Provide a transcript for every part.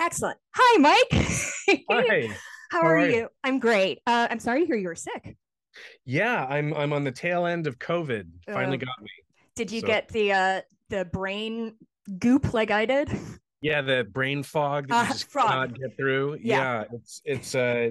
Excellent. Hi, Mike. Hi. How, How are, are you? you? I'm great. Uh, I'm sorry to hear you were sick. Yeah, I'm I'm on the tail end of COVID. Finally got me. Did you So- get the uh, the brain goop like I did? Yeah, the brain fog that Uh, you just frog. cannot get through. Yeah. Yeah. it's it's uh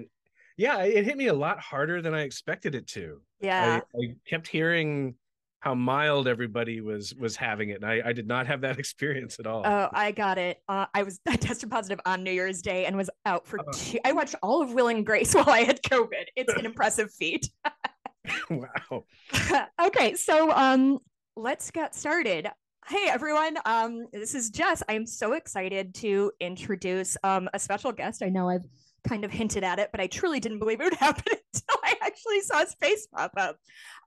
yeah, it hit me a lot harder than I expected it to. Yeah. I, I kept hearing how mild everybody was was having it. And I, I did not have that experience at all. Oh, I got it. Uh, I was I tested positive on New Year's Day and was out for Oh. two. I watched all of Will and Grace while I had COVID. It's an impressive feat. wow. okay, so um, let's get started. Hey everyone, um, this is Jess. I'm so excited to introduce um, a special guest. I know I've kind of hinted at it, but I truly didn't believe it would happen until I actually saw his face pop up.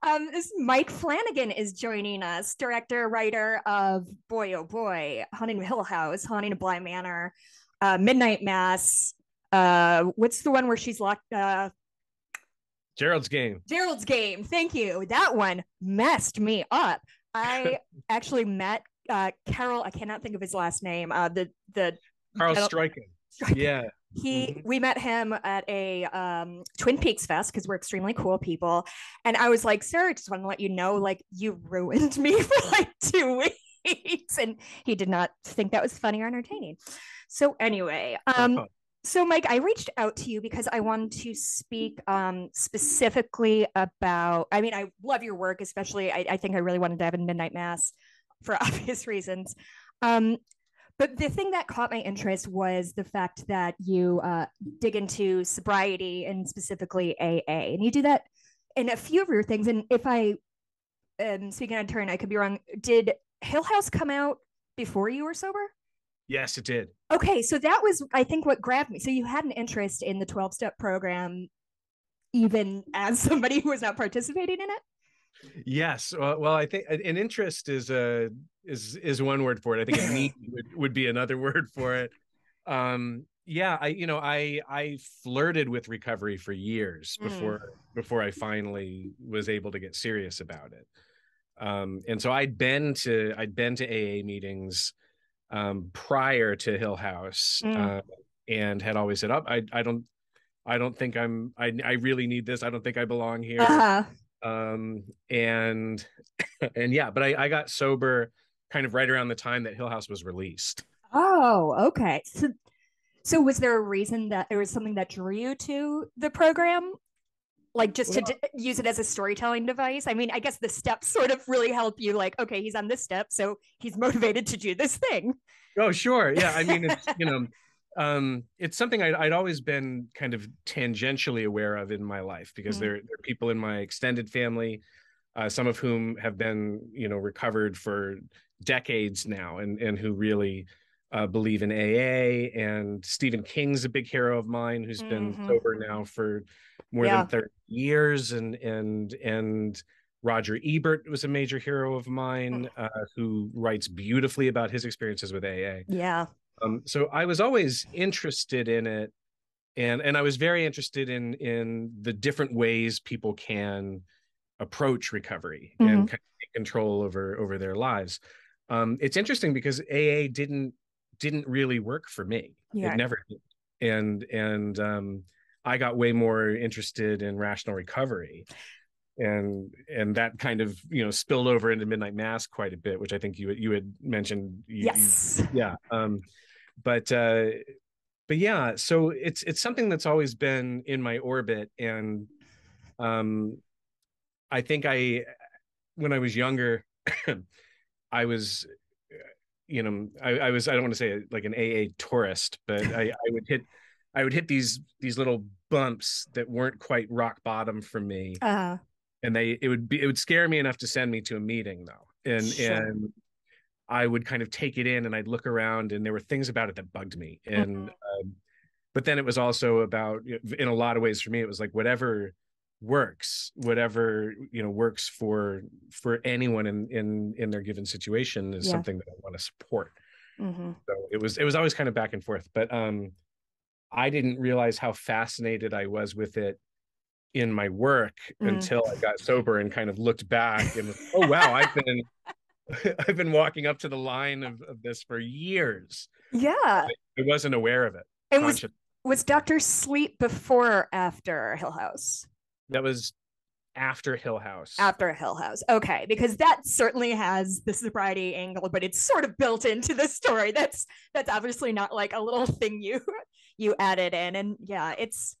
Um, this Mike Flanagan is joining us, director, writer of Boy Oh Boy, Haunting Hill House, Haunting of Bly Manor, uh, Midnight Mass. Uh, what's the one where she's locked? Uh, Gerald's game. Gerald's game. Thank you. That one messed me up. I actually met uh, Carel. I cannot think of his last name. Uh, the the Carel Struycken. Yeah. he Mhm. we met him at a um, Twin Peaks fest because we're extremely cool people, and I was like, "Sir, I just want to let you know, like, you ruined me for like two weeks," and he did not think that was funny or entertaining. So anyway, um, Oh, so Mike, I reached out to you because I wanted to speak um, specifically about. I mean, I love your work, especially. I, I think I really wanted to have a midnight mass for obvious reasons. Um, but the thing that caught my interest was the fact that you uh, dig into sobriety and specifically AA, and you do that in a few of your things. And if I am speaking on turn, I could be wrong. Did Hill House come out before you were sober? yes, it did. Okay, so that was, I think, what grabbed me. So you had an interest in the 12 step program, even as somebody who was not participating in it? Yes. Well, well, I think an interest is a is is one word for it. I think a need would, would be another word for it. Um, yeah, I you know I I flirted with recovery for years Mm. before before I finally was able to get serious about it. Um, and so I'd been to I'd been to AA meetings um, prior to Hill House, Mm. uh, and had always said, "Up, I I don't." I don't think I'm I I really need this. I don't think I belong here Uh-huh. Um and and yeah but I, I got sober kind of right around the time that hill house was released Oh, okay. So, so was there a reason that there was something that drew you to the program? Like just to Well- d- use it as a storytelling device? I mean, I guess the steps sort of really help you, like, okay, he's on this step, so he's motivated to do this thing. oh sure yeah i mean it's you know um it's something I'd, I'd always been kind of tangentially aware of in my life because Mhm. there, there are people in my extended family uh, some of whom have been you know recovered for decades now and and who really uh, believe in AA and Stephen King's a big hero of mine who's been Mhm. sober now for more Yeah. than 30 years and and and Roger Ebert was a major hero of mine uh, who writes beautifully about his experiences with AA. Yeah. Um, so I was always interested in it, and and I was very interested in in the different ways people can approach recovery Mhm. and kind of take control over over their lives. Um, it's interesting because AA didn't didn't really work for me. Yeah. It never did, and and um, I got way more interested in rational recovery. And and that kind of you know spilled over into midnight mass quite a bit, which I think you you had mentioned. You, you Yes. yeah um but uh but yeah so it's it's something that's always been in my orbit and um i think i when i was younger i was you know I, I was i don't want to say like an aa tourist but i i would hit i would hit these these little bumps that weren't quite rock bottom for me Uh, and they it would be it would scare me enough to send me to a meeting though and Sure. and i would kind of take it in and i'd look around and there were things about it that bugged me and um, but then it was also about in a lot of ways for me it was like whatever works whatever you know works for for anyone in in in their given situation is Yeah. something that i want to support mhm. so it was it was always kind of back and forth but um i didn't realize how fascinated i was with it in my work Mm. until i got sober and kind of looked back and oh wow i've been I've been walking up to the line of, of this for years. Yeah. I, I wasn't aware of it. And was was Doctor Sleep before or after Hill House? That was after Hill House. After Hill House. Okay, because that certainly has the sobriety angle, but it's sort of built into the story. That's that's obviously not like a little thing you you added in. And yeah, it's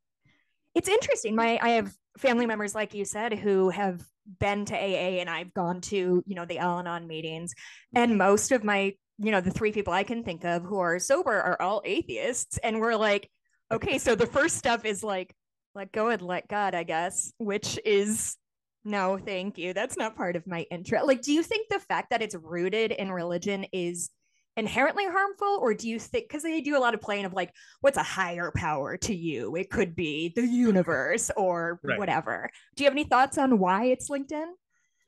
it's interesting. My I have family members, like you said, who have been to AA and I've gone to, you know, the Al Anon meetings. And most of my, you know, the three people I can think of who are sober are all atheists. And we're like, okay, so the first stuff is like let go and let God, I guess, which is no, thank you. That's not part of my intro. Like, do you think the fact that it's rooted in religion is inherently harmful, or do you think because they do a lot of playing of like, what's a higher power to you? It could be the universe or right. whatever. Do you have any thoughts on why it's linked in?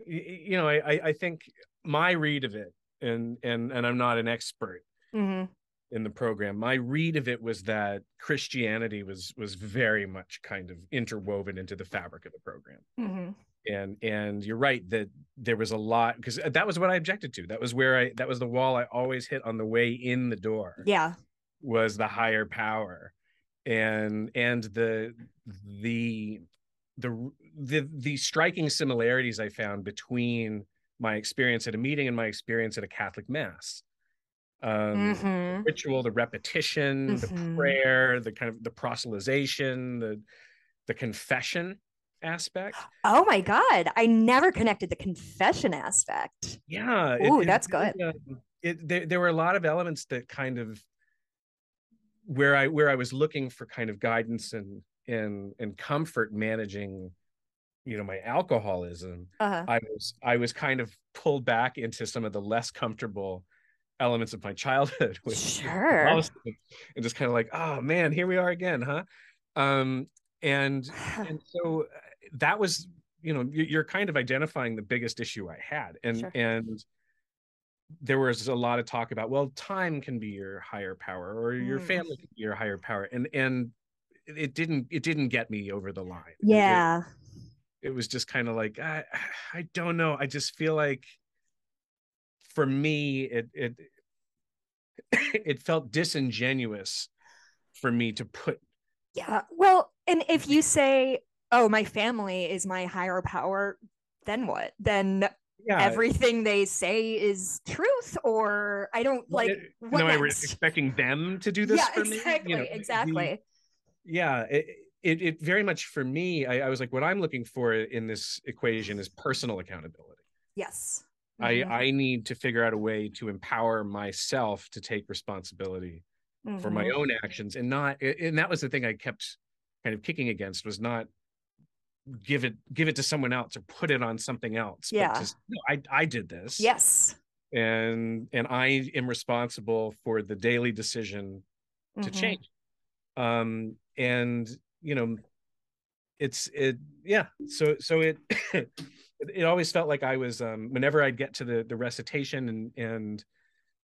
You know, I I think my read of it, and and and I'm not an expert. Mm-hmm in the program my read of it was that christianity was was very much kind of interwoven into the fabric of the program mm-hmm. And and you're right that there was a lot because that was what i objected to that was where i that was the wall i always hit on the way in the door yeah was the higher power and and the the the the the striking similarities i found between my experience at a meeting and my experience at a catholic mass um mm-hmm. ritual the repetition mm-hmm. the prayer the kind of the proselytization the the confession aspect. Oh my god i never connected the confession aspect. Yeah oh that's good. uh, it, there, there were a lot of elements that kind of where i where i was looking for kind of guidance and and and comfort managing you know my alcoholism uh-huh. i was i was kind of pulled back into some of the less comfortable elements of my childhood with sure. and just kind of like oh man here we are again huh? Um and and so that was you know you're kind of identifying the biggest issue i had. And sure. and there was a lot of talk about well time can be your higher power or your mm. family can be your higher power. And and it didn't it didn't get me over the line. Yeah it, it was just kind of like i i don't know. I just feel like for me it it it felt disingenuous for me to put yeah well and if you say oh my family is my higher power then what then yeah. everything they say is truth or i don't like it, no i was expecting them to do this yeah, for exactly, me you know, exactly the, yeah it, it, it very much for me I, I was like what i'm looking for in this equation is personal accountability yes mm-hmm. I I need to figure out a way to empower myself to take responsibility mm-hmm. for my mm-hmm. own actions and not and that was the thing I kept kind of kicking against was not give it give it to someone else or put it on something else yeah. just, no, I I did this. Yes. And and I am responsible for the daily decision to mm-hmm. change. Um and you know it's it yeah so so it it always felt like I was um, whenever I'd get to the the recitation and and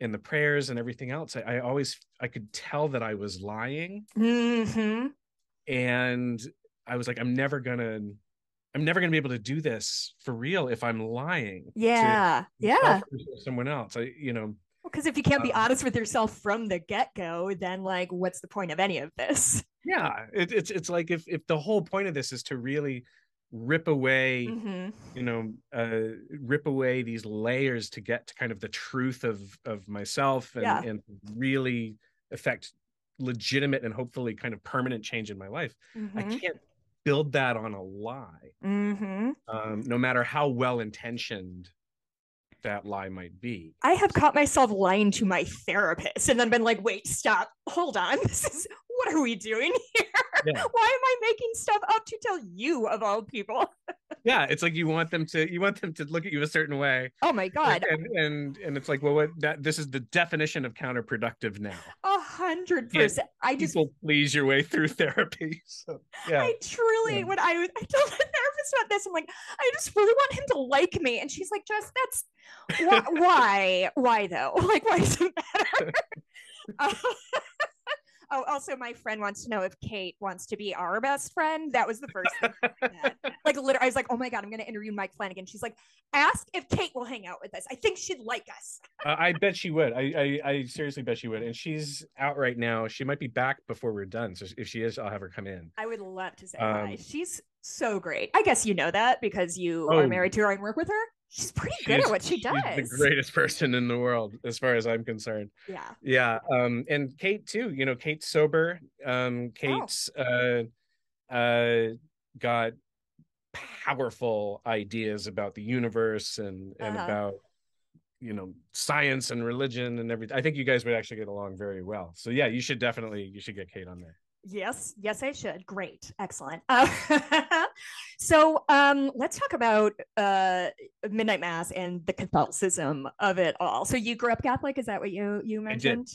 and the prayers and everything else, I, I always I could tell that I was lying, mm-hmm. and I was like, I'm never gonna. I'm never going to be able to do this for real if I'm lying. Yeah. yeah. Someone else. I, you know, because if you can't be um, honest with yourself from the get-go then like what's the point of any of this yeah it, it's it's like if if the whole point of this is to really rip away mm-hmm. you know uh rip away these layers to get to kind of the truth of of myself and, yeah. and really affect legitimate and hopefully kind of permanent change in my life mm-hmm. i can't build that on a lie mm-hmm. um, no matter how well intentioned that lie might be i have caught myself lying to my therapist and then been like wait stop hold on this is what are we doing here? Yeah. Why am I making stuff up to tell you of all people? yeah, it's like you want them to you want them to look at you a certain way. Oh my god! And and and it's like, well, what that this is the definition of counterproductive now. A hundred percent. I just people please your way through therapy. So yeah, I truly yeah. when I I told the therapist about this, I'm like, I just really want him to like me, and she's like, just that's why why why though? Like why does it matter? uh, Oh, also, my friend wants to know if Kate wants to be our best friend. That was the first thing. like, literally, I was like, "Oh my god, I'm going to interview Mike Flanagan." She's like, "Ask if Kate will hang out with us. I think she'd like us." uh, I bet she would. I, I, I seriously bet she would. And she's out right now. She might be back before we're done. So if she is, I'll have her come in. I would love to say um, hi. She's so great. I guess you know that because you oh, are married to her and work with her. She's pretty good at what she does. the greatest person in the world, as far as I'm concerned. Yeah. Yeah. Um, and Kate too. You know, Kate's sober. Um, Kate's oh. uh, uh, got powerful ideas about the universe and and uh-huh. about you know science and religion and everything. I think you guys would actually get along very well. So yeah, you should definitely you should get Kate on there. Yes, yes, I should. Great, excellent. Uh, so, um, let's talk about uh, midnight mass and the Catholicism of it all. So, you grew up Catholic? Is that what you you mentioned?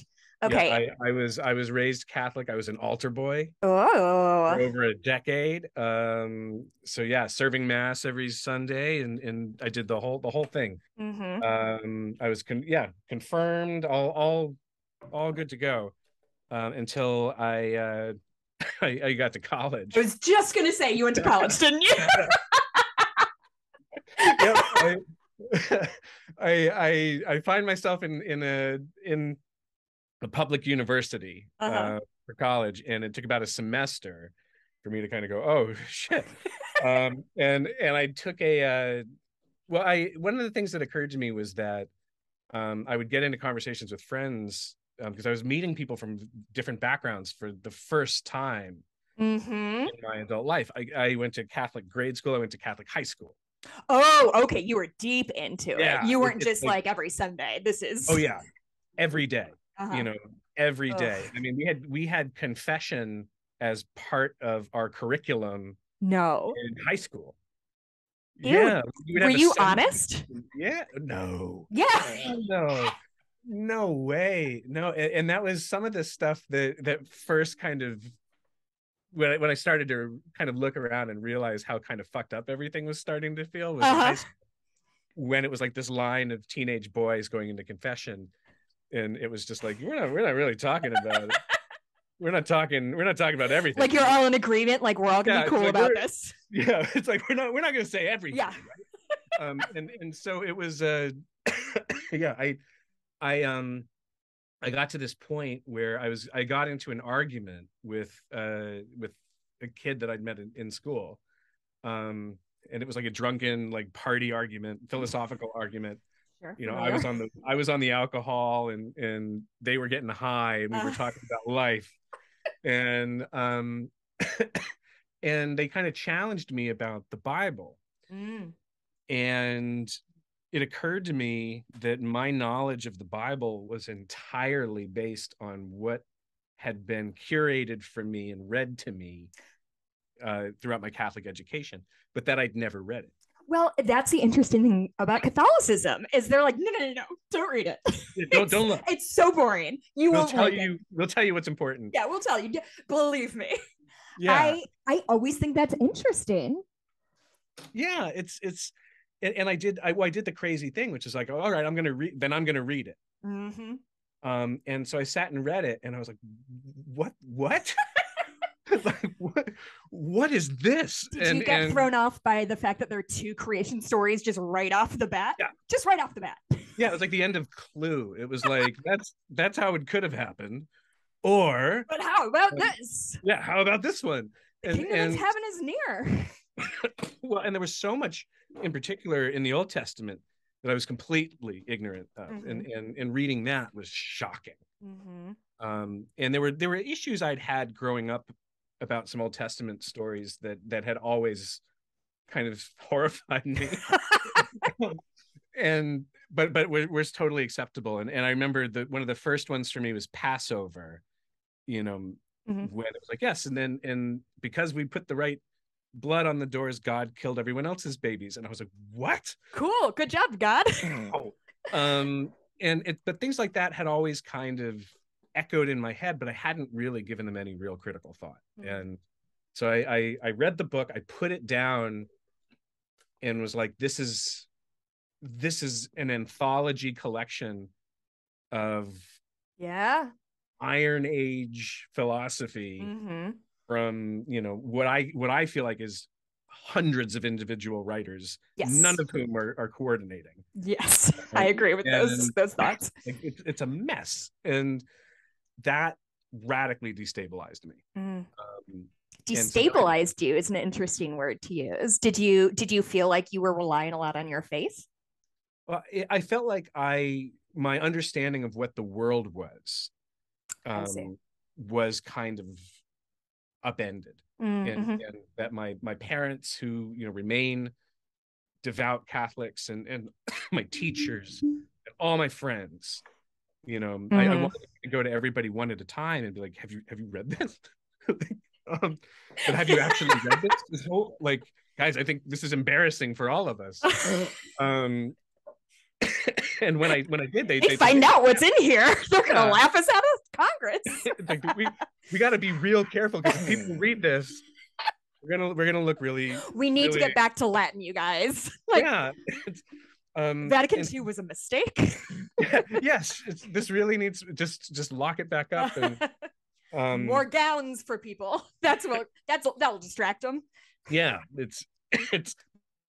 Okay. Yeah, I, I, was I was raised Catholic. I was an altar boy. Oh, over a decade. Um, so yeah, serving mass every Sunday, and and I did the whole the whole thing. Mm-hmm. Um, I was con- yeah confirmed, all all all good to go um, until I, uh, I, I got to college. I was just gonna say you went to college, didn't you? yep, I, I, I I find myself in in a in a public university uh-huh. uh, for college, and it took about a semester for me to kind of go, oh shit, um, and and I took a uh, well, I one of the things that occurred to me was that um, I would get into conversations with friends because um, I was meeting people from different backgrounds for the first time mm-hmm. in my adult life. I, I, went to Catholic grade school. I went to Catholic high school. Oh, okay. You were deep into yeah, it. You weren't it, just like, like, every Sunday. This is. Oh yeah, every day. Uh-huh. You know, every day. Ugh. I mean, we had we had confession as part of our curriculum. No. In high school. Ew. Yeah. Were you honest? Yeah. No. Yeah. No no way. No and, and, that was some of the stuff that that first kind of when I, when I started to kind of look around and realize how kind of fucked up everything was starting to feel was uh-huh. when it was like this line of teenage boys going into confession and it was just like we're not we're not really talking about it. We're not talking we're not talking about everything. like you're all in agreement? Like we're all gonna yeah, be cool like about this? Yeah it's like we're not we're not gonna say everything yeah right? um and and so it was uh yeah i I um I got to this point where I was I got into an argument with uh with a kid that I'd met in, in school. Um and it was like a drunken like party argument, philosophical argument. Sure, you know, I was on the I was on the alcohol and and they were getting high and we were uh. talking about life. And um and they kind of challenged me about the Bible. Mm. And it occurred to me that my knowledge of the Bible was entirely based on what had been curated for me and read to me uh, throughout my Catholic education, but that I'd never read it. Well, that's the interesting thing about Catholicism is they're like, no, no, no, no, don't read it. Yeah, don't don't look. It's so boring. You we'll won't tell like you. It. We'll tell you what's important. Yeah, we'll tell you. Believe me. Yeah. I I always think that's interesting. Yeah, it's it's and, and I did I, well, I did the crazy thing, which is like, all right, I'm gonna read. Then I'm gonna read it. Mm-hmm. Um, and so I sat and read it, and I was like, what? What? like what what is this did and, you get and, thrown off by the fact that there are two creation stories just right off the bat yeah just right off the bat yeah it was like the end of clue it was like that's that's how it could have happened or but how about this yeah how about this one the and, kingdom and, of heaven is near well and there was so much in particular in the Old Testament that I was completely ignorant of, mm-hmm. and, and and reading that was shocking. Mm-hmm. Um, and there were there were issues I'd had growing up about some Old Testament stories that that had always kind of horrified me. and but but was, was totally acceptable. And and I remember that one of the first ones for me was Passover. You know, mm-hmm. when it was like yes, and then and because we put the right blood on the doors god killed everyone else's babies. And i was like what? Cool. Good job god. Um and it but things like that had always kind of echoed in my head but i hadn't really given them any real critical thought. Mm-hmm. and so I, I i read the book i put it down and was like this is this is an anthology collection of yeah. Iron age philosophy hmm from you know what i what i feel like is hundreds of individual writers Yes. none of whom are, are coordinating Yes, I agree with those And- those thoughts. like it's, it's a mess and that radically destabilized me Mm. um, And so Destabilized you is an interesting word to use. Did you did you feel like you were relying a lot on your faith? well, I- i felt like i my understanding of what the world was um, was kind of upended Mm, and, mhm. and that my my parents who you know remain devout catholics and and my teachers and all my friends you know I, I Mhm. wanted to go to everybody one at a time and be like have you have you read this um, but have you actually read this this whole like guys i think this is embarrassing for all of us um and when i when i did they They find out what's in here. They're gonna laugh us out of Congress. we we got to be real careful because if people read this we're gonna we're gonna look really We need to get back to Latin, you guys. Like yeah um Vatican and- II was a mistake. yes it's, this really needs just just lock it back up and um More gowns for people. That's what that's that'll distract them. yeah it's it's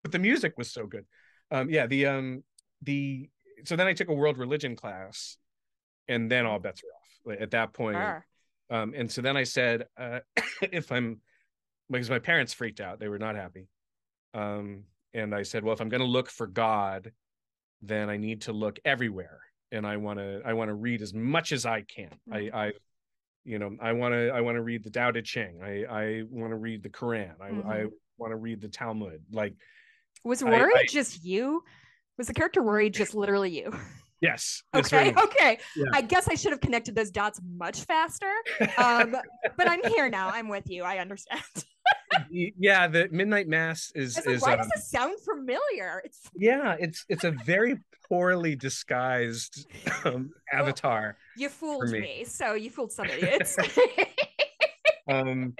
but the music was so good um yeah the um the so then i took a world religion class and then all bets are off Like, at that point Arr. Um and so then i said uh if i'm because my parents freaked out they were not happy um and i said well if i'm going to look for god then i need to look everywhere and i want to i want to read as much as i can Mhm. i i you know i want to i want to read the Tao Te Ching i i want to read the quran i i Mhm. want to read the talmud like Was I- Riley I- just you? Was the character Riley just literally you? yes it's Okay, okay. Yeah. I guess I should have connected those dots much faster. Um, but I'm here now. I'm with you. I understand. yeah the midnight mass is like, is why um, does this sound familiar? It's yeah it's it's a very poorly disguised um, avatar you fooled me. me. So you fooled some idiots. um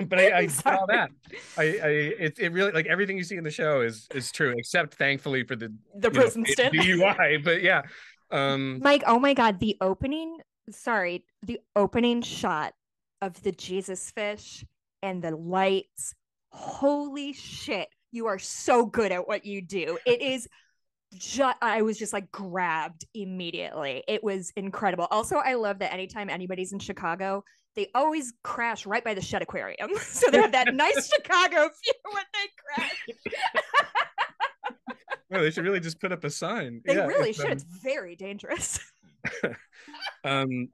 but i i I'm did all sorry. that i i it, it really like everything you see in the show is is true except thankfully for the the you know, prison stint. dui but yeah um Mike, oh my god, the opening, sorry, the opening shot of the Jesus fish and the lights. Holy shit. You are so good at what you do. It is just I was just like grabbed immediately. It was incredible. Also, I love that anytime anybody's in Chicago, they always crash right by the Shedd Aquarium. so they have that nice Chicago view when they crash. no, they should really just put up a sign They Yeah, really should. um, It's very dangerous. um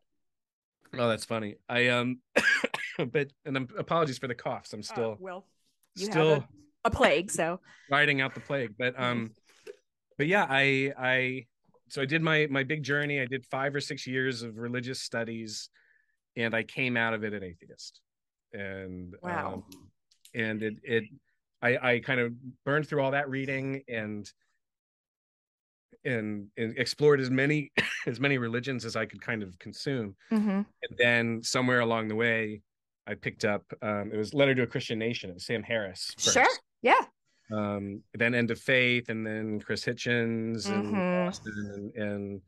oh that's funny i um but and I'm, apologies for the coughs i'm Uh, still Will, you still have a, a plague, so riding out the plague but um but yeah i i so i did my my big journey i did five or six years of religious studies and i came out of it an atheist and Wow. um, and it it i i kind of burned through all that reading and and, and explored as many as many religions as i could kind of consume Mhm. and then somewhere along the way i picked up um it was letter to a christian nation it was sam harris first. Sure. Yeah. um then end of faith and then chris hitchens and Mhm. Austin and, and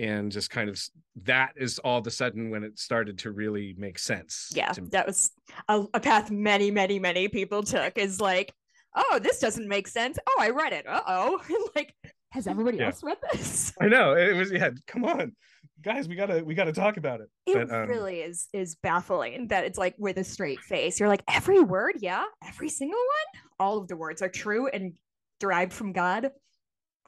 and just kind of that is all of a sudden when it started to really make sense Yeah. That was a, a path many, many, many people took is like, oh, this doesn't make sense. Oh, I read it. Uh oh. like, has everybody Yeah. else read this? i know it was yeah come on guys we gotta we gotta talk about it It But, um, really is is baffling that it's like with a straight face. You're like, every word, yeah, every single one, all of the words are true and derived from God.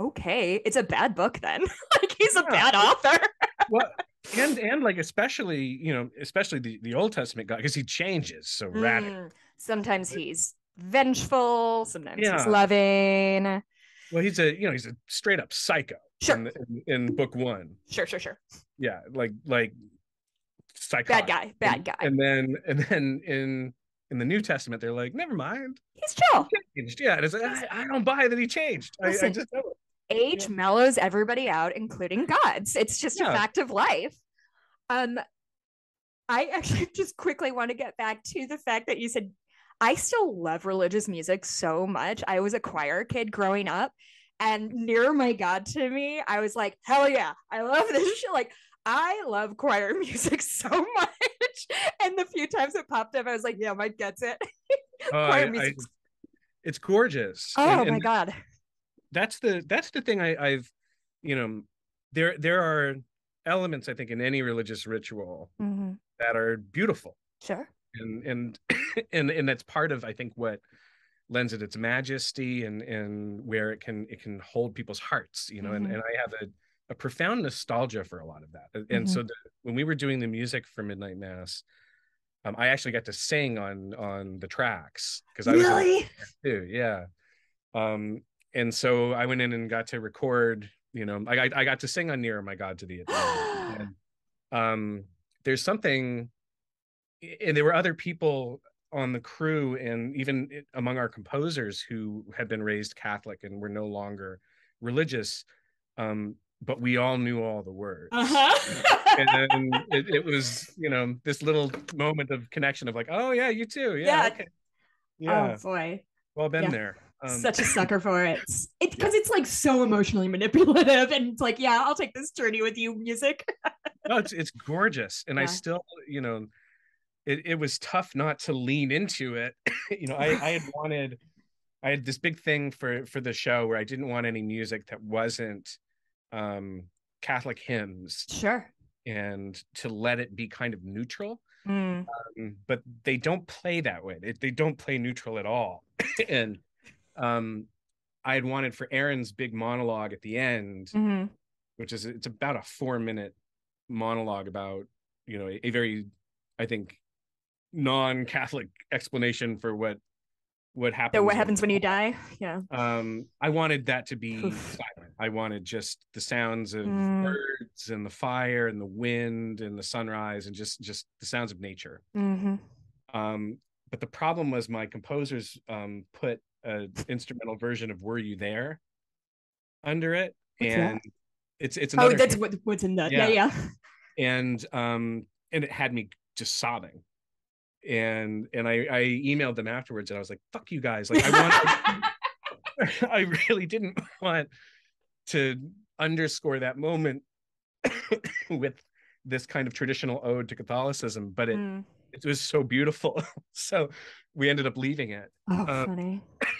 Okay, it's a bad book then. like he's a bad author. well and and like especially you know especially the the old testament god because he changes so radically Mm, Sometimes he's vengeful, sometimes Yeah. he's loving. well he's a you know he's a straight up psycho Sure. in, in, in book one Sure, sure, sure. yeah like like psycho Bad guy, bad and, guy. and then and then in in the new testament they're like never mind he's chill. changed. yeah and it's like, I, I don't buy that he changed I, I Listen, just. Age Yeah. mellows everybody out, including gods. It's just a fact of life. Um, I actually just quickly want to get back to the fact that you said I still love religious music so much. I was a choir kid growing up, and near my God to me, I was like, hell yeah, I love this shit. Like, I love choir music so much. and the few times it popped up, I was like, yeah, Mike gets it. Oh, choir music. it's gorgeous. Oh and, and my God. That's the that's the thing I, I've you know, there there are elements I think in any religious ritual mm-hmm. that are beautiful. Sure. And and and and that's part of I think what lends it its majesty and and where it can it can hold people's hearts, you know, mm-hmm. and, and I have a a profound nostalgia for a lot of that. And mm-hmm. so the, when we were doing the music for Midnight Mass, um, I actually got to sing on on the tracks because I really? was too, yeah. Um, and so I went in and got to record. You know, I I got to sing on "Nearer My God to Thee. and, um, there's something, and there were other people on the crew and even among our composers who had been raised Catholic and were no longer religious. Um, but we all knew all the words. Uh-huh. and then it, it, was, you know, this little moment of connection of like, oh yeah, you too. Yeah. Yeah. Okay. yeah. Oh boy. Well, been yeah. there. Um, Such a sucker for it. It's because yeah. it's like so emotionally manipulative, and it's like, yeah, I'll take this journey with you, music. no, it's it's gorgeous, and I still, you know, it it was tough not to lean into it. you know, I I had wanted, I had this big thing for for the show where I didn't want any music that wasn't um, Catholic hymns. Sure. And to let it be kind of neutral. Mm. Um, but they don't play that way. They, they don't play neutral at all. and um, I had wanted for Erin's big monologue at the end, mm-hmm. which is it's about a four minute monologue about you know a, a very, I think, non-Catholic explanation for what what happens. So what happens when you die? Yeah. Um, I wanted that to be silent. I wanted just the sounds of mm. birds and the fire and the wind and the sunrise and just just the sounds of nature. Mm-hmm. Um, but the problem was my composers um, put an instrumental version of "Were You There" under it, what's and that? it's it's oh that's what, what's in that. Yeah, yeah. yeah. And um, and it had me just sobbing and and I, I emailed them afterwards and I was like, "Fuck you guys!" Like I want, I really didn't want to underscore that moment with this kind of traditional ode to Catholicism, but it mm. It was so beautiful, so we ended up leaving it. Oh, um, funny.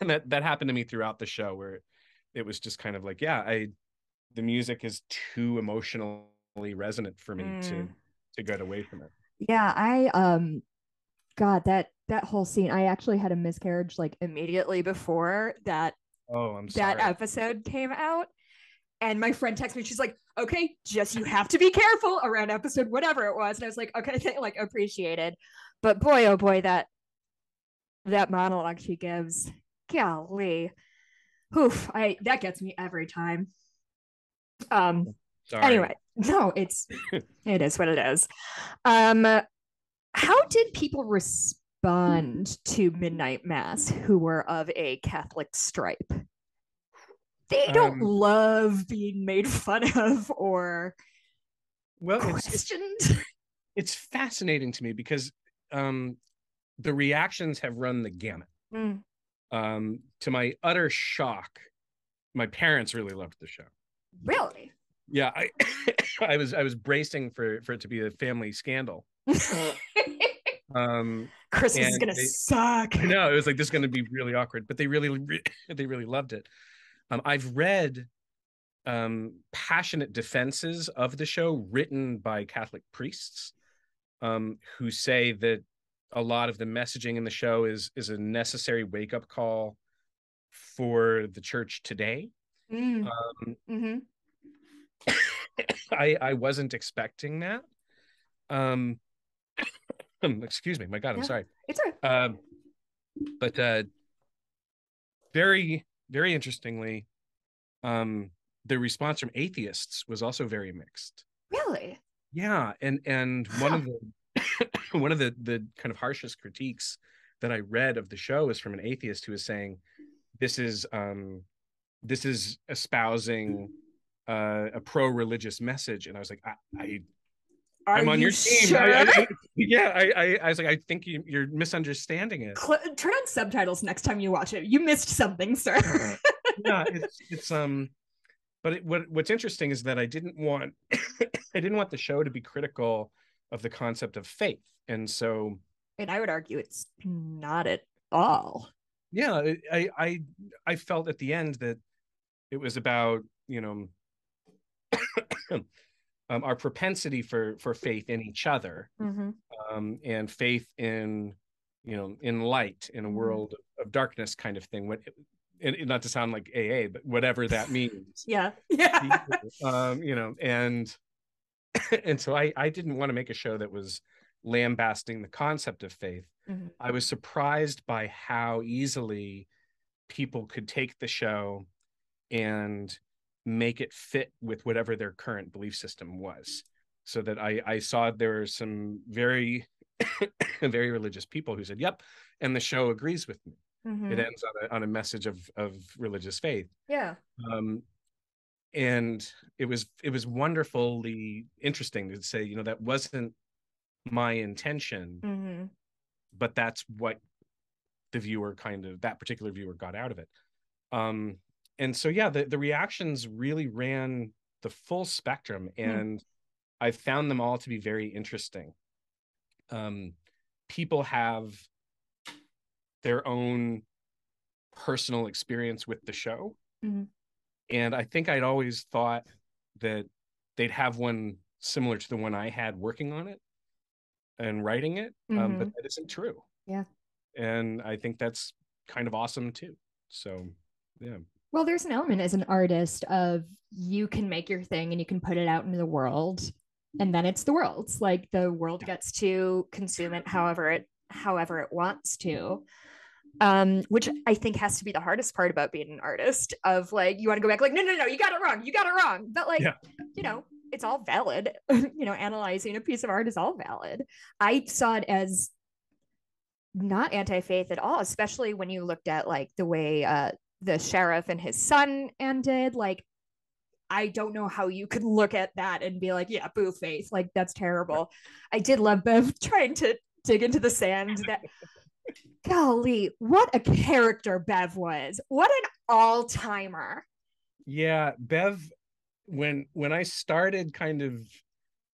And that that happened to me throughout the show, where it was just kind of like, yeah, I the music is too emotionally resonant for me mm. to to get away from it. Yeah, I um God, that that whole scene, I actually had a miscarriage like immediately before that. Oh, I'm sorry. That episode came out, and my friend texted me. She's like, "Okay, just you have to be careful around episode whatever it was." And I was like, "Okay, like appreciated," but boy, oh boy, that that monologue she gives, golly, oof, I that gets me every time. Um. Sorry. Anyway, no, it's it is what it is. Um, how did people respond to Midnight Mass who were of a Catholic stripe? They don't um, love being made fun of or well questioned. It's, it's fascinating to me because um, the reactions have run the gamut. Mm. Um, to my utter shock, my parents really loved the show. Really? Yeah, I I was I was bracing for for it to be a family scandal. um christmas is gonna they, suck no it was like this is gonna be really awkward but they really they really loved it um i've read um passionate defenses of the show written by catholic priests um who say that a lot of the messaging in the show is is a necessary wake up call for the church today mm. um, mm-hmm. I I wasn't expecting that. Um, excuse me, my God, I'm yeah, sorry. It's all right. Um, but uh, very very interestingly, um, the response from atheists was also very mixed. Really? Yeah, and and huh. one of the one of the the kind of harshest critiques that I read of the show is from an atheist who is saying this is um this is espousing uh, a pro-religious message and i was like i, I are I'm on you your team. Sure? I, I, yeah, I, I, was like, I think you, are misunderstanding it. Cl- turn on subtitles next time you watch it. You missed something, sir. yeah, it's, it's um, but it, what what's interesting is that I didn't want I didn't want the show to be critical of the concept of faith, and so and I would argue it's not at all. Yeah, I I I felt at the end that it was about you know um, our propensity for for faith in each other mm-hmm. um, and faith in you know in light in a mm-hmm. world of darkness kind of thing what and not to sound like aa but whatever that means yeah yeah um, you know and and so i i didn't want to make a show that was lambasting the concept of faith mm-hmm. i was surprised by how easily people could take the show and make it fit with whatever their current belief system was. So that i i saw there were some very very religious people who said yep and the show agrees with me. Mm-hmm. it ends on a, on a message of of religious faith. Yeah. Um and it was it was wonderfully interesting to say you know that wasn't my intention mm-hmm. but that's what the viewer kind of that particular viewer got out of it. Um and so yeah the, the reactions really ran the full spectrum hmm. and mm. i found them all to be very interesting um, people have their own personal experience with the show mm-hmm. and i think i'd always thought that they'd have one similar to the one i had working on it and writing it mm-hmm. um, but mm-hmm. that isn't true yeah and i think that's kind of awesome too so yeah well, there's an element as an artist of you can make your thing and you can put it out into the world and then it's the world's. Like the world gets to consume it however it however it wants to. Um which i think has to be the hardest part about being an artist of like you want to go back like no no no you got it wrong you got it wrong. But like yeah. you know it's all valid. You know analyzing a piece of art is all valid. I saw it as not anti-faith at all especially when you looked at like the way uh the sheriff and his son ended like I don't know how you could look at that and be like, yeah, boo face, Like that's terrible. I did love Bev trying to dig into the sand that golly, what a character Bev was. What an all-timer. Yeah, Bev when when I started kind of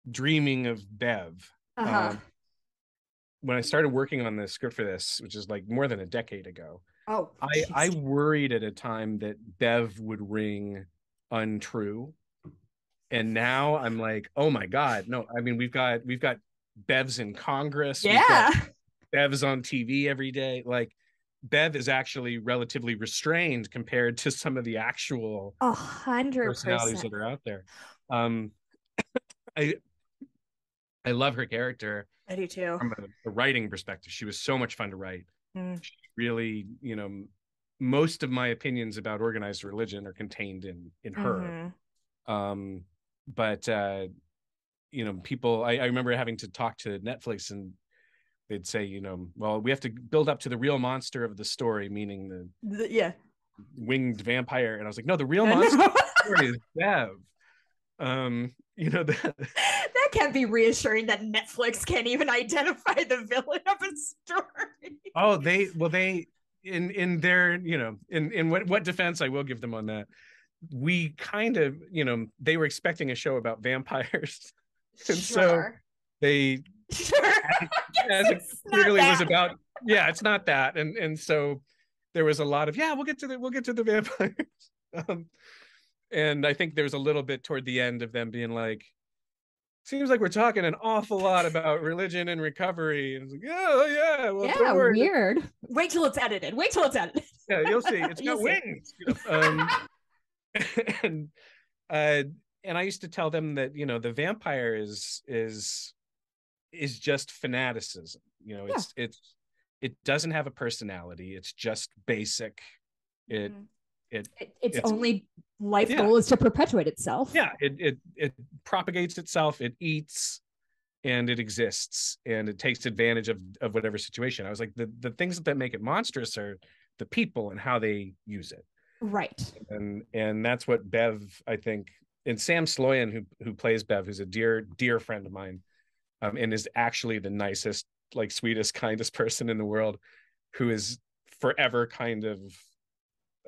dreaming of Bev, uh-huh. um, when I started working on the script for this, which is like more than a decade ago, oh, I I worried at a time that Bev would ring untrue. And now i'm like oh my god no i mean we've got we've got bevs in congress. Yeah. Bevs on tv every day. Like bev is actually relatively restrained compared to some of the actual hundred personalities that are out there. Um i i love her character i do too. from a, a writing perspective. She was so much fun to write. Mm. she really you know most of my opinions about organized religion are contained in in her. Mm-hmm. um but uh you know people I, I remember having to talk to netflix and they'd say you know well we have to build up to the real monster of the story meaning the, the yeah. winged vampire. And i was like no the real monster is bev um you know that that can't be reassuring that netflix can't even identify the villain of a story. Oh they well they in in their you know in in what what defense I will give them on that. We kind of you know they were expecting a show about vampires. And sure. so they sure. as, it clearly was about yeah it's not that. And and so there was a lot of yeah we'll get to the we'll get to the vampires. Um, and I think there's a little bit toward the end of them being like seems like we're talking an awful lot about religion and recovery. And it's like, oh yeah, well, yeah, weird. Wait till it's edited. Wait till it's edited. yeah, you'll see. It's got wings. You know? um, and uh, and I used to tell them that you know the vampire is is is just fanaticism. You know, it's yeah. it's it doesn't have a personality. It's just basic. It mm-hmm. It, it it's, it's, only life yeah. goal is to perpetuate itself. Yeah, it it it propagates itself, it eats and it exists and it takes advantage of of whatever situation. I was like the the things that make it monstrous are the people and how they use it. Right. And and that's what Bev I think and Sam Sloyan who who plays Bev who's a dear dear friend of mine um and is actually the nicest like sweetest kindest person in the world who is forever kind of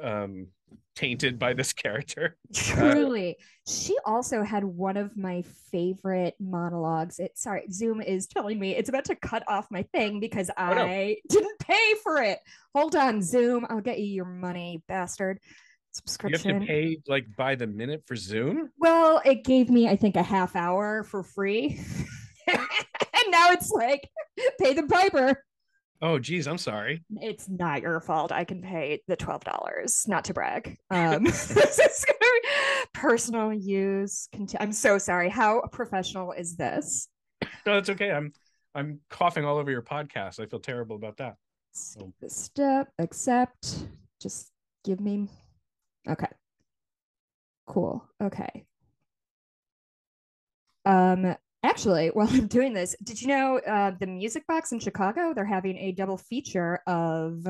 um tainted by this character. Truly. she also had one of my favorite monologues. It sorry, Zoom is telling me it's about to cut off my thing because Oh, no. I didn't pay for it. Hold on, Zoom. I'll get you your money, bastard. Subscription. You have Subscription. to pay like by the minute for Zoom. Well, it gave me, I think, a half hour for free. and now it's like pay the piper. Oh, geez, I'm sorry. It's not your fault. I can pay the twelve dollars. Not to brag. Um, this is gonna be personal use. Conti- I'm so sorry. How professional is this? No, that's okay. I'm I'm coughing all over your podcast. I feel terrible about that. This step. Accept. Just give me. Okay. Cool. Okay. Um. Actually, while I'm doing this, did you know uh, the Music Box in Chicago? They're having a double feature of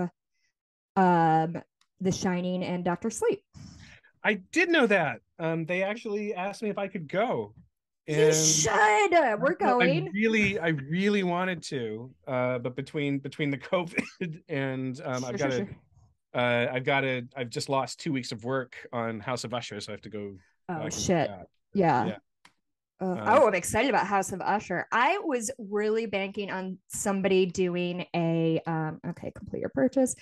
um, The Shining and Doctor Sleep. I did know that. Um, they actually asked me if I could go. You should. We're going. I really, I really wanted to, uh, but between between the COVID and um, I've got sure, to, sure. uh, I've got to, I've just lost two weeks of work on House of Usher, so I have to go. Oh back shit. Yeah. Yeah. Uh, Um, oh, I'm excited about House of Usher. I was really banking on somebody doing a um okay, complete your purchase.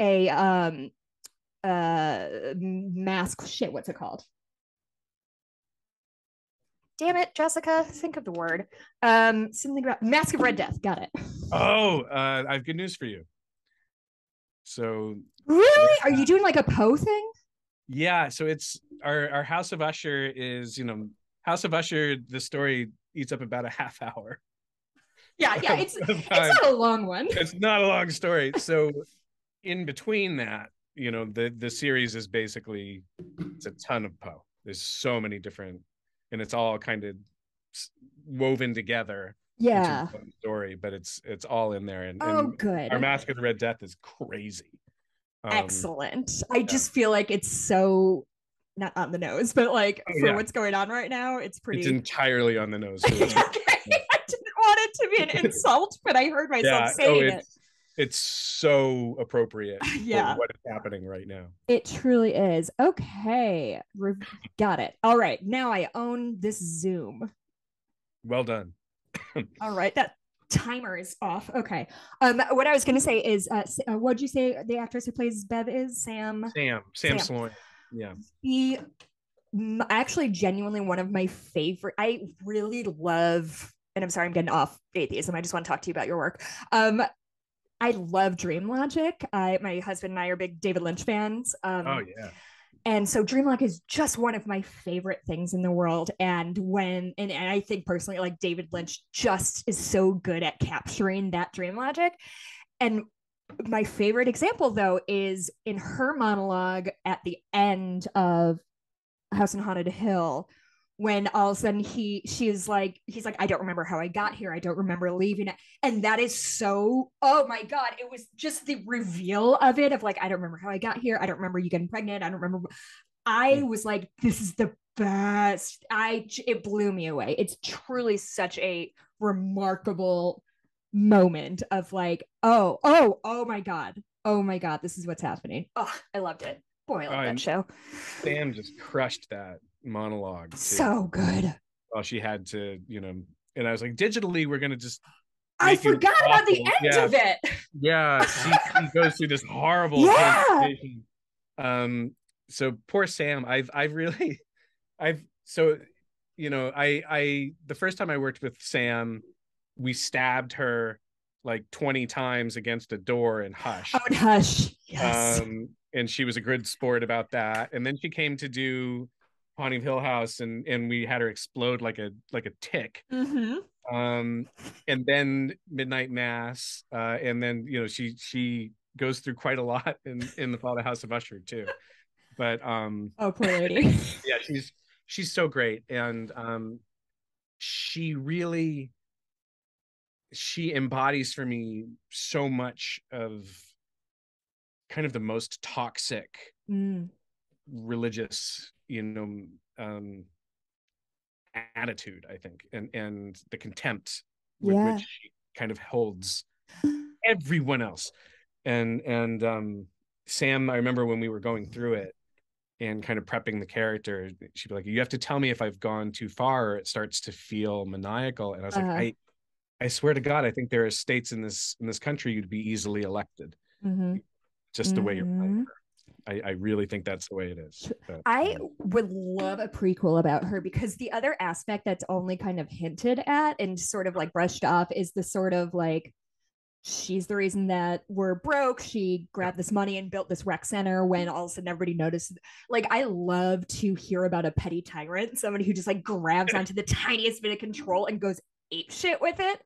A um uh mask shit, what's it called? Damn it, Jessica, think of the word. Um something about Mask of Red Death. Got it. Oh, uh, I have good news for you. So Really? Are you doing like a Poe thing? yeah, so it's our our House of Usher is you know House of Usher. The story eats up about a half hour. Yeah, yeah. It's it's not a long one. it's not a long story. So in between that, you know, the the series is basically it's a ton of Poe. There's so many different, and it's all kind of woven together Yeah. story, but it's it's all in there. And, Oh, and good. our Mask of the Red Death is crazy. Um, Excellent. I just feel like it's so not on the nose, but like Oh, for yeah. what's going on right now, it's pretty. It's entirely on the nose. okay. I didn't want it to be an insult, but I heard myself yeah, oh, saying it. it's so appropriate Yeah. for what is happening right now. It truly is. Okay. Re- got it. All right. Now I own this Zoom. Well done. All right. That timer is off. Okay. Um, what I was going to say is, uh, uh, what'd you say the actress who plays Bev is? Sam. Sam, Sam, Sam. Sloyan. Yeah. He actually genuinely one of my favorite. I really love, and I'm sorry, I'm getting off atheism. I just want to talk to you about your work. Um, I love Dream Logic. I, my husband and I are big David Lynch fans. Um, Oh yeah. and so Dreamlock is just one of my favorite things in the world. And when, and, and I think personally, like David Lynch just is so good at capturing that dream logic. And my favorite example, though, is in her monologue at the end of House on Haunted Hill. When all of a sudden he she's like he's like I don't remember how I got here. I don't remember leaving it. And that is so oh my god it was just the reveal of it of like I don't remember how I got here. I don't remember you getting pregnant. I don't remember I was like this is the best. I it blew me away. It's truly such a remarkable moment of like oh oh oh my god oh my god this is what's happening oh I loved it boy I love Oh, that show Sam just crushed that monologue. too. so good well, she had to, you know, and I was like, digitally, we're gonna just I forgot about the end Yeah. of it yeah. She, she goes through this horrible Yeah. Um. So poor Sam. I've I've really, I've so, you know, I I the first time I worked with Sam, we stabbed her like twenty times against a door in Hush. oh and hush. Yes. Um and she was a good sport about that. And then she came to do haunting of hill house and and we had her explode like a like a tick. Mm-hmm. um and then midnight mass uh and then you know she she goes through quite a lot in in the of house of usher too. But um oh poor lady. Yeah she's she's so great. And um she really she embodies for me so much of kind of the most toxic Mm. religious you know um attitude i think and and the contempt with Yeah. which she kind of holds everyone else and and um Sam, I remember when we were going through it and kind of prepping the character, she'd be like, "You have to tell me if I've gone too far, or it starts to feel maniacal." And I was Uh-huh. like, "I, I swear to God, I think there are states in this in this country you'd be easily elected, Mhm. just the way you're playing Mhm. her." I, I really think that's the way it is. But, I um, would love a prequel about her because the other aspect that's only kind of hinted at and sort of like brushed off is the sort of like she's the reason that we're broke. She grabbed this money and built this rec center when all of a sudden everybody noticed. Like, I love to hear about a petty tyrant, somebody who just like grabs onto the tiniest bit of control and goes ape shit with it.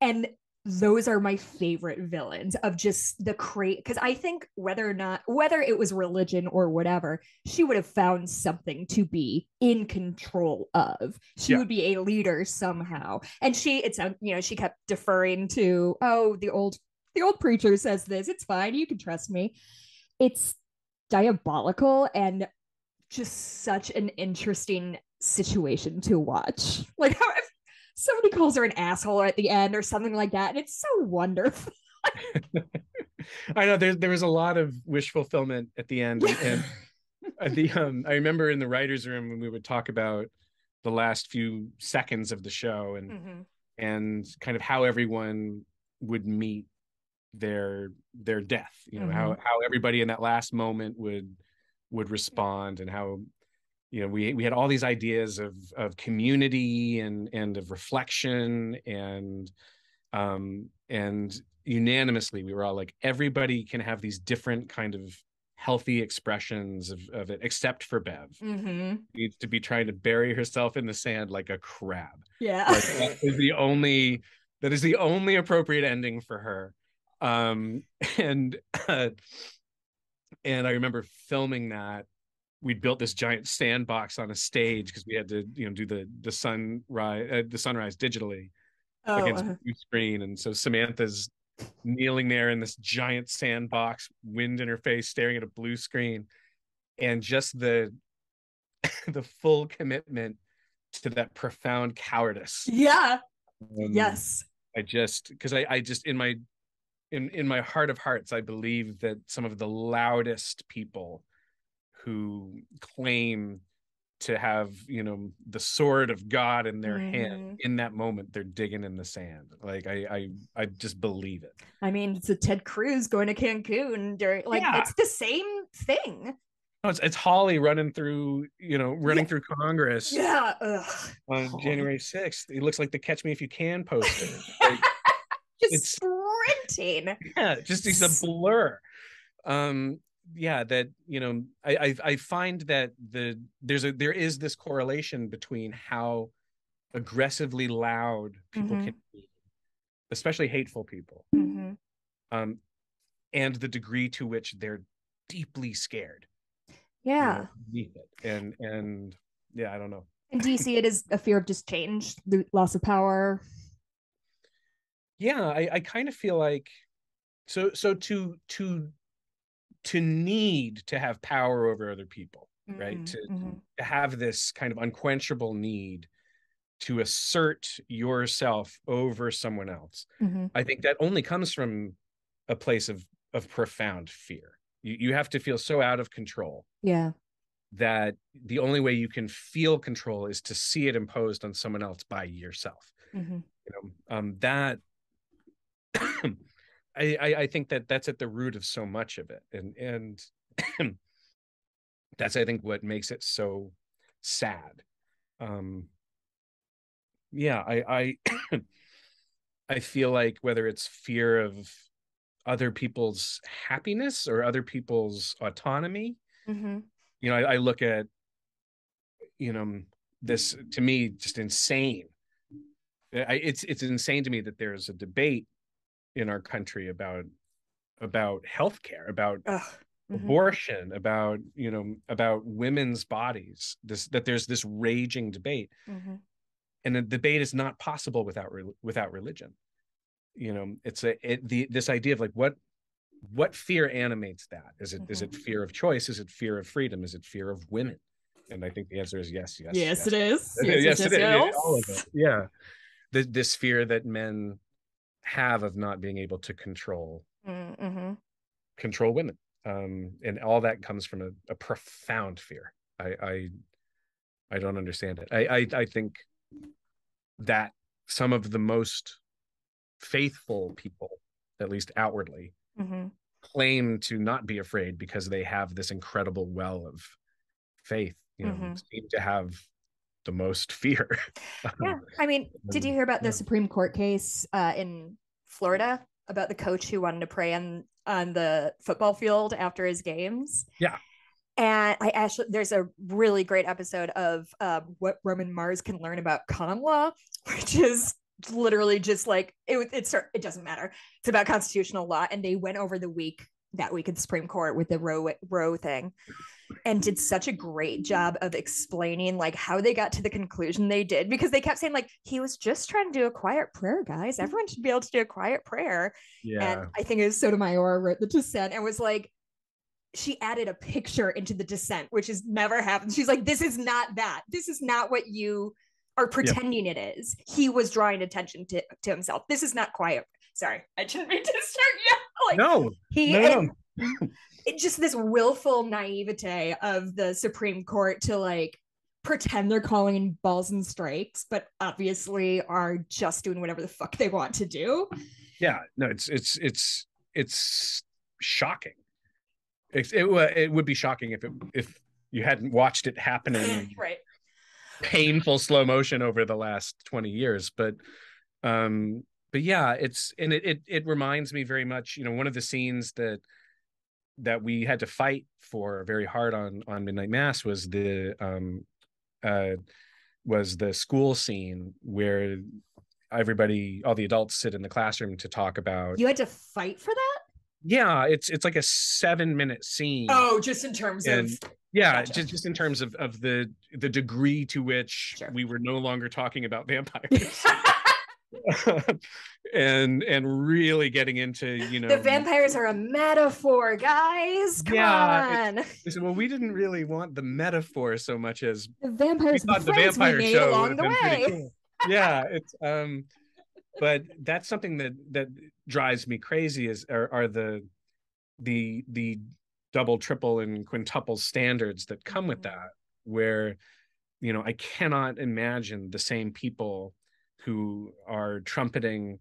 And those are my favorite villains of just the crate because I think whether or not whether it was religion or whatever, she would have found something to be in control of. She Yeah. would be a leader somehow. And she it's uh, you know, she kept deferring to, oh, the old the old preacher says this, it's fine, you can trust me. It's diabolical and just such an interesting situation to watch. Like somebody calls her an asshole at the end or something like that, and it's so wonderful. I know there there was a lot of wish fulfillment at the end, and, and the um, I remember in the writers' room when we would talk about the last few seconds of the show and Mhm. and kind of how everyone would meet their their death you know how how everybody in that last moment would would respond and how you know we we had all these ideas of of community and and of reflection and um and unanimously we were all like everybody can have these different kind of healthy expressions of, of it except for bev Mhm. needs to be trying to bury herself in the sand like a crab Yeah. like that is the only that is the only appropriate ending for her um and uh, and i remember filming that we'd built this giant sandbox on a stage because we had to you know do the the sunrise uh, the sunrise digitally oh, against uh-huh. blue screen and so samantha's kneeling there in this giant sandbox wind in her face staring at a blue screen and just the the full commitment to that profound cowardice yeah. um, Yes. I just because I I just in my in in my heart of hearts I believe that some of the loudest people who claim to have you know the sword of God in their hand in that moment they're digging in the sand like I I I just believe it I mean, it's a Ted Cruz going to Cancun during like Yeah. it's the same thing. oh, it's, it's Hawley running through you know running Yeah. through Congress Yeah. Ugh. on. January 6th it looks like the catch me if you can poster Like, Just It's- sprinting. yeah just he's a blur um yeah that you know I, I i find that the there's a there is this correlation between how aggressively loud people Mhm. can be especially hateful people Mhm. um and the degree to which they're deeply scared you Yeah. know, and and yeah i don't know In DC, it is a fear of just change, lo- loss of power. yeah i i kind of feel like so so to to to need to have power over other people right Mhm, to mhm. to have this kind of unquenchable need to assert yourself over someone else Mhm. i think that only comes from a place of of profound fear you, you have to feel so out of control Yeah. that the only way you can feel control is to see it imposed on someone else by yourself Mhm. you know um that I, I i think that that's at the root of so much of it and and that's i think what makes it so sad um yeah i i i feel like whether it's fear of other people's happiness or other people's autonomy Mhm. you know I, I look at you know this to me just insane I, it's it's insane to me that there's a debate in our country about about healthcare about Ugh. Mhm. abortion about you know about women's bodies this that there's this raging debate Mhm. and the debate is not possible without re- without religion you know it's a it, the this idea of like what what fear animates that is it is it fear of choice is it fear of freedom is it fear of women and i think the answer is yes yes Yes, it is. yes, it is. Yeah, all of it. Yeah. The, this fear that men have of not being able to control Mm-hmm. control women um, and all that comes from a, a profound fear. I, I I don't understand it. I, I I think that some of the most faithful people, at least outwardly, hmm claim to not be afraid because they have this incredible well of faith. You know, Mhm. seem to have the most fear. Yeah. I mean, did you Um, hear about the. Supreme Court case uh, in Florida about the coach who wanted to pray on on the football field after his games? Yeah. And I actually, there's a really great episode of um, what Roman Mars can learn about con law, which is literally just like it. It's it doesn't matter. It's about constitutional law, and they went over the week that week at the Supreme Court with the Roe Roe thing, and did such a great job of explaining like how they got to the conclusion they did because they kept saying like he was just trying to do a quiet prayer, guys. Mm-hmm. Everyone should be able to do a quiet prayer. yeah. And I think it was Sotomayor wrote the dissent and was like, she added a picture into the dissent, which has never happened. She's like, this is not that. This is not what you are pretending it is. He was drawing attention to, to himself. This is not quiet. Sorry, I didn't mean to start yet. Like no, he no, no. it just this willful naivete of the Supreme Court to like pretend they're calling in balls and strikes, but obviously are just doing whatever the fuck they want to do. yeah no it's it's it's it's shocking it, it, it would be shocking if it if you hadn't watched it happen in right. painful slow motion over the last 20 years but um but yeah it's and it, it it reminds me very much you know one of the scenes that that we had to fight for very hard on on midnight mass was the um uh was the school scene where everybody all the adults sit in the classroom to talk about You had to fight for that? yeah it's it's like a seven minute scene Oh, just in terms And- of yeah gotcha. just, just in terms of of the the degree to which Sure. we were no longer talking about vampires and and really getting into you know the vampires are a metaphor, guys. Come Yeah, on. well we didn't really want the metaphor so much as The we vampires thought the we vampire made show along the have been pretty way. cool. yeah it's um but that's something that that drives me crazy is are, are the the the double triple and quintuple standards that come with Mhm. that where you know i cannot imagine the same people who are trumpeting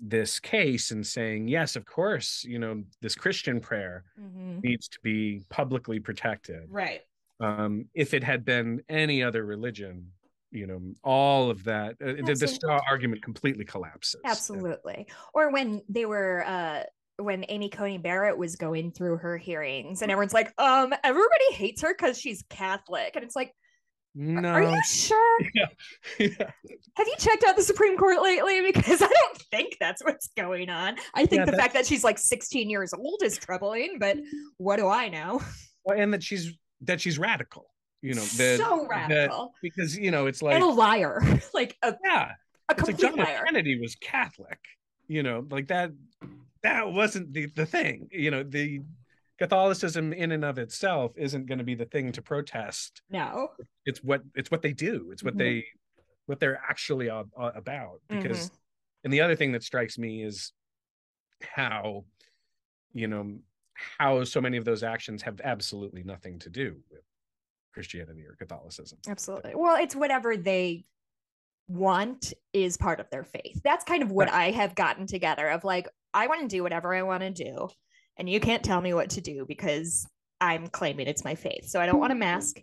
this case and saying yes of course you know this christian prayer Mhm. needs to be publicly protected Right. um, if it had been any other religion, you know, all of that, uh, the, the straw argument completely collapses. Absolutely. Or when they were uh when Amy Coney Barrett was going through her hearings and everyone's like, um, everybody hates her because she's Catholic. And it's like, No, are you sure? yeah. Have you checked out the Supreme Court lately? Because I don't think that's what's going on. I think Yeah, the fact that she's like 16 years old is troubling, but what do I know? Well, and that she's that she's radical, you know, that so that- radical. because you know it's like and a liar. like a, yeah, a it's like complete John liar. Kennedy was Catholic, you know, like that. That wasn't the the thing, you know, the Catholicism in and of itself isn't going to be the thing to protest No. it's what it's what they do it's what Mhm. they what they're actually a- a- about because Mm-hmm. and the other thing that strikes me is how you know how so many of those actions have absolutely nothing to do with christianity or catholicism Absolutely. Well, it's whatever they want is part of their faith. That's kind of what I have gotten together of like, I want to do whatever I want to do. And you can't tell me what to do because I'm claiming it's my faith. So I don't want a mask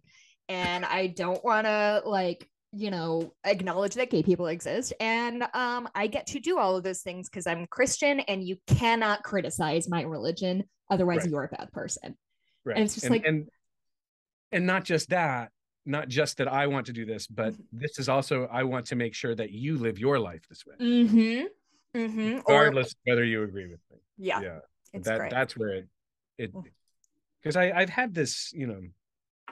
and I don't want to like, you know, acknowledge that gay people exist. And um, I get to do all of those things because I'm Christian and you cannot criticize my religion. Otherwise, Right. you're a bad person. right And it's just and, like- and and not just that not just that i want to do this but Mhm. this is also i want to make sure that you live your life this way Mm-hmm. Mm-hmm. Regardless of whether you agree with me yeah, yeah it's that great. that's where it it Mm. because I I've had this you know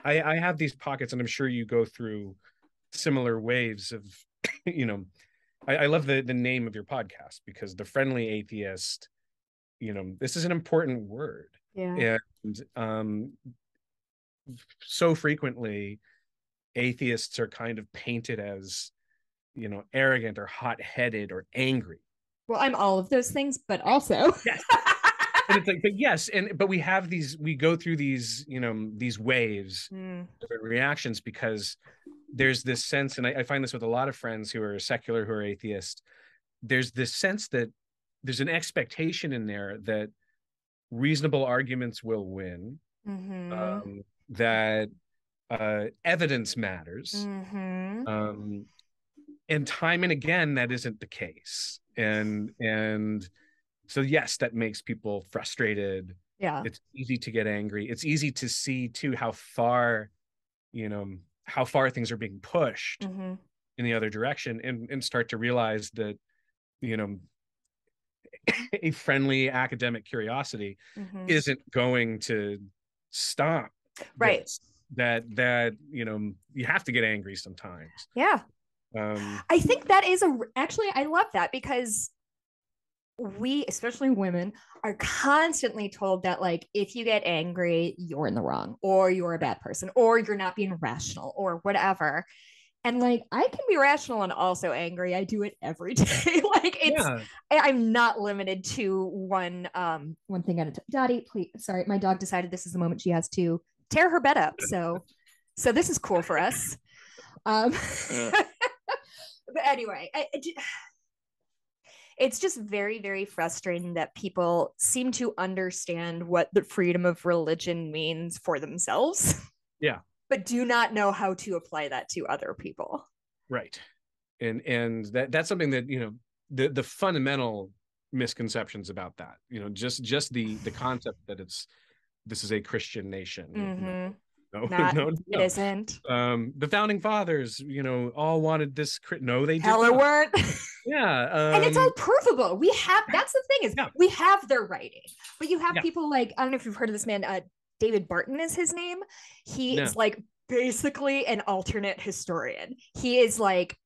I I have these pockets and I'm sure you go through similar waves of you know I, I love the the name of your podcast because the friendly atheist you know this is an important word yeah. and um so frequently atheists are kind of painted as you know arrogant or hot-headed or angry Well, I'm all of those things, but also Yes. but it's like, but yes, and but we have these, we go through these, you know, these waves, Mm, reactions because there's this sense, and I, I find this with a lot of friends who are secular, who are atheist. There's this sense that there's an expectation in there that reasonable arguments will win, mhm, um, that uh, evidence matters, mhm. um, and time and again that isn't the case, and and so yes, that makes people frustrated Yeah. it's easy to get angry it's easy to see too how far you know how far things are being pushed mhm. in the other direction and and start to realize that you know a friendly academic curiosity Mhm. isn't going to stop Right. this. that that you know you have to get angry sometimes Yeah. um I think that is a actually I love that because we, especially women, are constantly told that like if you get angry, you're in the wrong, or you're a bad person, or you're not being rational, or whatever. And like I can be rational and also angry. I do it every day. like it's yeah I- I'm not limited to one um one thing at a time. Dottie, please sorry, my dog decided this is the moment she has to tear her bed up. So so this is cool for us. Um but anyway, I, I it's just very, very frustrating that people seem to understand what the freedom of religion means for themselves. Yeah. But do not know how to apply that to other people. right and and that that's something that you know the the fundamental misconceptions about that you know just just the the concept that it's this is a christian nation Mhm. No Not- no, It no. isn't. um the founding fathers you know all wanted this cri- no they did Hell, it not. weren't. yeah um, and it's all provable. We have that's the thing is Yeah. we have their writing, but you have Yeah. people like I don't know if you've heard of this man. Uh, David Barton is his name. He No. is like basically an alternate historian. He is like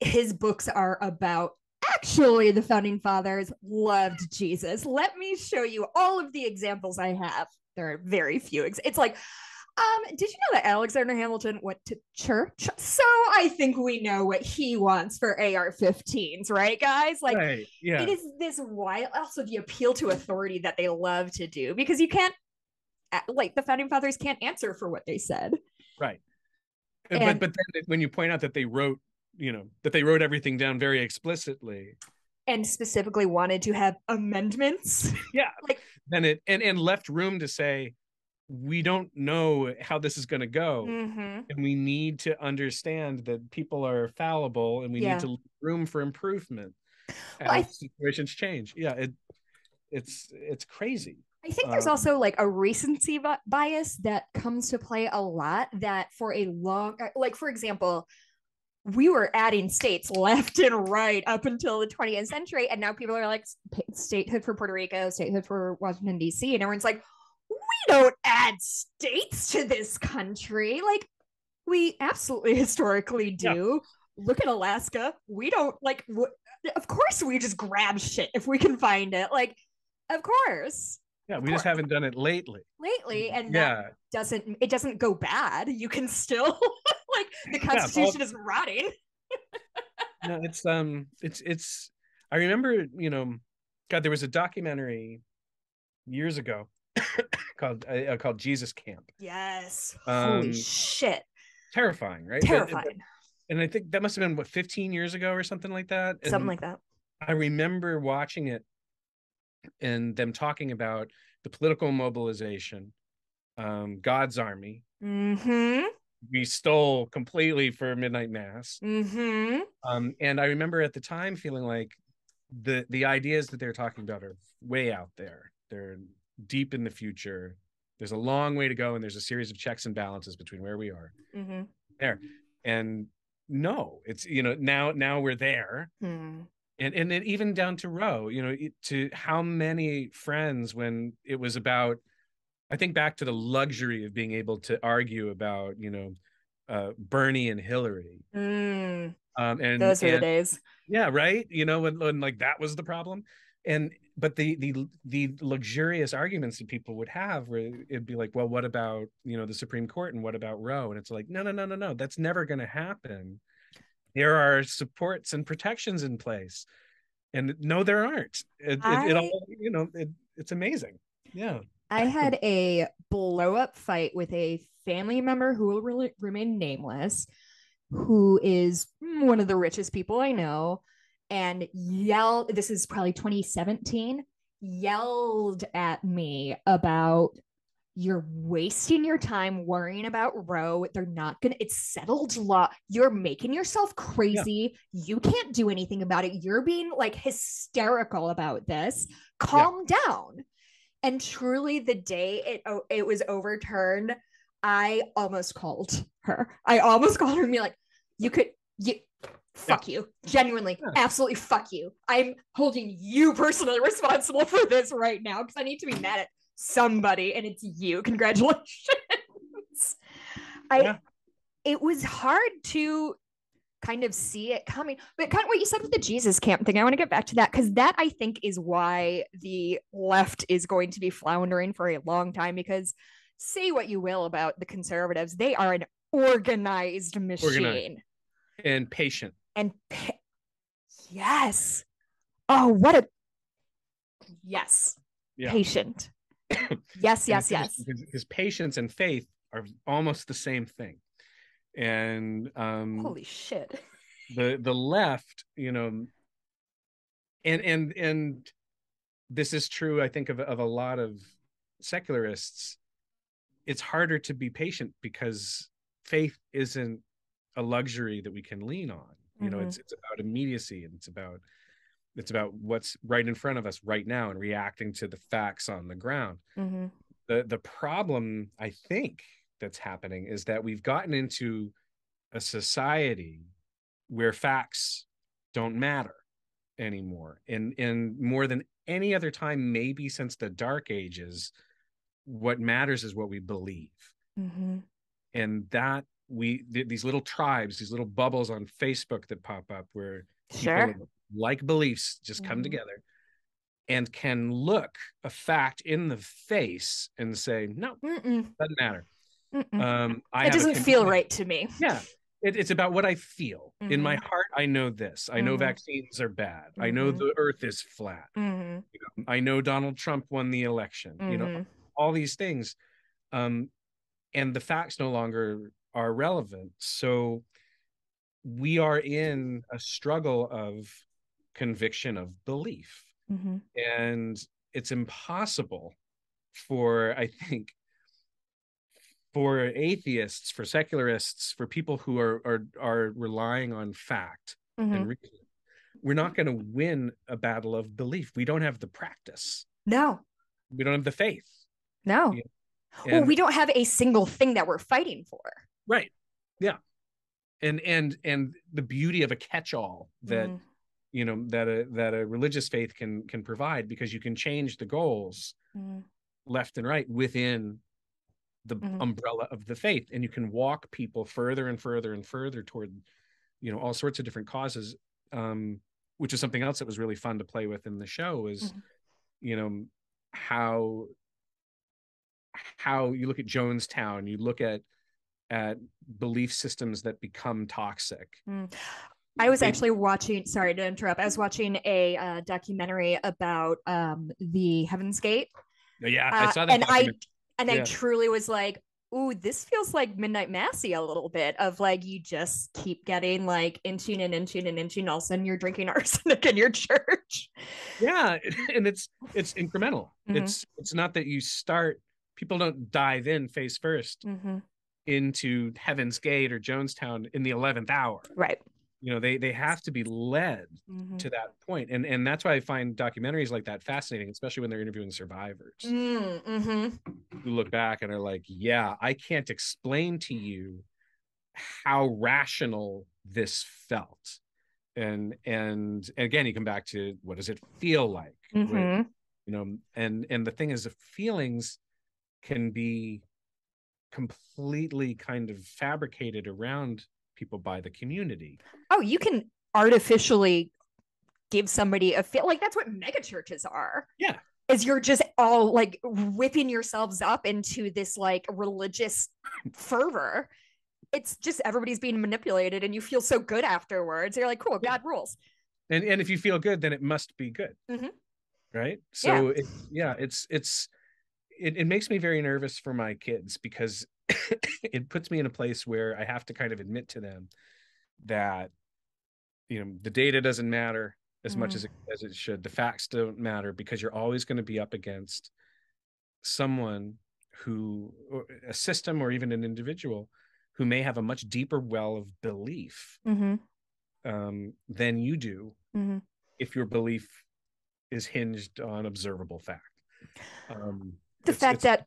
his books are about actually the founding fathers loved Jesus. Let me show you all of the examples I have. There are very few. Ex- it's like um, did you know that Alexander Hamilton went to church? So I think we know what he wants for AR-15s, right, guys? Like right yeah it is this wild also the appeal to authority that they love to do because you can't like the founding fathers can't answer for what they said. right and- but but then when you point out that they wrote you know that they wrote everything down very explicitly And specifically wanted to have amendments. yeah Like- then it and and left room to say we don't know how this is going to go Mhm. and we need to understand that people are fallible and we Yeah. need to leave room for improvement as Well, I- situations change yeah it it's it's crazy I think there's Um, also like a recency bias that comes to play a lot. That for a long, like for example, we were adding states left and right up until the 20th century, and now people are like statehood for Puerto Rico, statehood for Washington D.C., and everyone's like, we don't add states to this country. Like we absolutely historically Yeah. do. Look at Alaska. We don't like. W- of course, we just grab shit if we can find it. Like, of course yeah we just haven't done it lately. Lately and that yeah. doesn't it doesn't go bad. You can still like the all- constitution is rotting. No it's um it's it's i remember you know god there was a documentary years ago called uh, called jesus camp. Yes. Um, holy shit. terrifying right? But- terrifying. and i think that must have been what 15 years ago or something like that And something like that. I remember watching it and them talking about the political mobilization um god's army. Mm-hmm. We stole completely for midnight mass. Mm-hmm. Um and i remember at the time feeling like the the ideas that they're talking about are way out there. They're deep in the future. There's a long way to go and there's a series of checks and balances between where we are mm-hmm. and no it's you know now now we're there. Hmm. And and then even down to roe you know to how many friends when it was about i think back to the luxury of being able to argue about you know uh bernie and hillary. Mm. um and, those were the days. Yeah right? You know when, when like that was the problem. And but the the the luxurious arguments that people would have where it'd be like well what about you know the supreme court and what about roe? And it's like no no no no no that's never going to happen there are supports and protections in place and no there aren't it, it, it all you know it, it's amazing. Yeah. I had a blow up fight with a family member who will re- remain nameless, who is one of the richest people I know, and yelled. This is probably 2017. Yelled at me about you're wasting your time worrying about Roe. They're not gonna. It's settled law. You're making yourself crazy. Yeah. You can't do anything about it. You're being like hysterical about this. Calm yeah. down. And truly, the day it it was overturned, I almost called her. I almost called her and be like, "You could, you, fuck yeah. you, genuinely, yeah. absolutely fuck you. I'm holding you personally responsible for this right now because I need to be mad at somebody, and it's you. Congratulations." I. Yeah. It was hard to kind of see it coming. But kind of what you said with the Jesus camp thing, I want to get back to that because that I think is why the left is going to be floundering for a long time. Because say what you will about the conservatives, they are an organized machine organized. and patient. And pa- yes. Oh, what a yes. Yeah. Patient. yes, yes, yes. His patience and faith are almost the same thing and um holy shit the the left you know and and and this is true i think of, of a lot of secularists it's harder to be patient because faith isn't a luxury that we can lean on you mm-hmm. know it's it's about immediacy and it's about it's about what's right in front of us right now and reacting to the facts on the ground mm-hmm. the the problem i think that's happening is that we've gotten into a society where facts don't matter anymore and and more than any other time maybe since the dark ages what matters is what we believe mm-hmm. and that we th- these little tribes these little bubbles on facebook that pop up where sure. Like beliefs just come mm-hmm. together and can look a fact in the face and say no Mm-mm. doesn't matter um, I it doesn't feel right to me. Yeah. It, it's about what I feel. Mm-hmm. In my mm-hmm. heart, I know this. I know mm-hmm. vaccines are bad. Mm-hmm. I know mm-hmm. the earth is flat. Mm-hmm. You know, I know Donald Trump won the election. You know, all these things. Um, and the facts no longer are relevant. So we are in a struggle of conviction of belief. And it's impossible for, I think, for atheists, for secularists, for people who are are are relying on fact mm-hmm. and reason, we're not going to win a battle of belief. We don't have the practice. No. We don't have the faith. No. You know? well, we don't have a single thing that we're fighting for. Right. Yeah. And and and the beauty of a catch-all that mm. You know that a that a religious faith can can provide because you can change the goals mm. left and right within the mm-hmm. umbrella of the faith and you can walk people further and further and further toward you know all sorts of different causes um which is something else that was really fun to play with in the show is mm-hmm. you know how how you look at jonestown you look at at belief systems that become toxic mm. I was actually watching. Sorry to interrupt. I was watching a uh, documentary about um, the Heaven's Gate. Yeah, I saw that. Uh, and I and yeah. I truly was like, ooh, this feels like Midnight Massy a little bit of like you just keep getting like inching and inching and inching. All of a sudden you're drinking arsenic in your church. Yeah. And it's it's incremental. Mm-hmm. It's it's not that you start people don't dive in face 1st mm-hmm. into Heaven's Gate or Jonestown in the eleventh hour. Right you know they they have to be led mm-hmm. to that point and and that's why i find documentaries like that fascinating especially when they're interviewing survivors mm-hmm. who look back and are like yeah i can't explain to you how rational this felt and and, and again you come back to what does it feel like mm-hmm. right? you know and and the thing is the feelings can be completely kind of fabricated around people by the community. Oh, you can artificially give somebody a feel like that's what mega churches are. Yeah. Is you're just all like whipping yourselves up into this like religious fervor. It's just everybody's being manipulated and you feel so good afterwards. You're like, cool, God rules. And and if you feel good, then it must be good. Mm-hmm. right so yeah, it, yeah it's it's it, it makes me very nervous for my kids because it puts me in a place where i have to kind of admit to them that you know the data doesn't matter as mm. much as it, as it should the facts don't matter because you're always going to be up against someone who a system or even an individual who may have a much deeper well of belief mm-hmm. um, than you do mm-hmm. if your belief is hinged on observable fact um, the it's, fact it's, that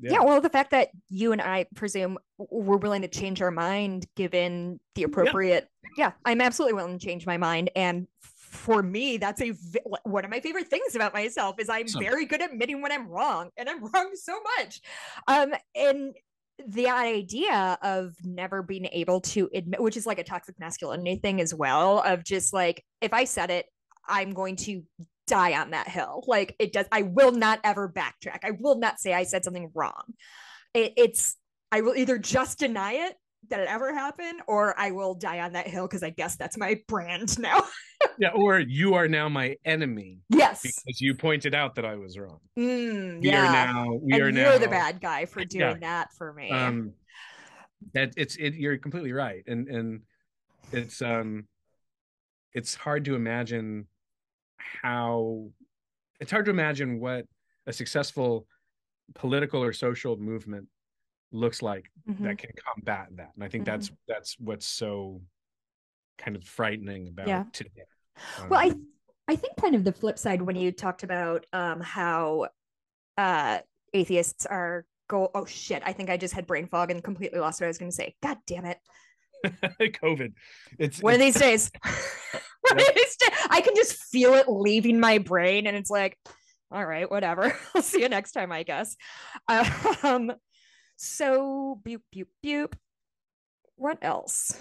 yeah. yeah. well the fact that you and i presume we're willing to change our mind given the appropriate yeah, yeah i'm absolutely willing to change my mind and for me that's a one of my favorite things about myself is i'm so, very good at admitting when i'm wrong and i'm wrong so much um and the idea of never being able to admit which is like a toxic masculinity thing as well of just like if i said it i'm going to die on that hill like it does i will not ever backtrack i will not say i said something wrong it, it's i will either just deny it that it ever happened or I will die on that hill because I guess that's my brand now. yeah, or you are now my enemy. Yes. Because you pointed out that I was wrong. Mm, we yeah. are now we and are you're now, the bad guy for doing yeah. that for me. Um that it's it you're completely right. And and it's um it's hard to imagine how it's hard to imagine what a successful political or social movement looks like mm-hmm. that can combat that and i think mm-hmm. that's that's what's so kind of frightening about yeah. today um, well i i think kind of the flip side when you talked about um how uh atheists are go oh shit i think i just had brain fog and completely lost what i was going to say god damn it covid it's one it's, of these days one of these days i can just feel it leaving my brain and it's like all right whatever i'll see you next time i guess um so, boop, boop, boop. What else?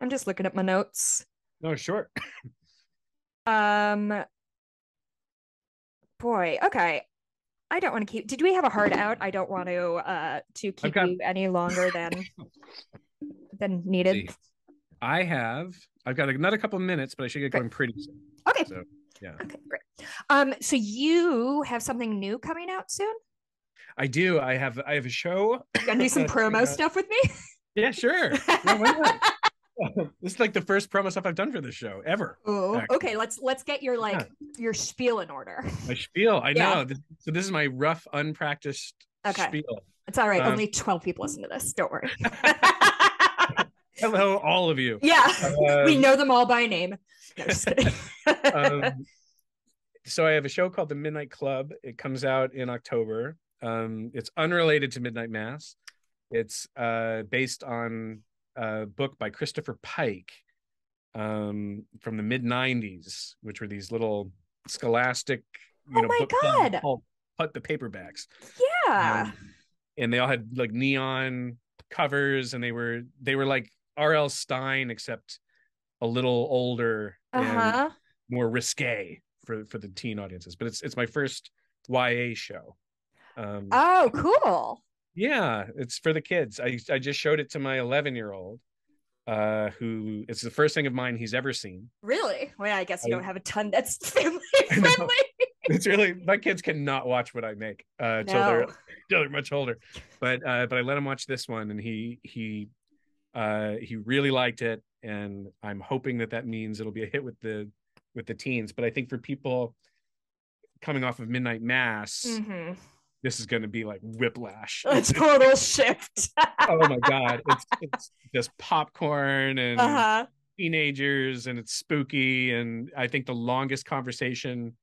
I'm just looking at my notes. No, sure. um, boy, okay. I don't want to keep. Did we have a hard out? I don't want to uh to keep got... you any longer than than needed. I have. I've got another couple minutes, but I should get going pretty soon. Okay. So, yeah. Okay, great. Um, so you have something new coming out soon? I do. I have I have a show. You gonna do some promo stuff with me? Yeah, sure. Yeah, this is like the first promo stuff I've done for this show ever. Oh, okay. Let's let's get your like yeah. your spiel in order. My spiel. I yeah. know. So this is my rough, unpracticed okay. spiel. It's all right. Um, Only twelve people listen to this. Don't worry. Hello, all of you. Yeah, um, we know them all by name. No, um, so I have a show called The Midnight Club. It comes out in October. Um, it's unrelated to Midnight Mass. It's uh, based on a book by Christopher Pike um, from the mid '90s, which were these little scholastic, you oh know, my god, put the paperbacks. Yeah, um, and they all had like neon covers, and they were they were like R.L. Stine, except a little older uh-huh. and more risque for for the teen audiences. But it's it's my first YA show. Um, oh, cool. Yeah, it's for the kids. I I just showed it to my 11 year old, uh, who it's the first thing of mine he's ever seen. Really? Well, I guess you I, don't have a ton that's family friendly. it's really my kids cannot watch what I make uh, till no. they're till they're much older. But uh, but I let him watch this one, and he he uh, he really liked it, and I'm hoping that that means it'll be a hit with the with the teens. But I think for people coming off of Midnight Mass. Mm-hmm this is going to be like whiplash. A total shift. oh my god, it's it's just popcorn and uh-huh. teenagers, and it's spooky. And I think the longest conversation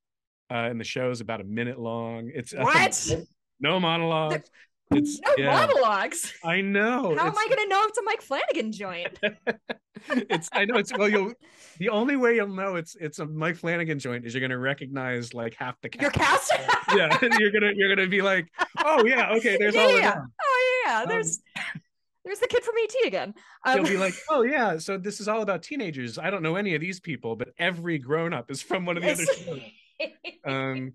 uh, in the show is about a minute long. It's what? Uh, no monologues. It's no yeah. monologues. I know. How am I going to know if it's a Mike Flanagan joint? it's I know it's well you'll the only way you'll know it's it's a Mike Flanagan joint is you're gonna recognize like half the cast. Your cast? yeah, you're gonna you're gonna be like, oh yeah, okay, there's yeah, all yeah. Oh yeah, there's um, there's the kid from ET again. Um, you'll be like, oh yeah, so this is all about teenagers. I don't know any of these people, but every grown up is from one of the other shows. um,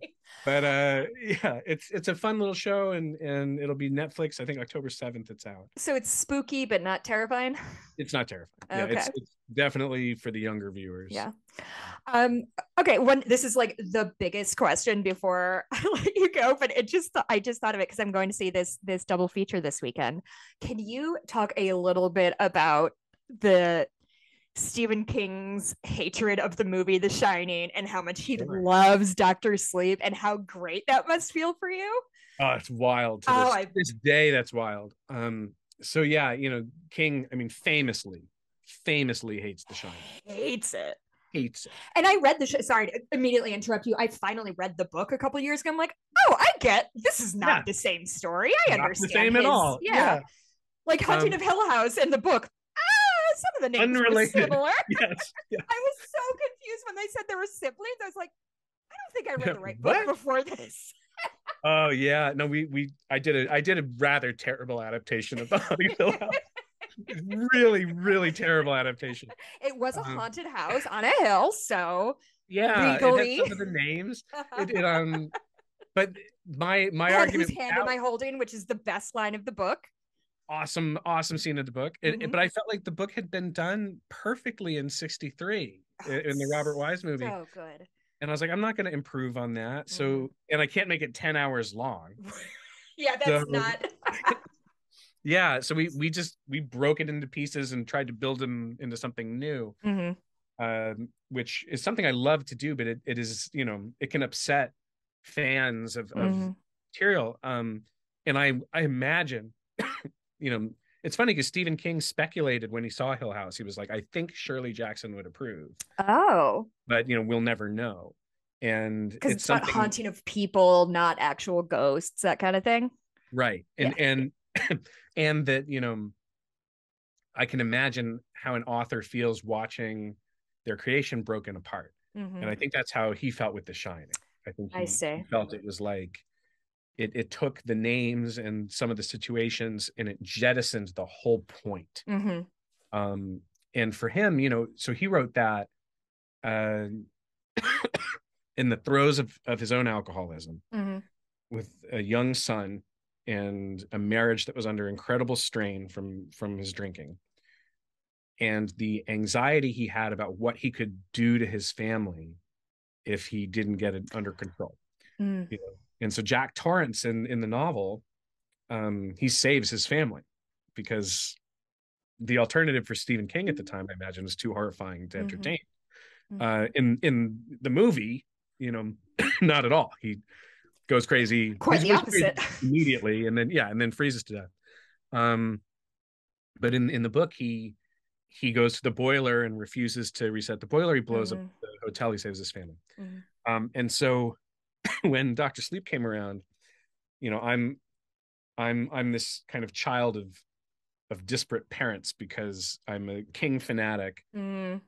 but uh yeah it's it's a fun little show and and it'll be netflix. I think october 7th it's out. So it's spooky but not terrifying? It's not terrifying. Okay. yeah it's, it's definitely for the younger viewers. Yeah. Um okay when this is like the biggest question before i let you go but it just i just thought of it because i'm going to see this this double feature this weekend. Can you talk a little bit about the Stephen King's hatred of the movie The Shining and how much he sure. loves Doctor Sleep and how great that must feel for you. Oh, it's wild. To oh, this, I... this day, that's wild. Um, so yeah, you know, King, I mean, famously, famously hates The Shining. Hates it. Hates it. And I read the sh- sorry to immediately interrupt you. I finally read the book a couple years ago. I'm like, oh, I get this is not yeah. the same story. I not understand. The same his, at all. Yeah. yeah. Like Haunting um, of Hill House in the book some of the names Unrelated. similar. Yes, yes. I was so confused when they said there were siblings. I was like, I don't think I read the right book before this. oh yeah, no, we we I did a I did a rather terrible adaptation of the Haunted Hill House. really, really terrible adaptation. It was a um, haunted house on a hill, so yeah, legally. some of the names. It, it um, but my my argument. Whose hand am I holding? Which is the best line of the book awesome awesome scene in the book it, mm-hmm. it, but i felt like the book had been done perfectly in 63 oh, in the robert wise movie so good and i was like i'm not going to improve on that mm-hmm. so and i can't make it 10 hours long yeah that's so, not yeah so we we just we broke it into pieces and tried to build them into something new mm-hmm. um, which is something i love to do but it, it is you know it can upset fans of, of mm-hmm. material um and i i imagine you know, it's funny because Stephen King speculated when he saw Hill House, he was like, I think Shirley Jackson would approve. Oh. But you know, we'll never know. And because it's, it's something... haunting of people, not actual ghosts, that kind of thing. Right. And yeah. and and that, you know, I can imagine how an author feels watching their creation broken apart. Mm-hmm. And I think that's how he felt with The Shining. I think I say. He felt it was like it, it took the names and some of the situations and it jettisoned the whole point. Mm-hmm. Um, and for him, you know, so he wrote that uh, in the throes of, of his own alcoholism mm-hmm. with a young son and a marriage that was under incredible strain from from his drinking and the anxiety he had about what he could do to his family if he didn't get it under control mm. you know and so Jack Torrance in in the novel, um, he saves his family because the alternative for Stephen King at the time, I imagine, was too horrifying to mm-hmm. entertain. Mm-hmm. Uh, in in the movie, you know, not at all. He goes crazy, quite the opposite, immediately, and then yeah, and then freezes to death. Um, but in in the book, he he goes to the boiler and refuses to reset the boiler. He blows mm-hmm. up the hotel. He saves his family. Mm-hmm. Um, and so when Doctor Sleep came around, you know, I'm I'm I'm this kind of child of of disparate parents because I'm a King fanatic, mm.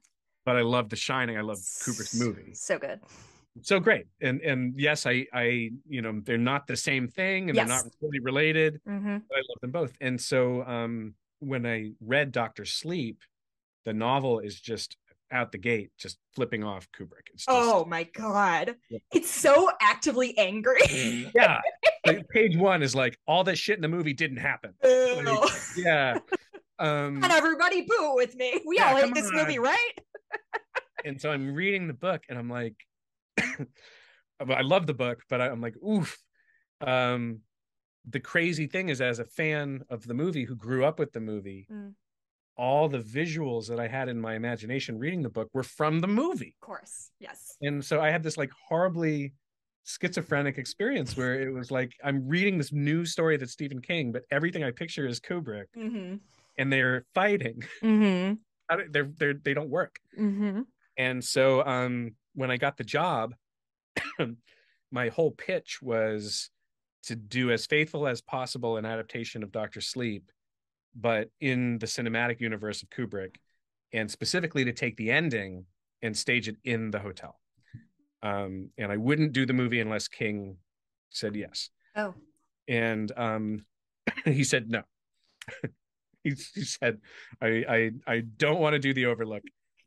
but I love The Shining. I love Kubrick's movie. So good. So great. And and yes, I I you know they're not the same thing and yes. they're not really related. Mm-hmm. But I love them both. And so um when I read Doctor Sleep, the novel is just out the gate just flipping off Kubrick. It's just, oh my god, yeah. it's so actively angry. yeah, like, page one is like all that shit in the movie didn't happen. Like, yeah, um, and everybody boo with me. We yeah, all hate this on. movie, right? and so I'm reading the book, and I'm like, I love the book, but I'm like, oof. Um, the crazy thing is, as a fan of the movie who grew up with the movie. Mm all the visuals that I had in my imagination reading the book were from the movie. Of course, yes. And so I had this like horribly schizophrenic experience where it was like I'm reading this new story that's Stephen King, but everything I picture is Kubrick, mm-hmm. and they're fighting. Mm-hmm. they're they're they don't work. Mm-hmm. And so um, when I got the job, my whole pitch was to do as faithful as possible an adaptation of Doctor Sleep but in the cinematic universe of Kubrick, and specifically to take the ending and stage it in the hotel. Um, and I wouldn't do the movie unless King said yes. Oh. And um, he said no. he, he, said, I, I, I don't want to do the Overlook.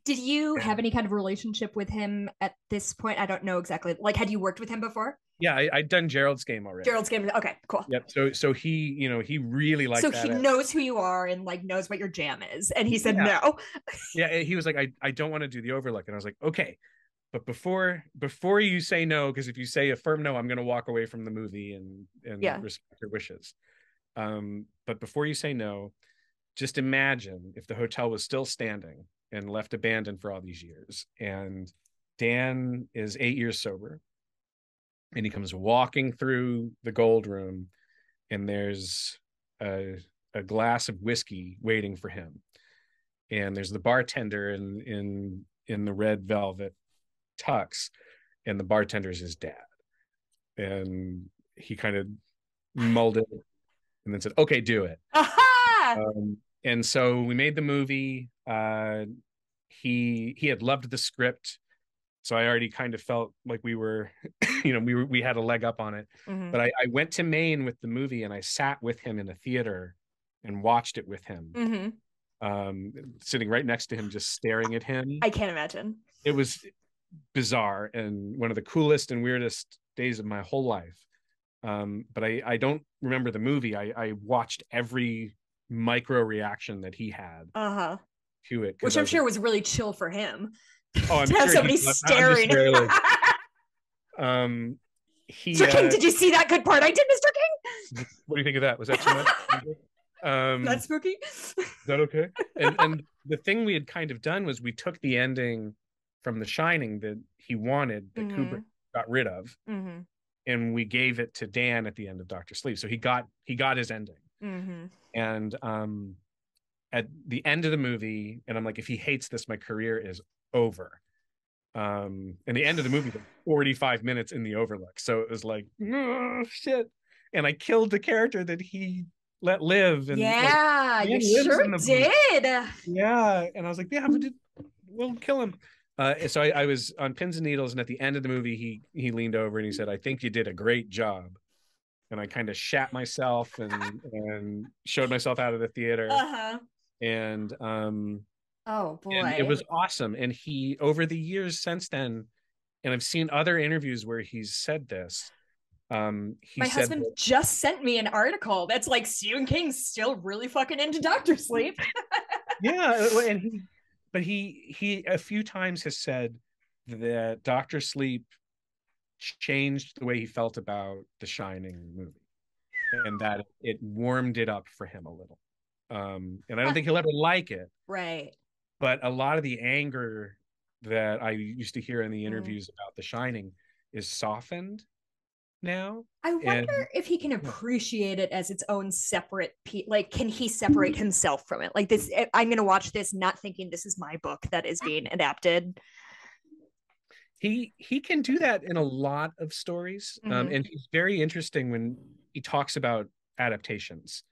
Did you have any kind of relationship with him at this point? I don't know exactly. Like, had you worked with him before? Yeah, I, I'd done Gerald's game already. Gerald's game. Okay, cool. Yep. So so he, you know, he really liked so he knows who you are and like knows what your jam is. And he said Yeah. no. yeah, he was like, I, I don't want to do the overlook. And I was like, okay. But before before you say no, because if you say a firm no, I'm gonna walk away from the movie and and Yeah. respect your wishes. Um, but before you say no, just imagine if the hotel was still standing and left abandoned for all these years. And Dan is eight years sober. And he comes walking through the gold room, and there's a, a glass of whiskey waiting for him. And there's the bartender in in in the red velvet tux, and the bartender's his dad. And he kind of mulled it and then said, Okay, do it. Um, and so we made the movie. Uh, he he had loved the script, so I already kind of felt like we were, you know, we were we had a leg up on it. Mhm. But I, I went to Maine with the movie, and I sat with him in a theater and watched it with him, Mhm. um, sitting right next to him, just staring at him. I can't imagine. it was bizarre and one of the coolest and weirdest days of my whole life. Um, but I, I don't remember the movie. I, I watched every micro reaction that he had Uh huh. to it, Which I'm was sure like, was really chill for him. Oh, I'm to have sure somebody he- I'm just staring. like, um, he, Mr. King, uh, did you see that good part I did, Mr. King? what do you think of that? Was that too much? um, That's spooky. Is that okay? And and the thing we had kind of done was we took the ending from The Shining that he wanted that Mhm. Kubrick got rid of, mm-hmm. and we gave it to Dan at the end of Doctor Sleep. So he got he got his ending. Mm-hmm. And um at the end of the movie, and I'm like, if he hates this, my career is over. Um, and the end of the movie, was 45 minutes in the overlook. So it was like, "Oh, shit. And I killed the character that he let live. And like, Yeah, you Dan sure the book. did. yeah and i was like yeah but we'll kill him uh so I, I was on pins and needles and at the end of the movie he he leaned over and he said i think you did a great job and i kind of shat myself and and showed myself out of the theater Uh-huh. and um Oh boy. and it was awesome and he over the years since then and i've seen other interviews where he's said this um he My said husband just sent me an article that's like Stephen King's still really fucking into Doctor Sleep. yeah and he but he he a few times has said that dr sleep changed the way he felt about the shining movie and that it warmed it up for him a little um and i don't think he'll ever like it right. But a lot of the anger that i used to hear in Mm. the interviews about the shining is softened now I wonder if he can appreciate it as its own separate piece. Like, can he separate himself from it? Like this, eh, I'm going to watch this not thinking this is my book that is being adapted. he he can do that in a lot of stories um, Mhm. and he's very interesting when he talks about adaptations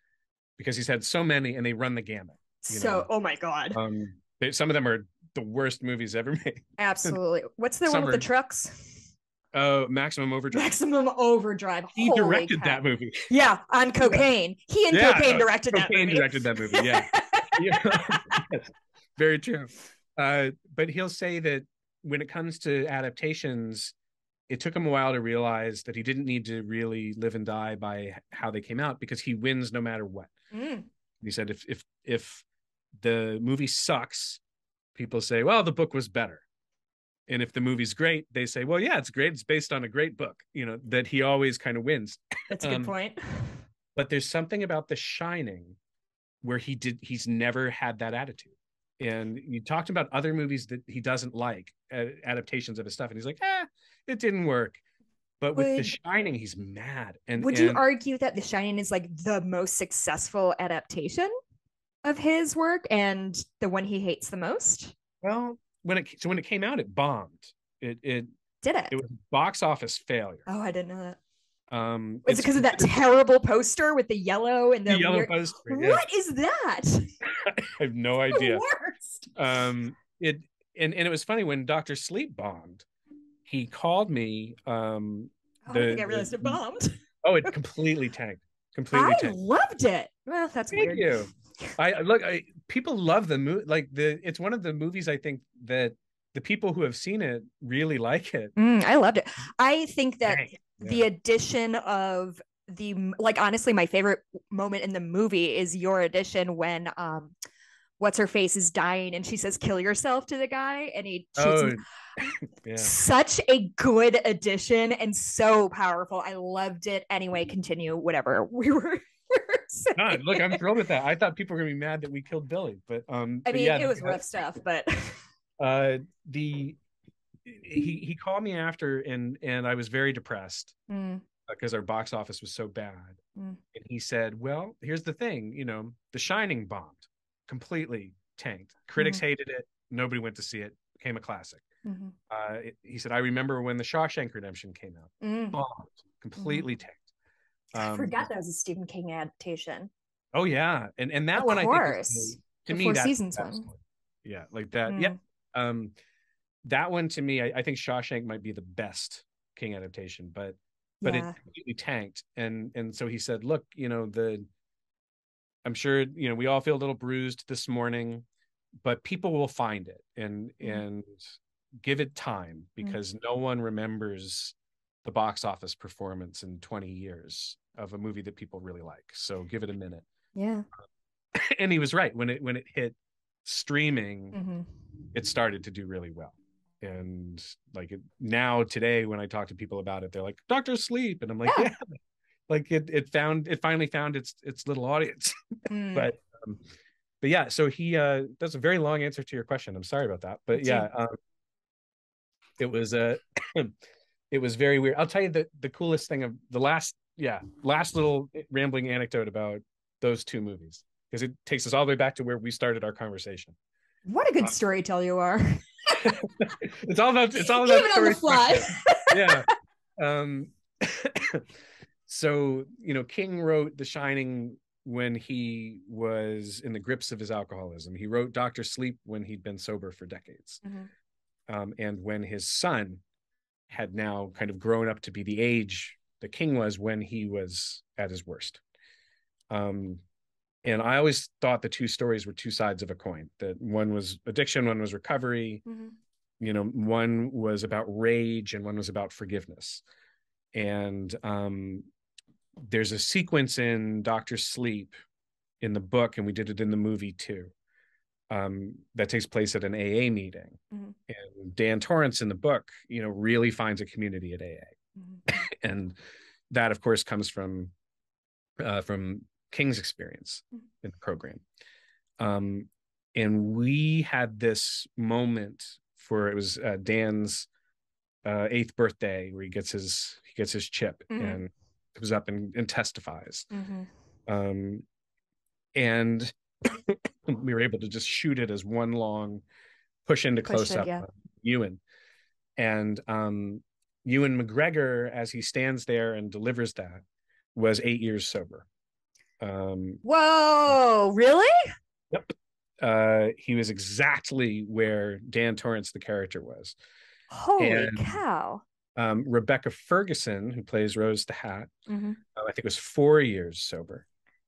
because he's had so many and they run the gamut You So, know. oh my god, um they, some of them are the worst movies ever made absolutely. What's the one with the trucks? oh maximum overdrive Maximum Overdrive. he Holy directed cow. that movie Yeah, on cocaine. He and Yeah, cocaine uh, directed that movie. directed that movie yeah yeah Yes. very true uh but he'll say that when it comes to adaptations it took him a while to realize that he didn't need to really live and die by how they came out because he wins no matter what Mm, he said if if if the movie sucks people say well the book was better. And if the movie's great they say well yeah it's great. It's based on a great book you know that he always kind of wins. That's a good Um, point. but there's something about the shining where he did he's never had that attitude. And you talked about other movies that he doesn't like uh, adaptations of his stuff and he's like ah it didn't work. But with the shining he's mad and Would you argue that The Shining is like the most successful adaptation of his work and the one he hates the most? well when it so when it came out it bombed it it Did it? it was a box office failure oh, I didn't know that. um Was it because of that terrible poster with the yellow and the, the yellow weird- poster yeah. What is that? i have no idea worst. um it and, and it was funny when dr sleep bombed he called me um Oh, I the- think I realized the- it bombed. oh it completely tanked completely I tanked loved it. Well, that's thank weird. you i look i people love the movie. Like the, it's one of the movies I think that the people who have seen it really like it. Mm, I loved it. I think that Dang. the Yeah. addition of the like honestly my favorite moment in the movie is your addition when um what's her face is dying and she says kill yourself to the guy and he shoots Oh, yeah. such a good addition and so powerful i loved it anyway continue whatever we were, No, look, I'm thrilled with that. I thought people were gonna be mad that we killed Billy, but um, i mean yeah, it was rough stuff but Uh, the he he called me after, and and I was very depressed Mm, because our box office was so bad. Mm. And he said, "Well, here's the thing. You know, The Shining bombed, completely tanked. Critics Mm-hmm. hated it. Nobody went to see it. Became a classic." mhm, Uh, it- he said, "I remember when The Shawshank Redemption came out, mm. bombed, completely tanked." I Um, forgot that was a stephen king adaptation Oh yeah, and and that Of one I think is, to The me Four Seasons one. Yeah, like that. Yeah, Mm. um, that one to me, I, I think Shawshank might be the best King adaptation, but but yeah. it completely tanked. And and so he said, look, you know the. I'm sure you know we all feel a little bruised this morning, but people will find it and Mhm. and give it time because no one remembers the box office performance in 20 years of a movie that people really like. So give it a minute. yeah. And he was right. When it when it hit streaming hmm it started to do really well. And like it, now today when i talk to people about it they're like doctor sleep. And i'm like Yeah. yeah, like it it found it finally found its its little audience. Mm. but um, but yeah so he uh that's a very long answer to your question. I'm sorry about that. But Thank yeah um it was a it was very weird. I'll tell you the the coolest thing of the last yeah last little rambling anecdote about those two movies because it takes us all the way back to where we started our conversation. What a good storyteller you are. It's all about it's all about even on the fly. Yeah. Um so you know king wrote the shining when he was in the grips of his alcoholism. He wrote dr sleep when he'd been sober for decades. Mhm. um, and when his son had now kind of grown up to be the age that king was when he was at his worst um, and i always thought the two stories were two sides of a coin that one was addiction one was recovery Mhm. you know one was about rage and one was about forgiveness and um there's a sequence in dr sleep in the book and we did it in the movie too um that takes place at an aa meeting Mhm. and dan torrance in the book you know really finds a community at aa Mhm. and that of course comes from uh, from king's experience Mhm. in the program um, and we had this moment for it was uh, dan's uh, eighth birthday where he gets his he gets his chip Mhm. and comes up and, and testifies Mhm. um, and we were able to just shoot it as one long push into Push close it, up yeah. Ewan. And um, Ewan McGregor, as he stands there and delivers that, was eight years sober. Um, Whoa, really? Yep. Uh, he was exactly where Dan Torrance, the character, was. Holy And- cow. Um, Rebecca Ferguson, who plays Rose the Hat, Mhm. uh, I think was four years sober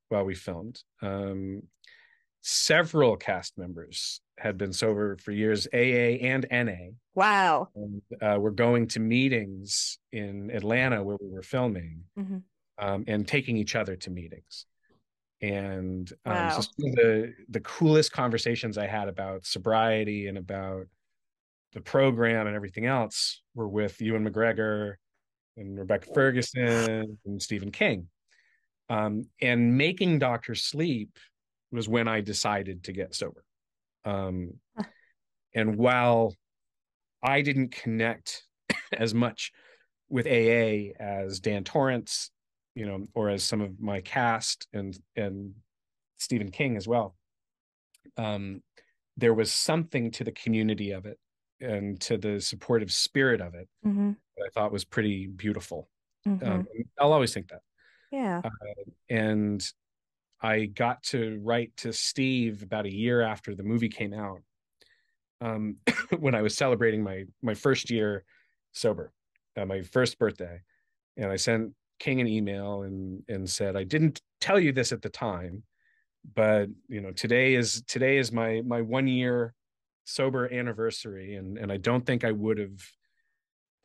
while we filmed. Um, several cast members had been sober for years, AA and NA. Wow. And uh, we're going to meetings in Atlanta where we were filming Mhm. um, and taking each other to meetings. And um, Wow. so some of the the coolest conversations I had about sobriety and about the program and everything else were with Ewan McGregor and Rebecca Ferguson and Stephen King. Um, and making Doctor Sleep was when I decided to get sober. Um, and while I didn't connect as much with AA as Dan Torrance, you know, or as some of my cast and and Stephen King as well. Um, there was something to the community of it and to the supportive spirit of it Mhm. that I thought was pretty beautiful. Mhm. Um, I'll always think that. yeah. And I got to write to Steve about a year after the movie came out, um, when I was celebrating my my first year sober, uh, my first birthday, and I sent King an email and and said I didn't tell you this at the time, but you know today is today is my my one year sober anniversary and and i don't think i would have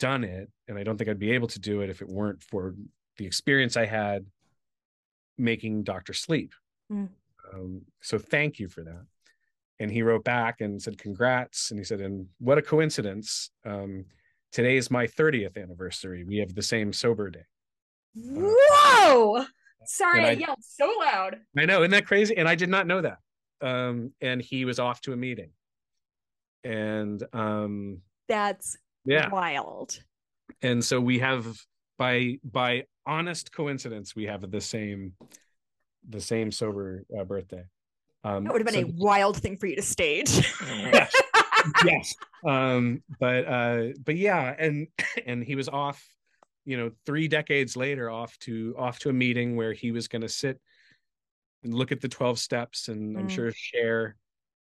done it and i don't think i'd be able to do it if it weren't for the experience i had making dr sleep. Mm. um, so thank you for that. And he wrote back and said congrats. And he said and what a coincidence. Um, today is my 30th anniversary. We have the same sober day. Whoa! sorry I, I, yelled so loud. I know isn't that crazy? And i did not know that. Um, and he was off to a meeting. And um, that's yeah. wild. And so we have by by honest coincidence we have the same the same sober uh, birthday um, that would have been so, a wild thing for you to stage. yes, yes. Um, but uh, but yeah, and and he was off, you know, three decades later, off to off to a meeting where he was going to sit and look at the twelve steps, and mm. I'm sure share,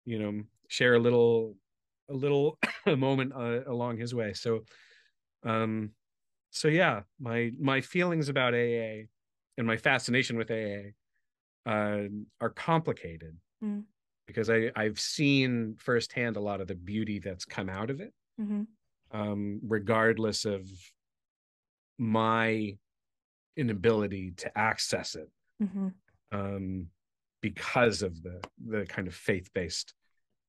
you know, share a little a little moment uh, along his way. So, um, so yeah, my my feelings about AA and my fascination with AA uh, are complicated mm. because I I've seen firsthand a lot of the beauty that's come out of it, mm-hmm. um, regardless of my inability to access it, mm-hmm. um, because of the the kind of faith based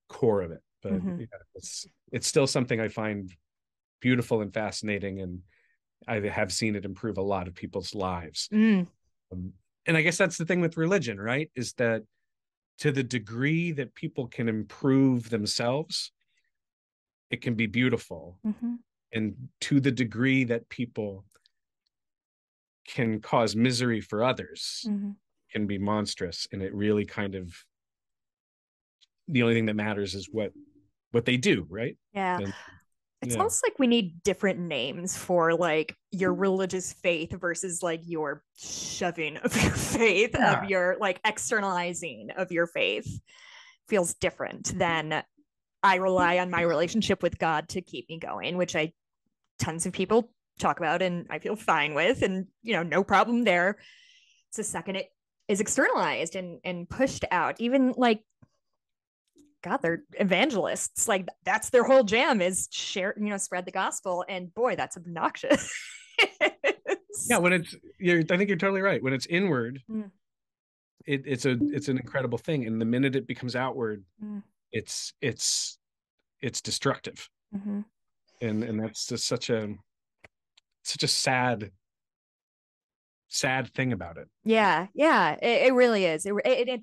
core of it. But mm-hmm. yeah, it's it's still something I find beautiful and fascinating, and I have seen it improve a lot of people's lives. Mm. Um, and I guess that's the thing with religion, right? Is that to the degree that people can improve themselves, it can be beautiful. Mm-hmm. And to the degree that people can cause misery for others, mm-hmm. can be monstrous. And it really kind of the only thing that matters is what what they do, right? Yeah. And, it's yeah. almost like we need different names for like your religious faith versus like your shoving of your faith yeah. of your like externalizing of your faith feels different than i rely on my relationship with god to keep me going which i tons of people talk about and i feel fine with and you know no problem there it's the second it is externalized and and pushed out even like God, they're evangelists. Like that's their whole jam is share, you know, spread the gospel. And boy, that's obnoxious. yeah, when it's you're I think you're totally right. When it's inward, mm. it, it's a it's an incredible thing. And the minute it becomes outward, mm. it's it's it's destructive. Mm-hmm. And and that's just such a such a sad sad thing about it. Yeah, yeah, it, it really is. It, it, it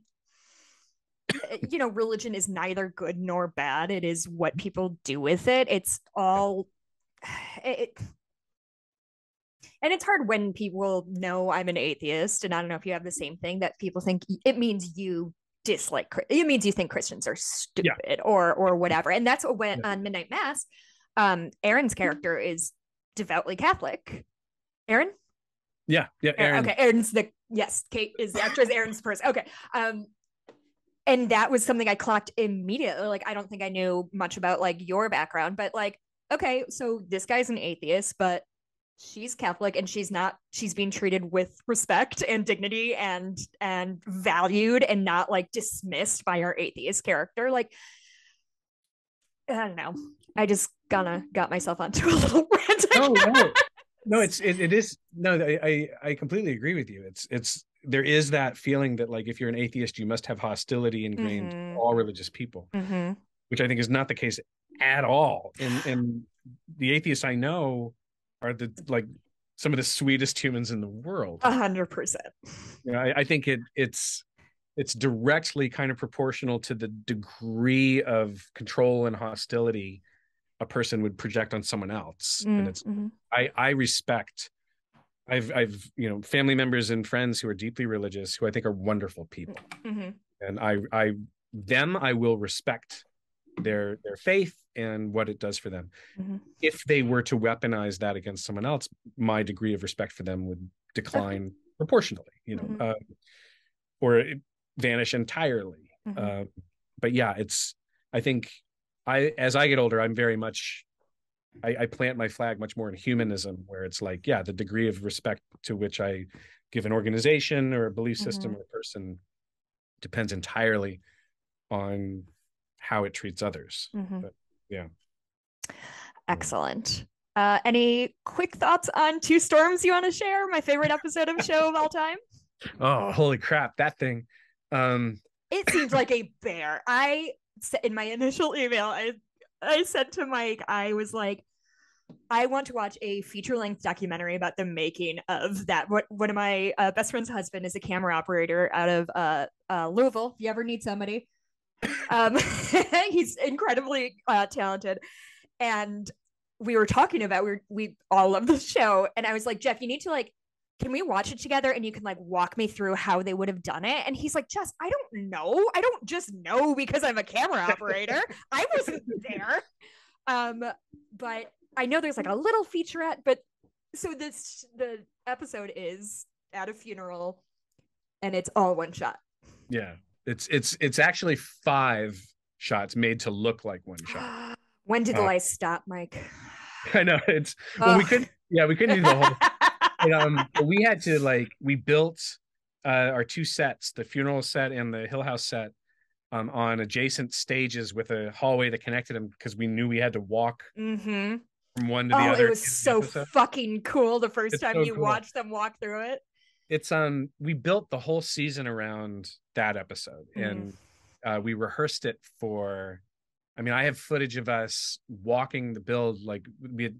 you know, religion is neither good nor bad. It is what people do with it. It's all it, and it's hard when people know I'm an atheist, and I don't know if you have the same thing that people think it means you dislike. It means you think Christians are stupid yeah. or or whatever. And that's what went yeah. on Midnight Mass. Um, Erin's character is devoutly Catholic. Erin. Yeah, yeah. Erin. Okay, Erin's the yes. Kate is the actress. Erin's person. Okay. Um, and that was something I clocked immediately. Like, I don't think I knew much about like your background, but like, okay, so this guy's an atheist, but she's Catholic and she's not, she's being treated with respect and dignity and, and valued and not like dismissed by our atheist character. Like, I don't know. I just gonna got myself onto a little rant. No, no, no. It's it, it is no. I I completely agree with you. It's it's there is that feeling that like if you're an atheist you must have hostility ingrained mm-hmm. in all religious people mm-hmm. which i think is not the case at all and and the atheists i know are the like some of the sweetest humans in the world a hundred percent know, I, I think it it's it's directly kind of proportional to the degree of control and hostility a person would project on someone else mm-hmm. and it's mm-hmm. i i respect I've I've you know family members and friends who are deeply religious who I think are wonderful people, mm-hmm. and I I them I will respect their their faith and what it does for them. Mm-hmm. If they were to weaponize that against someone else, my degree of respect for them would decline proportionally, you know, mm-hmm. uh, or vanish entirely. Uh, but yeah, it's I think I as I get older, I'm very much I, I plant my flag much more in humanism, where it's like, yeah, the degree of respect to which I give an organization or a belief system mm-hmm. or a person depends entirely on how it treats others. Mhm. But, yeah. Excellent. Uh, any quick thoughts on Two Storms you want to share? My favorite episode of show of all time. Oh, holy crap, that thing. Um, It seems like a bear. I in my initial email, I I said to Mike, I was like, I want to watch a feature length documentary about the making of that. What one of my uh, best friend's husband is a camera operator out of uh, uh, Louisville. If you ever need somebody, um, he's incredibly uh, talented, and we were talking about we we all love the show, and I was like, Jeff, you need to like. Can we watch it together and you can like walk me through how they would have done it? And he's like, Jess, I don't know. I don't just know because I'm a camera operator. I wasn't there. Um, but I know there's like a little featurette, but so this the episode is at a funeral and it's all one shot. yeah, it's it's it's actually five shots made to look like one shot. when did the Uh, lights stop, Mike? I know it's well, we couldn't. Yeah, we couldn't do the whole. um, we had to like we built uh, our two sets, the funeral set and the Hill House set, um, on adjacent stages with a hallway that connected them because we knew we had to walk mm-hmm. from one to the Oh, other. it was so episode. fucking cool the first It's time so you cool. watched them walk through it. It's um we built the whole season around that episode Mhm. and uh, we rehearsed it for. I mean, I have footage of us walking the build like we had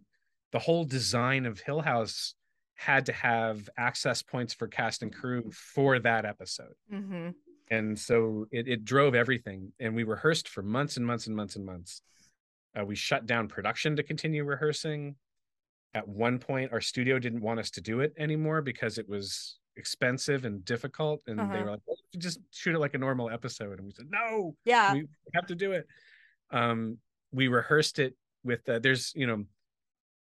the whole design of Hill House had to have access points for cast and crew for that episode. Mm-hmm. and so it, it drove everything and we rehearsed for months and months and months and months uh, we shut down production to continue rehearsing at one point our studio didn't want us to do it anymore because it was expensive and difficult and they Uh-huh. were like well, just shoot it like a normal episode and we said no Yeah. we have to do it um we rehearsed it with uh, there's you know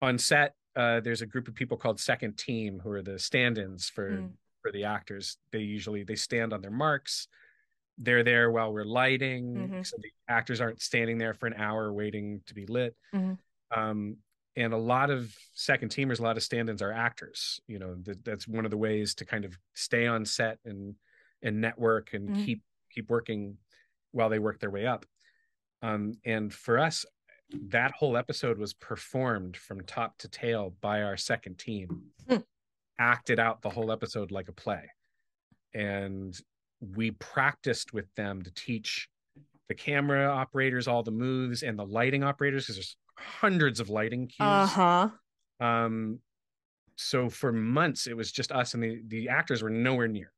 on set uh there's a group of people called second team who are the stand-ins for Mm. for the actors they usually they stand on their marks they're there while we're lighting Mhm. so the actors aren't standing there for an hour waiting to be lit Mhm. um and a lot of second teamers a lot of stand-ins are actors you know that, that's one of the ways to kind of stay on set and and network and Mhm. keep keep working while they work their way up um and for us that whole episode was performed from top to tail by our second team Hmm. acted out the whole episode like a play and we practiced with them to teach the camera operators all the moves and the lighting operators because there's hundreds of lighting cues Uh-huh. um so for months it was just us and the the actors were nowhere near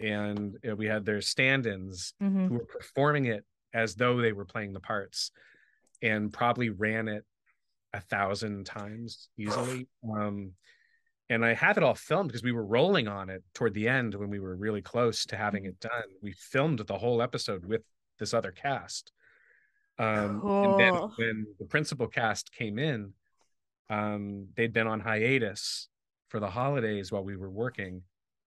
and uh, we had their stand-ins Mm-hmm. who were performing it as though they were playing the parts and probably ran it a thousand times easily. Um and i have it all filmed because we were rolling on it toward the end when we were really close to having it done. We filmed the whole episode with this other cast. Um and then when the principal cast came in um they'd been on hiatus for the holidays while we were working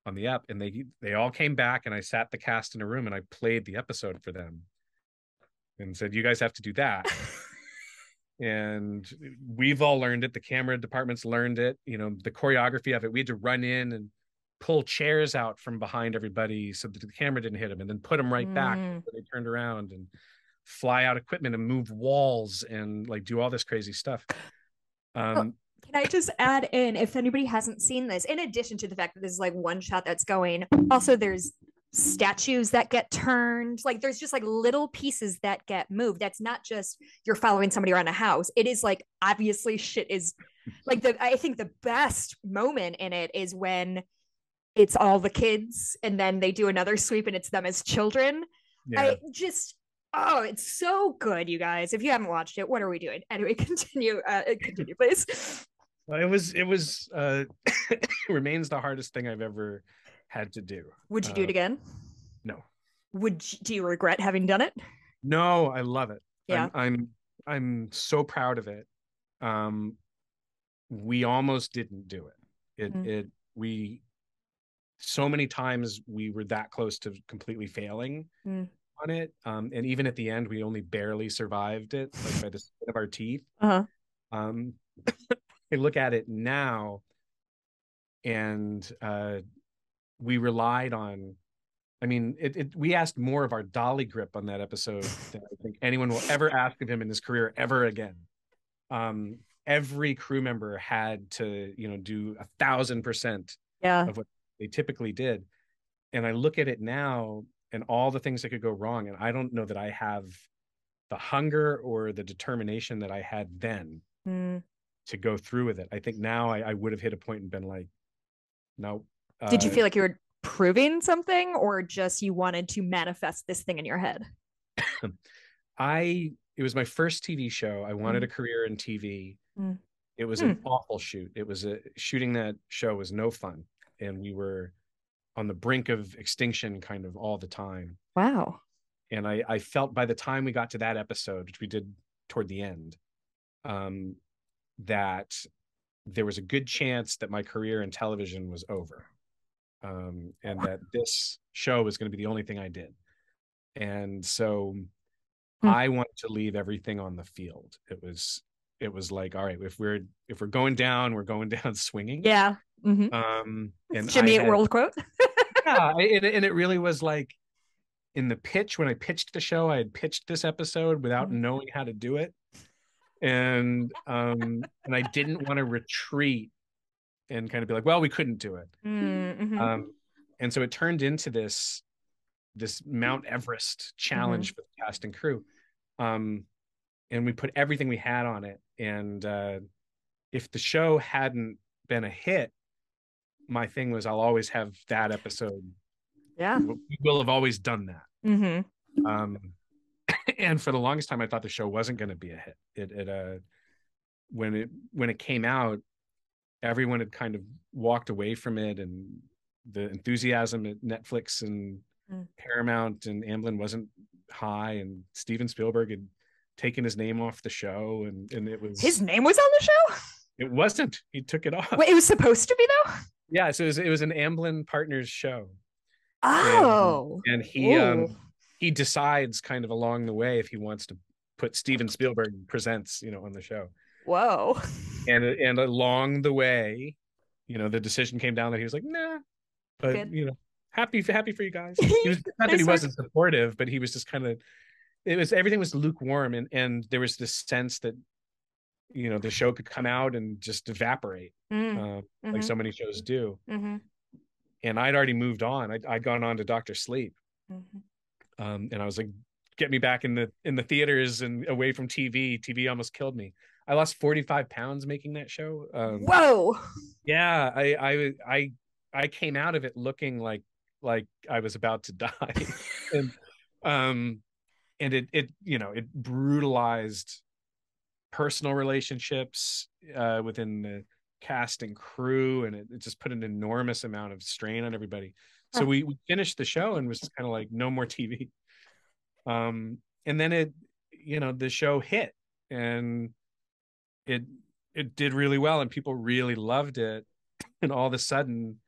on the app and they they all came back and I sat the cast in a room and I played the episode for them and said you guys have to do that. And we've all learned it. The camera departments learned it. You know the choreography of it we had to run in and pull chairs out from behind everybody so that the camera didn't hit them and then put them right back Mm. when they turned around and fly out equipment and move walls and like do all this crazy stuff. Um Can I just add in if anybody hasn't seen this, in addition to the fact that this is like one shot that's going, also there's statues that get turned. Like there's just like little pieces that get moved. That's not just you're following somebody around a house. It is like obviously shit is like the I think the best moment in it is when it's all the kids and then they do another sweep and it's them as children. yeah I just oh, it's so good, you guys. If you haven't watched it, what are we doing? Anyway, continue. Uh, continue, please. Well, it was it was uh remains the hardest thing I've ever had to do. Would you do it Uh, again? no. Would you, do you regret having done it? No, I love it. Yeah. I'm, I'm I'm so proud of it. Um we almost didn't do it. It Mm. it we so many times we were that close to completely failing Mm. on it. Um and even at the end we only barely survived it like by the skin of our teeth. Uh-huh. um I look at it now and uh we relied on I mean, it, it, we asked more of our dolly grip on that episode than I think anyone will ever ask of him in his career ever again. Um, every crew member had to, you know, do a thousand percent Yeah. of what they typically did. And I look at it now and all the things that could go wrong. And I don't know that I have the hunger or the determination that I had then Mm. to go through with it. I think now I, I would have hit a point and been like, no. Did you uh, feel like you were proving something or just you wanted to manifest this thing in your head? I it was my first TV show. I wanted a career in TV. Mm. It was an awful shoot. It was a shooting that show was no fun, and we were on the brink of extinction kind of all the time. Wow. And I I felt by the time we got to that episode, which we did toward the end, um, that there was a good chance that my career in television was over, um, and that this show was going to be the only thing I did. And so Hmm. I wanted to leave everything on the field. It was it was like, all right, if we're if we're going down, we're going down swinging. Yeah. hmm Um, and Jimmy had- World quote. yeah, and, and it really was like in the pitch when I pitched the show, I had pitched this episode without Mhm. knowing how to do it, and um, and I didn't want to retreat and kind of be like, well, we couldn't do it. Mhm. Um, and so it turned into this this Mount Everest challenge for the cast and crew. Um, and we put everything we had on it. And uh, if the show hadn't been a hit, my thing was I'll always have that episode. yeah. We will have always done that. hmm Um, and for the longest time, I thought the show wasn't going to be a hit. It, it uh, when it when it came out, everyone had kind of walked away from it, and the enthusiasm at Netflix and Mm. Paramount and Amblin wasn't high, and Steven Spielberg had taken his name off the show, and and it was His name was on the show? it wasn't. He took it off. Wait, it was supposed to be though? Yeah, so it was, it was an Amblin Partners show, Oh. and he um he decides kind of along the way if he wants to put Steven Spielberg presents, you know, on the show. Whoa. And and along the way, you know, the decision came down that he was like, nah. But Good. you know, happy happy for you guys. He was not that he wasn't supportive, but he was just kind of it was everything was lukewarm and and there was this sense that you know the show could come out and just evaporate Mm, uh, mhm, like so many shows do mhm, and i'd already moved on I'd, I'd gone on to dr sleep mhm. um, and I was like, get me back in the in the theaters and away from TV. TV almost killed me. I lost 45 pounds making that show. Um, Whoa. yeah, I I I I came out of it looking like like I was about to die, and um, and it it you know it brutalized personal relationships uh, within the cast and crew, and it, it just put an enormous amount of strain on everybody. So we, we finished the show and was kind of like no more TV. Um, and then it, you know, the show hit and it it did really well and people really loved it. And all of a sudden,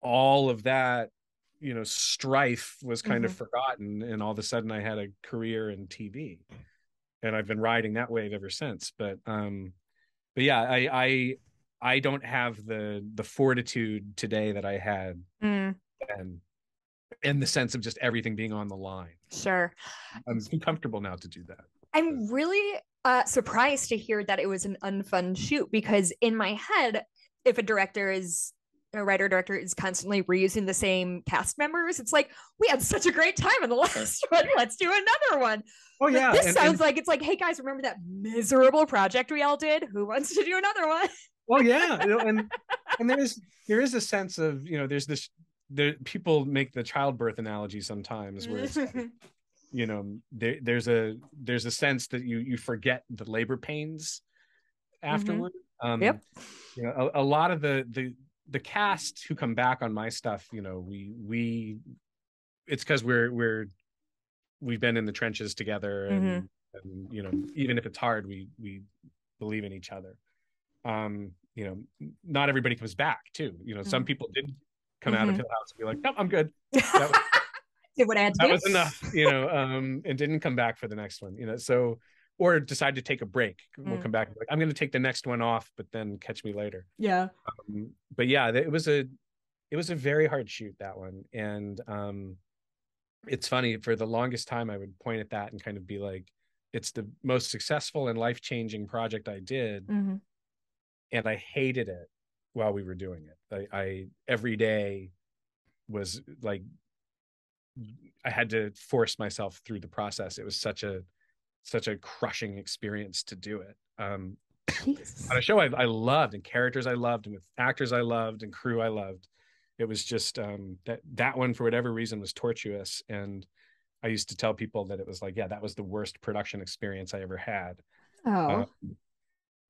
all of that, you know, strife was kind of forgotten, and all of a sudden I had a career in TV. And I've been riding that wave ever since. But um, but yeah, I I I don't have the the fortitude today that I had Mm, then in the sense of just everything being on the line. sure. I'm too comfortable now to do that. I'm really uh, surprised to hear that it was an unfun shoot because in my head, if a director is a writer director is constantly reusing the same cast members, it's like we had such a great time in the last one. Let's do another one. Oh But this sounds like it's like, hey guys, remember that miserable project we all did? Who wants to do another one? well, yeah, and and there's there is a sense of you know there's this there people make the childbirth analogy sometimes where it's like, you know there there's a there's a sense that you you forget the labor pains afterward. Um, Yep. You know, a, a lot of the the the cast who come back on my stuff, you know, we we it's because we're we're we've been in the trenches together and, and you know even if it's hard we we believe in each other um you know not everybody comes back too you know some Mhm. people did come out of Mhm. hill house and be like no i'm good Did what I had to that do. was enough you know um and didn't come back for the next one you know so or decide to take a break we'll Mm. come back like i'm going to take the next one off but then catch me later Yeah. um, but yeah it was a it was a very hard shoot that one and um it's funny for the longest time i would point at that and kind of be like it's the most successful and life-changing project i did Mhm. and i hated it while we were doing it i, I every day was like i had to force myself through the process it was such a such a crushing experience to do it um on a show I, I loved and characters I loved and with actors I loved and crew I loved. It was just um, that that one for whatever reason was tortuous, and I used to tell people that it was like, yeah, that was the worst production experience I ever had. Oh. Uh,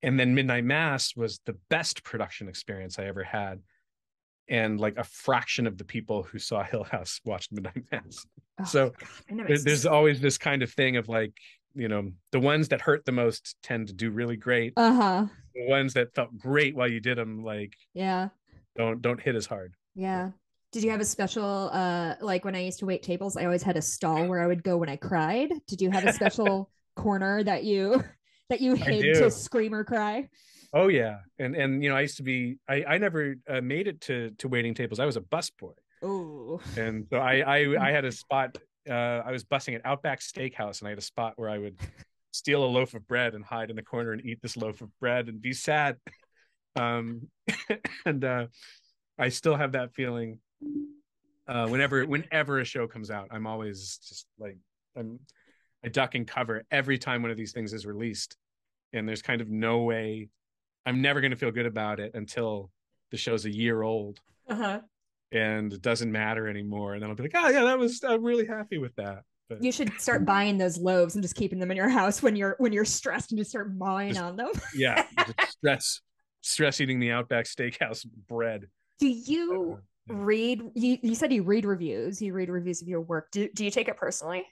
and then Midnight Mass was the best production experience I ever had, and like a fraction of the people who saw Hill House watched Midnight Mass. Oh, so God, There- there's always this kind of thing of like, you know, the ones that hurt the most tend to do really great. uh-huh. The ones that felt great while you did them, like Yeah. don't don't hit as hard. Yeah. Did you have a special uh like when I used to wait tables, I always had a stall where I would go when I cried. Did you have a special corner that you that you hid to scream or cry? Oh yeah, and and you know I used to be I I never uh, made it to to waiting tables. I was a busboy, Oh. and so I I I had a spot. Uh, I was bussing at Outback Steakhouse, and I had a spot where I would steal a loaf of bread and hide in the corner and eat this loaf of bread and be sad. Um, and uh, I still have that feeling. Uh, whenever whenever a show comes out, I'm always just like I'm I duck and cover every time one of these things is released, and there's kind of no way I'm never going to feel good about it until the show's a year old Uh-huh. and it doesn't matter anymore. And then I'll be like, oh yeah, that was I'm really happy with that. But You should start buying those loaves and just keeping them in your house when you're when you're stressed and just start Just- on them. yeah, stress stress eating the Outback Steakhouse bread. Do you Uh, yeah. read you, you said you read reviews, you read reviews of your work. Do, do you take it personally?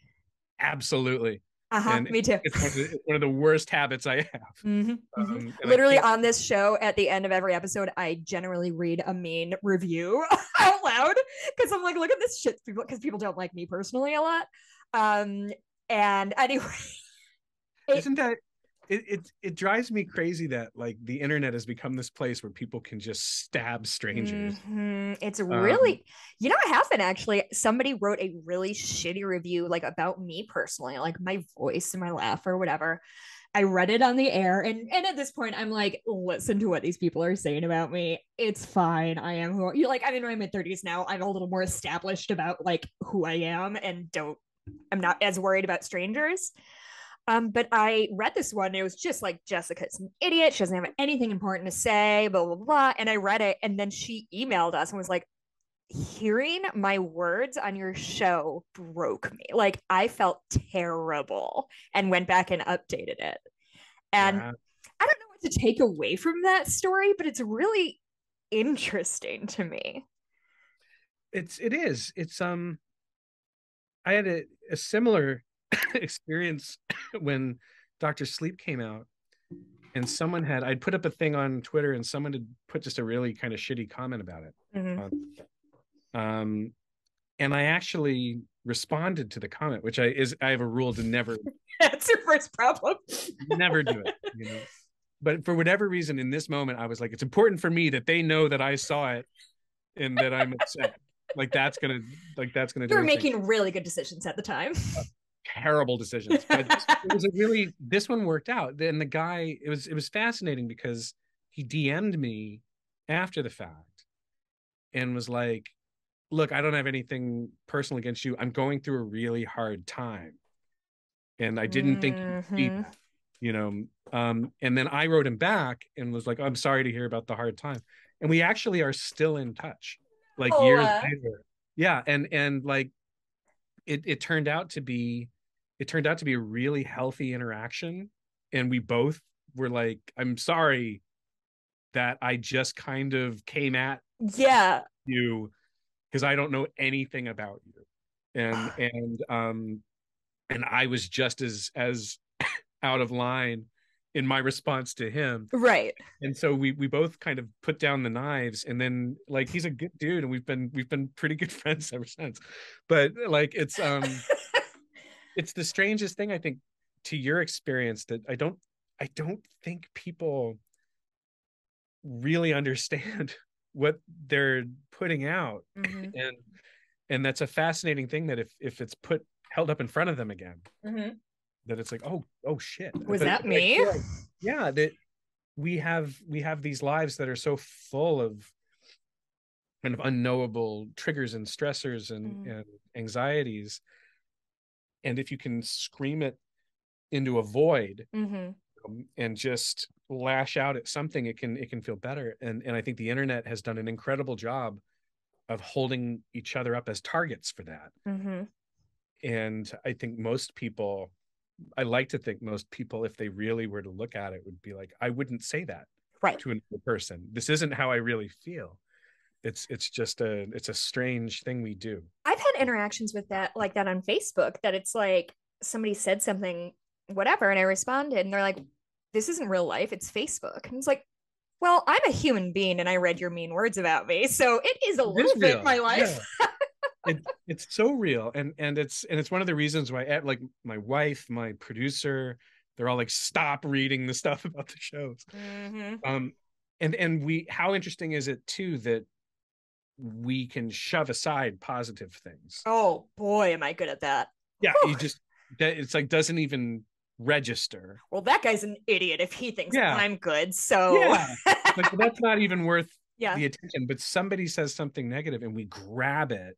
Absolutely, Uh-huh. And Me too. it's one, of the, it's one of the worst habits I have. Mhm, mhm. Um, Literally on this show, at the end of every episode, I generally read a mean review out loud because I'm like, look at this shit, people, because people don't like me personally a lot. Um, and anyway, it- isn't that it, it it drives me crazy that like the internet has become this place where people can just stab strangers Mhm. It's Um, really, you know, it happened actually. Somebody wrote a really shitty review, like about me personally, like my voice and my laugh or whatever. I read it on the air, and and at this point, I'm like, listen to what these people are saying about me. It's fine. I am who you like. I'm in my mid 30s now. I'm a little more established about like who I am, and don't. I'm not as worried about strangers. Um, but I read this one. It was just like Jessica's an idiot. She doesn't have anything important to say. Blah blah blah. And I read it, and then she emailed us and was like, "Hearing my words on your show broke me. Like I felt terrible." And went back and updated it. And Yeah. I don't know what to take away from that story, but it's really interesting to me. it's it is it's um i had a, a similar experience when dr sleep came out and someone had i'd put up a thing on twitter and someone had put just a really kind of shitty comment about it Mhm. um and i actually responded to the comment which i is i have a rule to never That's your first problem. never do it you know but for whatever reason in this moment i was like it's important for me that they know that i saw it and that i'm upset like that's gonna like that's gonna do You were making really good decisions at the time. Terrible decisions but it was a really this one worked out. Then the guy it was it was fascinating because he dm'd me after the fact and was like look i don't have anything personal against you. I'm going through a really hard time. And i didn't think Mhm. that, you know um and then i wrote him back and was like i'm sorry to hear about the hard time. And we actually are still in touch like Oh, years uh. later. Yeah and and like it it turned out to be it turned out to be a really healthy interaction and we both were like i'm sorry that i just kind of came at Yeah. you because I don't know anything about you. And and um and I was just as as out of line in my response to him. Right. And so we we both kind of put down the knives and then like he's a good dude and we've been we've been pretty good friends ever since. But like it's um it's the strangest thing I think to your experience that I don't I don't think people really understand what they're putting out Mhm. and and that's a fascinating thing that if if it's put held up in front of them again Mhm. that it's like oh oh shit Was But that it's like, me? yeah, that we have we have these lives that are so full of kind of unknowable triggers and stressors and, Mhm. and anxieties and if you can scream it into a void Mhm. um, and just lash out at something it can it can feel better and and i think the internet has done an incredible job of holding each other up as targets for that Mhm. and i think most people i like to think most people if they really were to look at it would be like i wouldn't say that Right. to another person this isn't how i really feel it's it's just a it's a strange thing we do I've had interactions with that like that on Facebook that it's like somebody said something, whatever, and I responded and they're like, This isn't real life, it's Facebook. And it's like, well, I'm a human being and I read your mean words about me. So it is a It is little bit real. my life. Yeah. it, it's so real and and it's and it's one of the reasons why eh, like my wife my producer they're all like stop reading the stuff about the shows Mhm. um and and we how interesting is it too that we can shove aside positive things Oh boy, am I good at that. yeah Whew. you just it's like doesn't even register Well, that guy's an idiot if he thinks Yeah. I'm good. So Yeah. like that's not even worth yeah. the attention but somebody says something negative and we grab it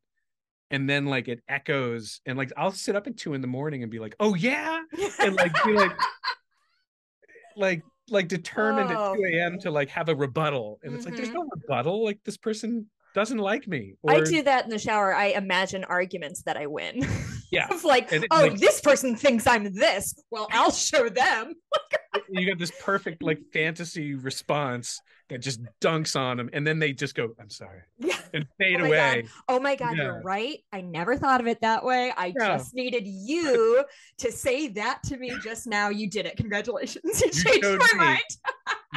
and then like it echoes and like i'll sit up at two in the morning and be like oh yeah and like be like like like determined Oh. at 2 a.m to like have a rebuttal and it's like there's Mhm. no rebuttal like this person doesn't like me or I do that in the shower. I imagine arguments that I win. Yeah. of like, it oh, makes- this person thinks I'm this. Well, I'll show them. you got this perfect like fantasy response that just dunks on them and then they just go i'm sorry Yeah. and fade Oh away Oh my God, Yeah. you're right. I never thought of it that way. I Yeah. just needed you to say that to me just now. You did it. Congratulations. You, You changed my me. mind.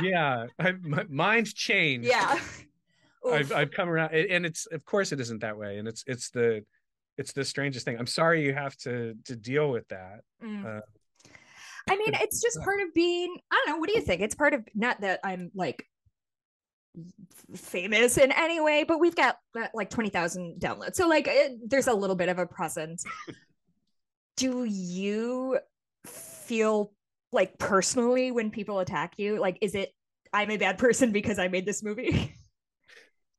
yeah I, my mind's changed Yeah. I've I've come around, and it's of course it isn't that way, and it's it's the it's the strangest thing. I'm sorry you have to to deal with that. Mm. uh, I mean, it's just part of being, I don't know. What do you think? It's part of not that I'm like famous in any way, but we've got uh, like 20,000 downloads. So, like, it, there's a little bit of a presence. do you feel like personally when people attack you? Like, is it, I'm a bad person because I made this movie?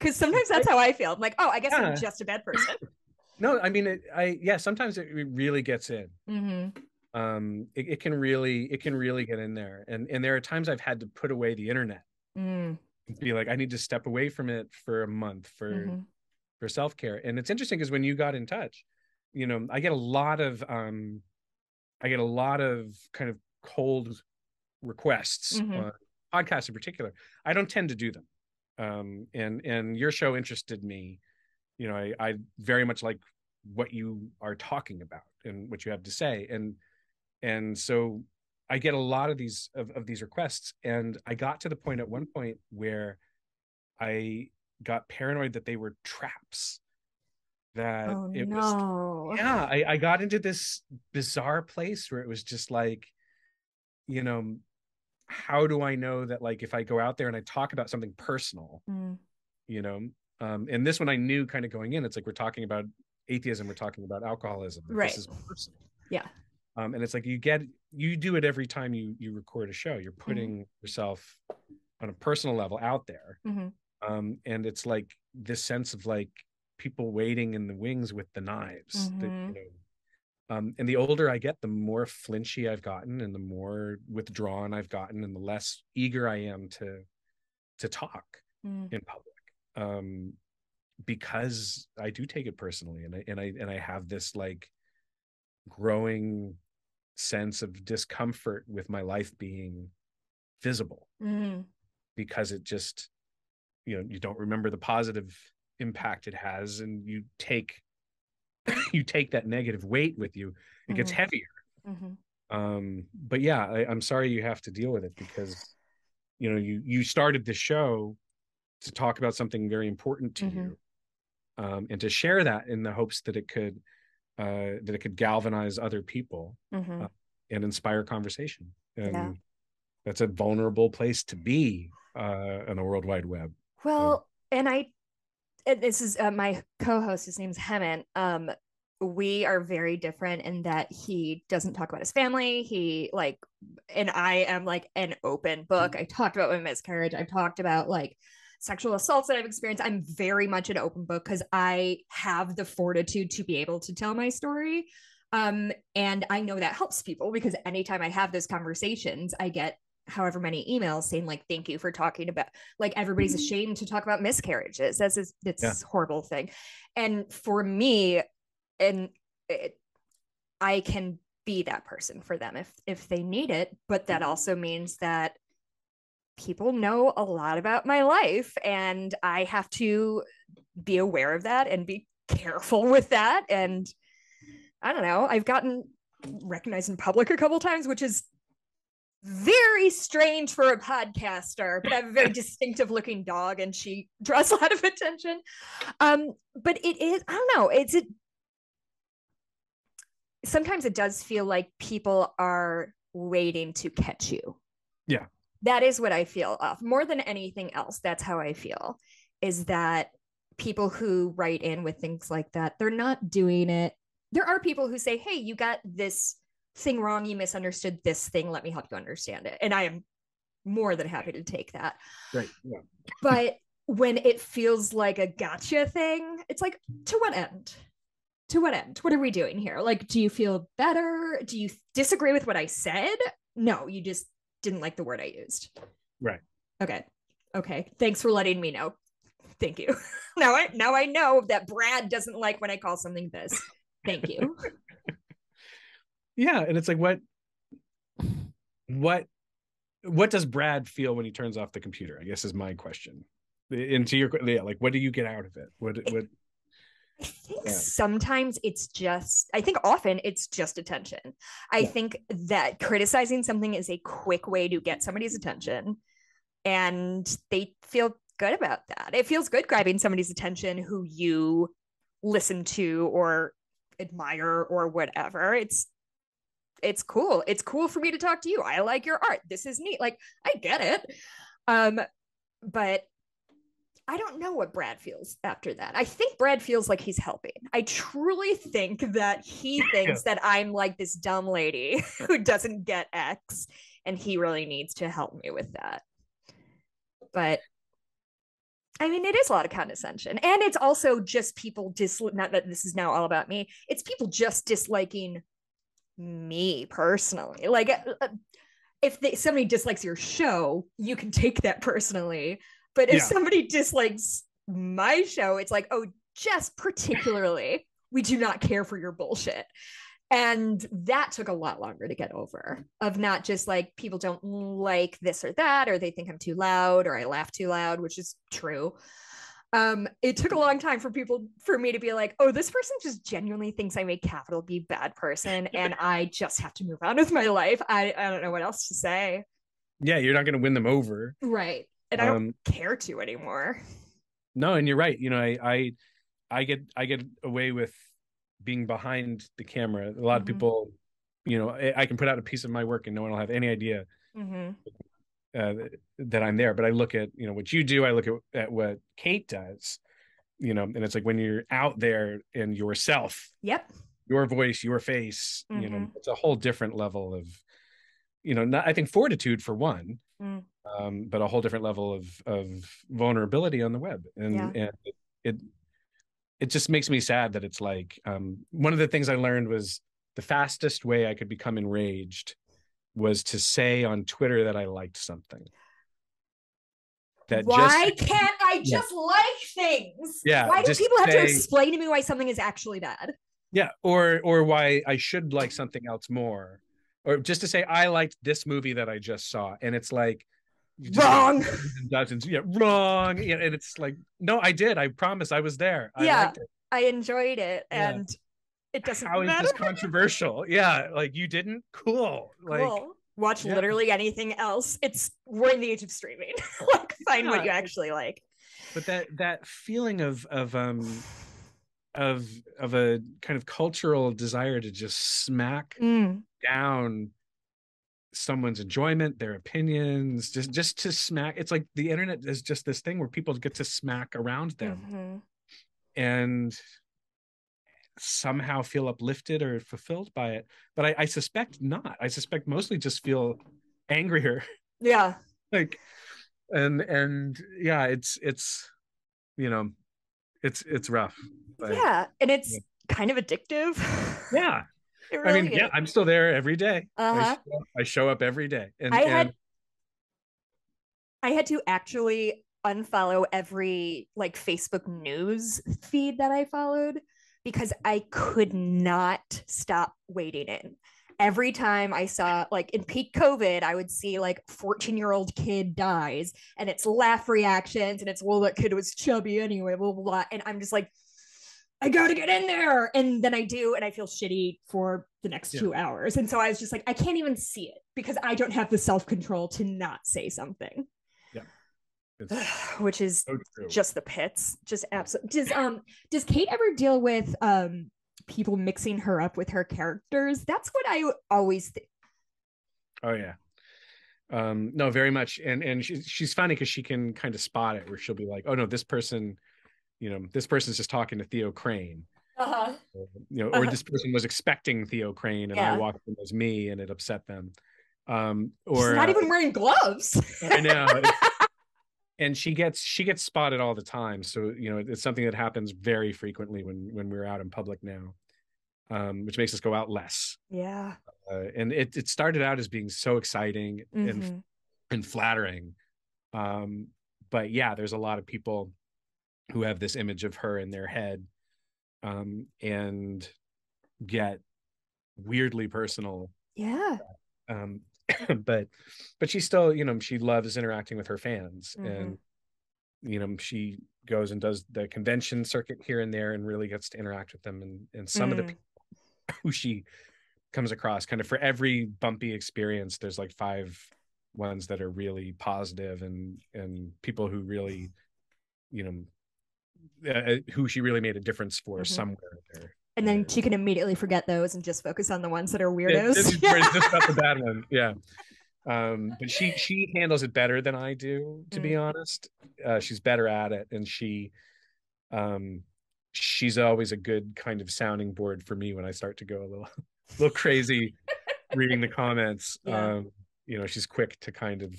Because sometimes that's how I feel. I'm like, oh, I guess Yeah. I'm just a bad person. No, I mean, it, I yeah, sometimes it really gets in. hmm Um, it, it can really it can really get in there, and and there are times I've had to put away the internet, Mm, be like, I need to step away from it for a month for mhm. for self care. And it's interesting because when you got in touch, you know, I get a lot of um, I get a lot of kind of cold requests Mhm. on podcasts in particular. I don't tend to do them, um, and and your show interested me. You know, I, I very much like what you are talking about and what you have to say, and and so I get a lot of these of, of these requests, and I got to the point at one point where I got paranoid that they were traps. That Oh, it was no. yeah I, I got into this bizarre place where it was just like you know how do i know that like if i go out there and i talk about something personal Mm, you know um and this one i knew kind of going in it's like we're talking about atheism we're talking about alcoholism Right. this is personal Yeah. um and it's like you get you do it every time you you record a show you're putting yourself on a personal level out there mhm. um and it's like this sense of like people waiting in the wings with the knives that, Mhm. you know um and the older i get the more flinchy i've gotten and the more withdrawn i've gotten and the less eager i am to to talk Mm. in public um because i do take it personally and i and i and i have this like growing sense of discomfort with my life being visible Mm. because it just you know you don't remember the positive impact it has and you take you take that negative weight with you it gets Mhm. heavier Mhm. um but yeah I, i'm sorry you have to deal with it because you know you you started the show to talk about something very important to Mhm. you um and to share that in the hopes that it could uh that it could galvanize other people Mhm. and inspire conversation and Yeah. that's a vulnerable place to be uh on the world wide web Well, and I, this is uh, my co-host. His name's Hemant. Um, we are very different in that he doesn't talk about his family. He like, and I am like an open book. I talked about my miscarriage. I've talked about like sexual assaults that I've experienced. I'm very much an open book because I have the fortitude to be able to tell my story. Um, and I know that helps people because anytime I have those conversations, I get however many emails saying like thank you for talking about like everybody's mm-hmm. ashamed to talk about miscarriages that's this it's yeah. horrible thing and for me and it, i can be that person for them if if they need it but that also means that people know a lot about my life and i have to be aware of that and be careful with that and i don't know i've gotten recognized in public a couple times which is very strange for a podcaster, but I have a very distinctive looking dog and she draws a lot of attention. Um, but it is, I don't know, it's it sometimes it does feel like people are waiting to catch you. Yeah. That is what I feel of more than anything else. That's how I feel is that people who write in with things like that, they're not doing it. There are people who say, Hey, you got this thing wrong. You misunderstood this thing. Let me help you understand it. And I am more than happy to take that. Right. Yeah. but when it feels like a gotcha thing, it's like, to what end? To what end? What are we doing here? Like, do you feel better? Do you disagree with what I said? No, you just didn't like the word I used. Right. Okay. Okay. Thanks for letting me know. Thank you. now I now I know that Brad doesn't like when I call something this. Thank you. yeah and it's like what what what does brad feel when he turns off the computer i guess is my question into your yeah like what do you get out of it what what I think yeah. sometimes it's just, I think often it's just attention. I yeah. think that criticizing something is a quick way to get somebody's attention and they feel good about that. It feels good grabbing somebody's attention who you listen to or admire or whatever. It's it's cool. It's cool for me to talk to you. I like your art. This is neat. Like I get it. Um, but I don't know what Brad feels after that. I think Brad feels like he's helping. I truly think that he thinks that I'm like this dumb lady who doesn't get X and he really needs to help me with that. But I mean, it is a lot of condescension. And it's also just people dis not that this is now all about me. It's people just disliking me personally. Like uh, uh, if they, somebody dislikes your show, you can take that personally. But if yeah. somebody dislikes my show, it's like, oh, just particularly, we do not care for your bullshit. And that took a lot longer to get over of not just like people don't like this or that, or they think I'm too loud or I laugh too loud, which is true um it took a long time for people for me to be like oh this person just genuinely thinks i'm a capital b bad person and i just have to move on with my life. I i don't know what else to say. Yeah you're not going to win them over. Right. And i don't um, care to anymore. No and you're right. You know i i i get i get away with being behind the camera. A lot mm-hmm. of people you know I, I, can put out a piece of my work and no one will have any idea mm-hmm uh, that I'm there. But I look at you know what you do. I look at, at what Kate does. You know, and it's like when you're out there in yourself. Yep. Your voice, your face. Mm-hmm. You know, mm-hmm. it's a whole different level of, you know, not, I think fortitude for one, mm. um, but a whole different level of of vulnerability on the web, and yeah. and it, it it just makes me sad that it's like um, one of the things I learned was the fastest way I could become enraged was to say on Twitter that I liked something. That why just, can't I just yeah. like things? Yeah. Why do people have to explain to me why something is actually bad? Yeah, or or why I should like something else more, or just to say I liked this movie that I just saw, and it's like wrong dozens, yeah, wrong, yeah, and it's like no, I did. I promise, I was there. I yeah, I enjoyed it, and it doesn't how matter. is this controversial yeah like you didn't cool like cool. watch yeah. literally anything else it's we're in the age of streaming like find yeah. what you actually like but that that feeling of of um of of a kind of cultural desire to just smack mm. down someone's enjoyment their opinions just just to smack it's like the internet is just this thing where people get to smack around them Mm-hmm. and somehow feel uplifted or fulfilled by it but I, I suspect not i suspect mostly just feel angrier Yeah. like and and yeah it's it's you know it's it's rough but yeah. And it's kind of addictive. yeah It i really mean yeah i'm still there every day I Uh-huh. show up- I, show up every day and, I had and I had to actually unfollow every like Facebook news feed that I followed because I could not stop waiting in. Every time I saw like in peak COVID, I would see like 14 year old kid dies and it's laugh reactions and it's well that kid was chubby anyway, blah blah blah. And I'm just like, I gotta get in there. And then I do, and I feel shitty for the next Yeah. two hours. And so I was just like, I can't even see it because I don't have the self-control to not say something. It's Which is so just the pits. Just absolutely does um does Kate ever deal with um people mixing her up with her characters? That's what I always think. Oh yeah. Um, no, very much. And and she's she's funny because she can kind of spot it where she'll be like, oh no, this person, you know, this person's just talking to Theo Crane. Uh-huh. Or, you know, or Uh-huh. this person was expecting Theo Crane and I walked in as me and it upset them. Um, She's or not uh, even wearing gloves. I know. And she gets she gets spotted all the time. So you know, it's something that happens very frequently when when we're out in public now, um, which makes us go out less. yeah. Uh, and it it started out as being so exciting and Mhm. and flattering. Um, but yeah, there's a lot of people who have this image of her in their head um, and get weirdly personal. Yeah. But but she still, you know, she loves interacting with her fans Mhm. and you know, she goes and does the convention circuit here and there and really gets to interact with them and and some of the Mm. people who she comes across kind of for every bumpy experience there's like five ones that are really positive and and people who really you know uh, who she really made a difference for Mhm. somewhere there And then she can immediately forget those and just focus on the ones that are weirdos. this is where it's just about the bad one. Yeah. Um but she she handles it better than i do to be honest. Uh she's better at it and she um she's always a good kind of sounding board for me when i start to go a little little crazy reading the comments. Yeah. um you know she's quick to kind of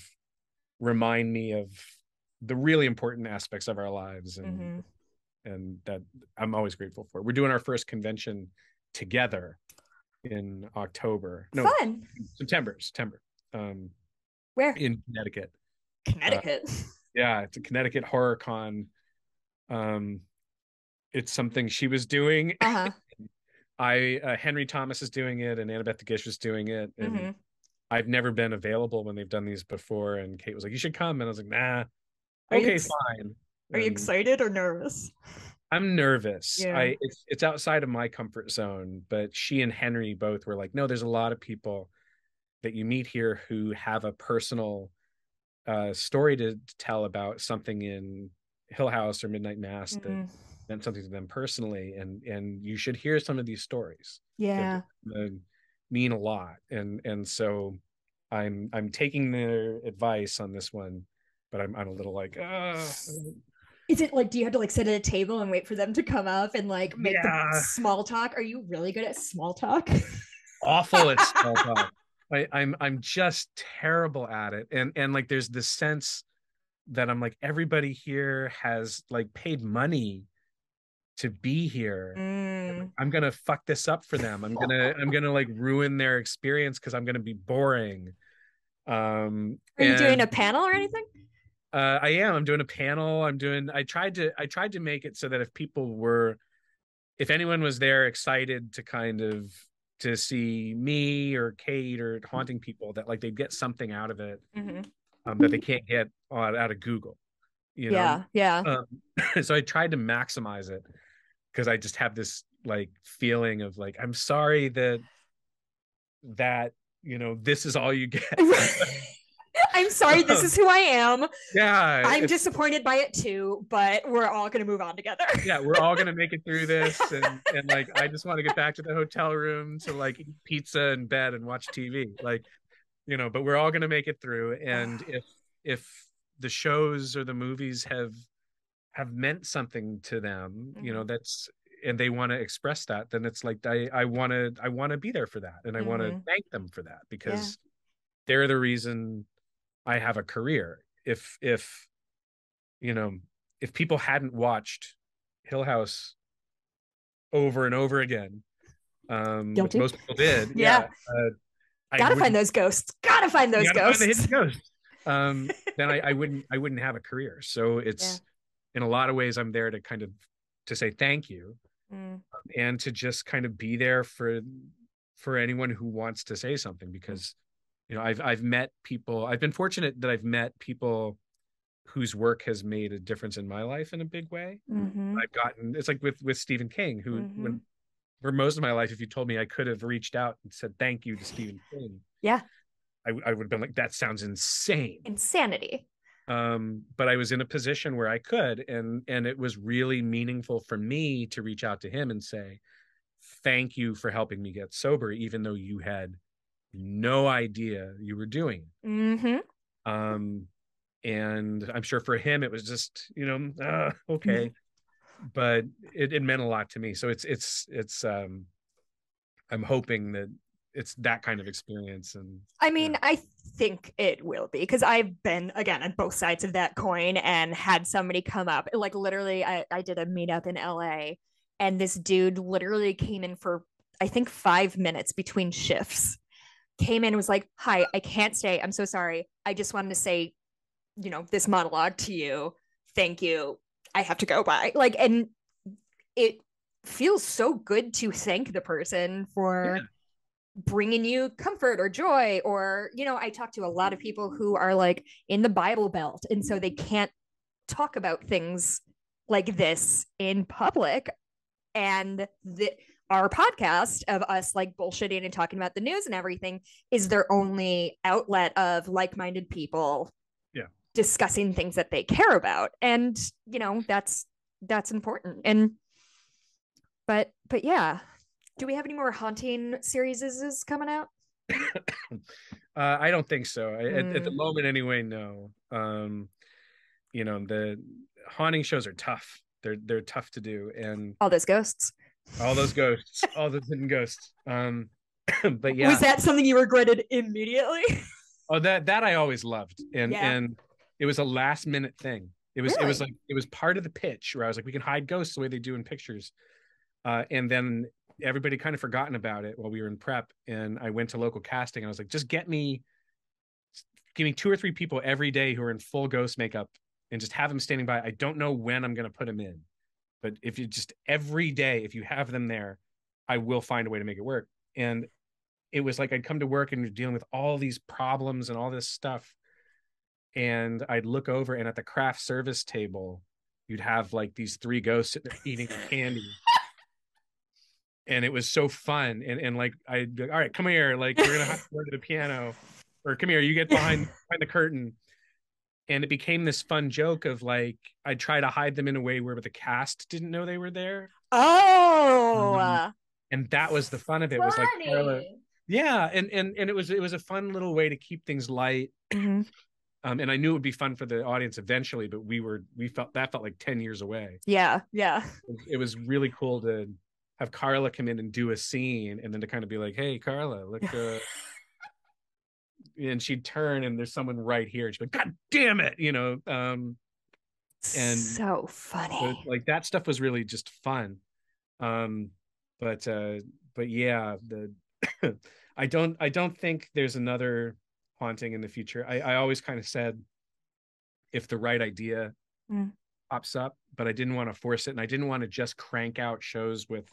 remind me of the really important aspects of our lives and Mhm. And that i'm always grateful for we're doing our first convention together in october no Fun. september september um Where? in connecticut Connecticut. yeah it's a connecticut horror con um it's something she was doing Uh-huh. i uh, henry thomas is doing it and annabeth gish is doing it and Mhm. i've never been available when they've done these before and kate was like you should come and i was like nah Are okay fine Are you excited or nervous? i'm nervous Yeah. i it's, it's outside of my comfort zone but she and henry both were like no there's a lot of people that you meet here who have a personal uh story to tell about something in hill house or midnight mass that Mhm. meant something to them personally and and you should hear some of these stories Yeah. mean a lot and and so i'm i'm taking their advice on this one but i'm, I'm a little like uh Is it like, do you have to like sit at a table and wait for them to come up and like make Yeah. the small talk? Are you really good at small talk? awful at small talk I, i'm i'm just terrible at it and and like there's this sense that i'm like everybody here has like paid money to be here Mm. i'm gonna fuck this up for them i'm gonna i'm gonna like ruin their experience because i'm gonna be boring um Are you doing a panel or anything? Uh i am i'm doing a panel i'm doing i tried to i tried to make it so that if people were if anyone was there excited to kind of to see me or kate or haunting people that like they'd get something out of it Mhm. um, that they can't get on, out of google you know Yeah. Yeah. um, so I tried to maximize it because I just have this like feeling of like I'm sorry that that you know this is all you get. I'm sorry, this is who I am. yeah, I'm disappointed by it too, but we're all gonna move on together. yeah, we're all gonna make it through this, and and like I just want to get back to the hotel room to like eat pizza and bed and watch TV. Like you know but we're all going to make it through and if if the shows or the movies have have meant something to them you know Mhm. that's and they want to express that then it's like i i want to i want to be there for that and i want to Mhm. thank them for that because they're the reason i have a career if if you know if people hadn't watched hill house over and over again um Guilty. most people did Yeah. uh, I Gotta find those ghosts. Gotta find those gotta find the ghosts. hidden ghosts. Um, then I, I wouldn't I wouldn't have a career. So it's in a lot of ways I'm there to kind of to say thank you Mm, and to just kind of be there for for anyone who wants to say something because you know I've I've met people I've been fortunate that I've met people whose work has made a difference in my life in a big way. mhm. I've gotten it's like with with Stephen King who Mhm. when for most of my life if you told me I could have reached out and said thank you to Stephen King Yeah. i, I would have been like that sounds insane Insanity. um but i was in a position where i could and and it was really meaningful for me to reach out to him and say thank you for helping me get sober even though you had no idea you were doing it." hmm um and i'm sure for him it was just you know uh, okay but it, it meant a lot to me so it's it's it's um i'm hoping that it's that kind of experience and I mean, I think it will be because I've been again on both sides of that coin and had somebody come up. Like literally, I, I did a meetup in LA and this dude literally came in for I think five minutes between shifts. Came in and was like, Hi, I can't stay. I'm so sorry. I just wanted to say, you know, this monologue to you. Thank you. I have to go by. Like, and it feels so good to thank the person for Yeah. bringing you comfort or joy or you know i talk to a lot of people who are like in the bible belt and so they can't talk about things like this in public and the our podcast of us like bullshitting and talking about the news and everything is their only outlet of like-minded people Yeah. discussing things that they care about and you know that's that's important and but but yeah do we have any more haunting series is coming out Uh, I don't think so. I, at, at the Mm. moment, anyway. No. Um, you know, the haunting shows are tough. They're they're tough to do, and all those ghosts all those ghosts, all those hidden ghosts. Um, but yeah, was that something you regretted immediately oh that that I always loved, and Yeah. and it was a last minute thing. It was it was like it was part of the pitch where I was like, we can hide ghosts the way they do in pictures, uh, and then everybody kind of forgotten about it while we were in prep, and I went to local casting. And I was like, just get me, give me two or three people every day who are in full ghost makeup, and just have them standing by. I don't know when I'm going to put them in, but if you just every day, if you have them there, I will find a way to make it work. And it was like I'd come to work and you're dealing with all these problems and all this stuff. And I'd look over and at the craft service table, you'd have like these three ghosts sitting there eating candy. And it was so fun. And and like I'd be like, all right, come here. Like we're gonna have to go to the piano. Or come here, you get behind behind the curtain. And it became this fun joke of like I'd try to hide them in a way where the cast didn't know they were there. oh Um, And that was the fun of it. Was like Carla, yeah and and and it was it was a fun little way to keep things light Mhm. um and i knew it would be fun for the audience eventually but we were we felt that felt like 10 years away yeah yeah it, it was really cool to have carla come in and do a scene and then to kind of be like hey carla look uh and she'd turn and there's someone right here and she'd be like god damn it you know um And- so so, funny like that stuff was really just fun. Um but uh but yeah the i don't i don't think there's another haunting in the future. I i always kind of said if the right idea Mm. pops up but i didn't want to force it and i didn't want to just crank out shows with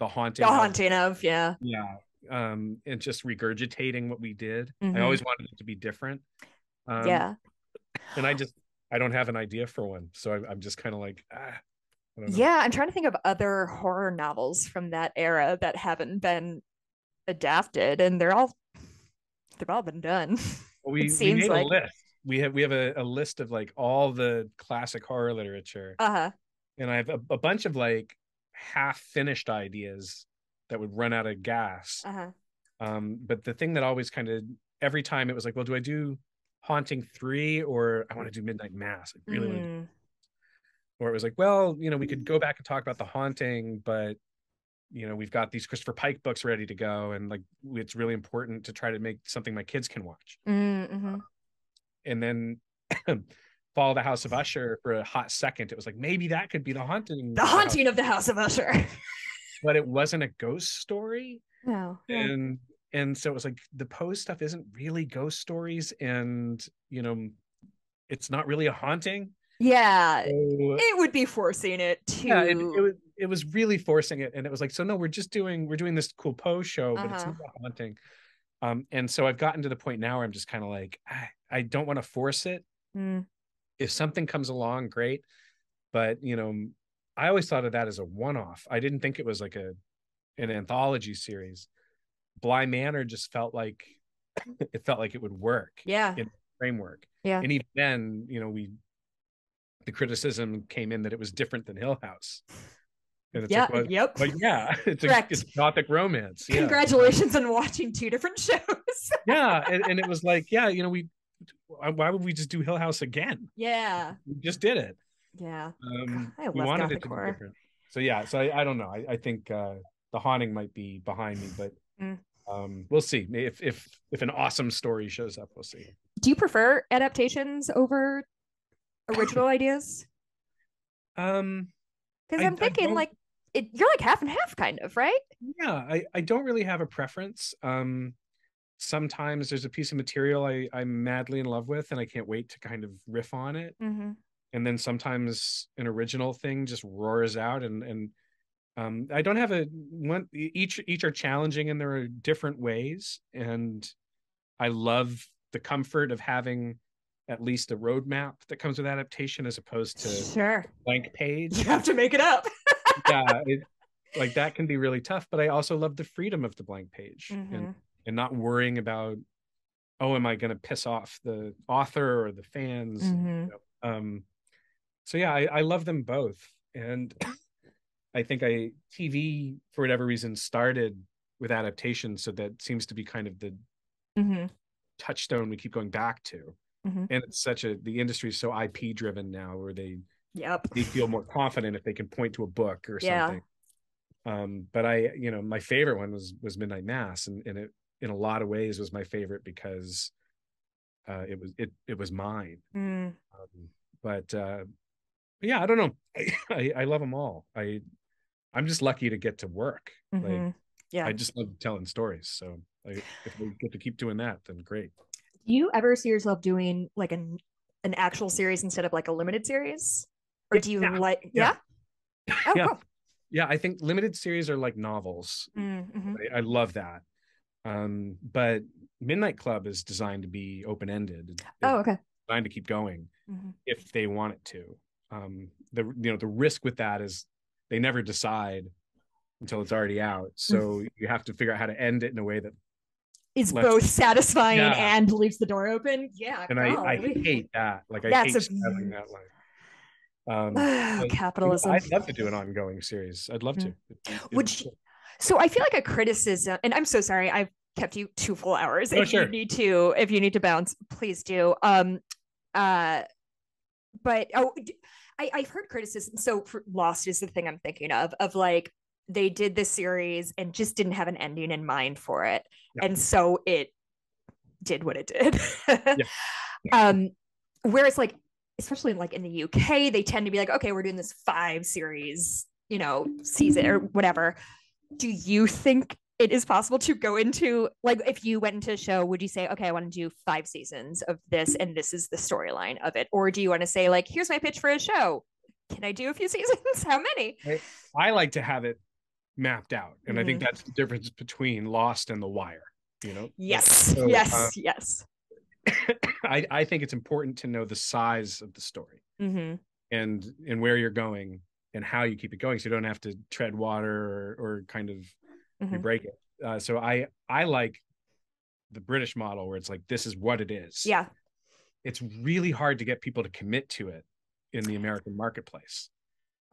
the haunting the of- haunting of yeah. Yeah um and just regurgitating what we did Mhm. i always wanted it to be different um, yeah and i just i don't have an idea for one so I, i'm just kind of like ah, I don't know. yeah i'm trying to think of other horror novels from that era that haven't been adapted and they're all they've all been done Well, we, we made like- a list. We have we have a, a list of like all the classic horror literature, uh-huh and I have a, a bunch of like half finished ideas that would run out of gas. uh-huh Um, but the thing that always kind of every time it was like, well, do I do Haunting three or I want to do Midnight Mass? I really want to. Mm. Or it was like, well, you know, we could go back and talk about the Haunting, but you know, we've got these Christopher Pike books ready to go, and like it's really important to try to make something my kids can watch. Mm, mhm. And then. Fall of the House of Usher for a hot second. It was like maybe that could be the haunting. The haunting of the House of Usher. but it wasn't a ghost story. No. and and so it was like the Poe stuff isn't really ghost stories, and you know, it's not really a haunting. Yeah. So, It would be forcing it to yeah, it, it was it was really forcing it, and it was like, so no, we're just doing we're doing this cool Poe show, but it's Uh-huh. not haunting. Um, and so I've gotten to the point now where I'm just kind of like, I, I don't want to force it. Mm, If something comes along, great, but you know, I always thought of that as a one-off. I didn't think it was like a an anthology series. Bly Manor just felt like it felt like it would work yeah. in framework. Yeah. And even then, you know, we the criticism came in that it was different than Hill House. And it's Yeah. like, well, yep. but yeah, it's a, it's gothic romance. Yeah. Congratulations on watching two different shows. Yeah. And, and it was like, yeah, you know, we why would we just do Hill House again? yeah. We just did it. Yeah. Um I we wanted gothic it to horror. be different. So yeah, so I, I don't know. I, I think uh the haunting might be behind me, but Mm. um we'll see. If if if an awesome story shows up, we'll see. Do you prefer adaptations over original ideas? Um Because I'm thinking like it, you're like half and half, kind of, right? yeah i i don't really have a preference um sometimes there's a piece of material i i'm madly in love with and i can't wait to kind of riff on it Mm-hmm. And then sometimes an original thing just roars out and and um i don't have a one each each are challenging in their different ways and i love the comfort of having at least a roadmap that comes with adaptation as opposed to Sure. blank page You have to make it up. yeah it, like that can be really tough but i also love the freedom of the blank page and Mhm. and not worrying about oh am i going to piss off the author or the fans Mhm. um so yeah I, I love them both and i think i tv for whatever reason started with adaptation so that seems to be kind of the Mhm. touchstone we keep going back to Mhm. and it's such a the industry is so ip driven now where they Yep. they feel more confident if they can point to a book or Yeah. something um but i you know my favorite one was was midnight mass and, and it in a lot of ways was my favorite because uh it was it it was mine Mm. um, but uh yeah i don't know I, I love them all i i'm just lucky to get to work like Mhm. Yeah. i just love telling stories so I, if we get to keep doing that then great Do you ever see yourself doing like an an actual series instead of like a limited series? Or do you Yeah. like yeah? Oh, Yeah. cool. yeah i think limited series are like novels Mm, mhm. I, I love that. Um, but Midnight Club is designed to be open ended. Oh, okay. designed to keep going Mhm. if they want it to. Um, the you know the risk with that is they never decide until it's already out. So you have to figure out how to end it in a way that. Is Let's- both satisfying Yeah. and leaves the door open. Yeah. And I, I hate that. Like I That's hate a- straddling that line. Um, but, you know, Capitalism. I'd love to do an ongoing series. I'd love to. It- Mm. Would you- So I feel like a criticism, and I'm so sorry, I've kept you two full hours. Oh, if sure. you need to, if you need to bounce, please do. Um, uh, but oh, I, I've heard criticism. So for Lost is the thing I'm thinking of, of like they did this series and just didn't have an ending in mind for it, Yeah. and so it did what it did. Um, whereas like especially like in the UK, they tend to be like, okay, we're doing this five series, you know, season or whatever. Do you think it is possible to go into like if you went into a show, would you say, okay, I want to do five seasons of this and this is the storyline of it? Or do you want to say, like, here's my pitch for a show? Can I do a few seasons? How many? I like to have it mapped out, and I think Mhm. that's the difference between Lost and The Wire. You know, Yes, So, yes, uh, yes. I, I think it's important to know the size of the story hmm and and where you're going and how you keep it going, so you don't have to tread water or, or kind of Mhm. break it. Uh, so I I like the British model where it's like this is what it is. Yeah. it's really hard to get people to commit to it in the American marketplace.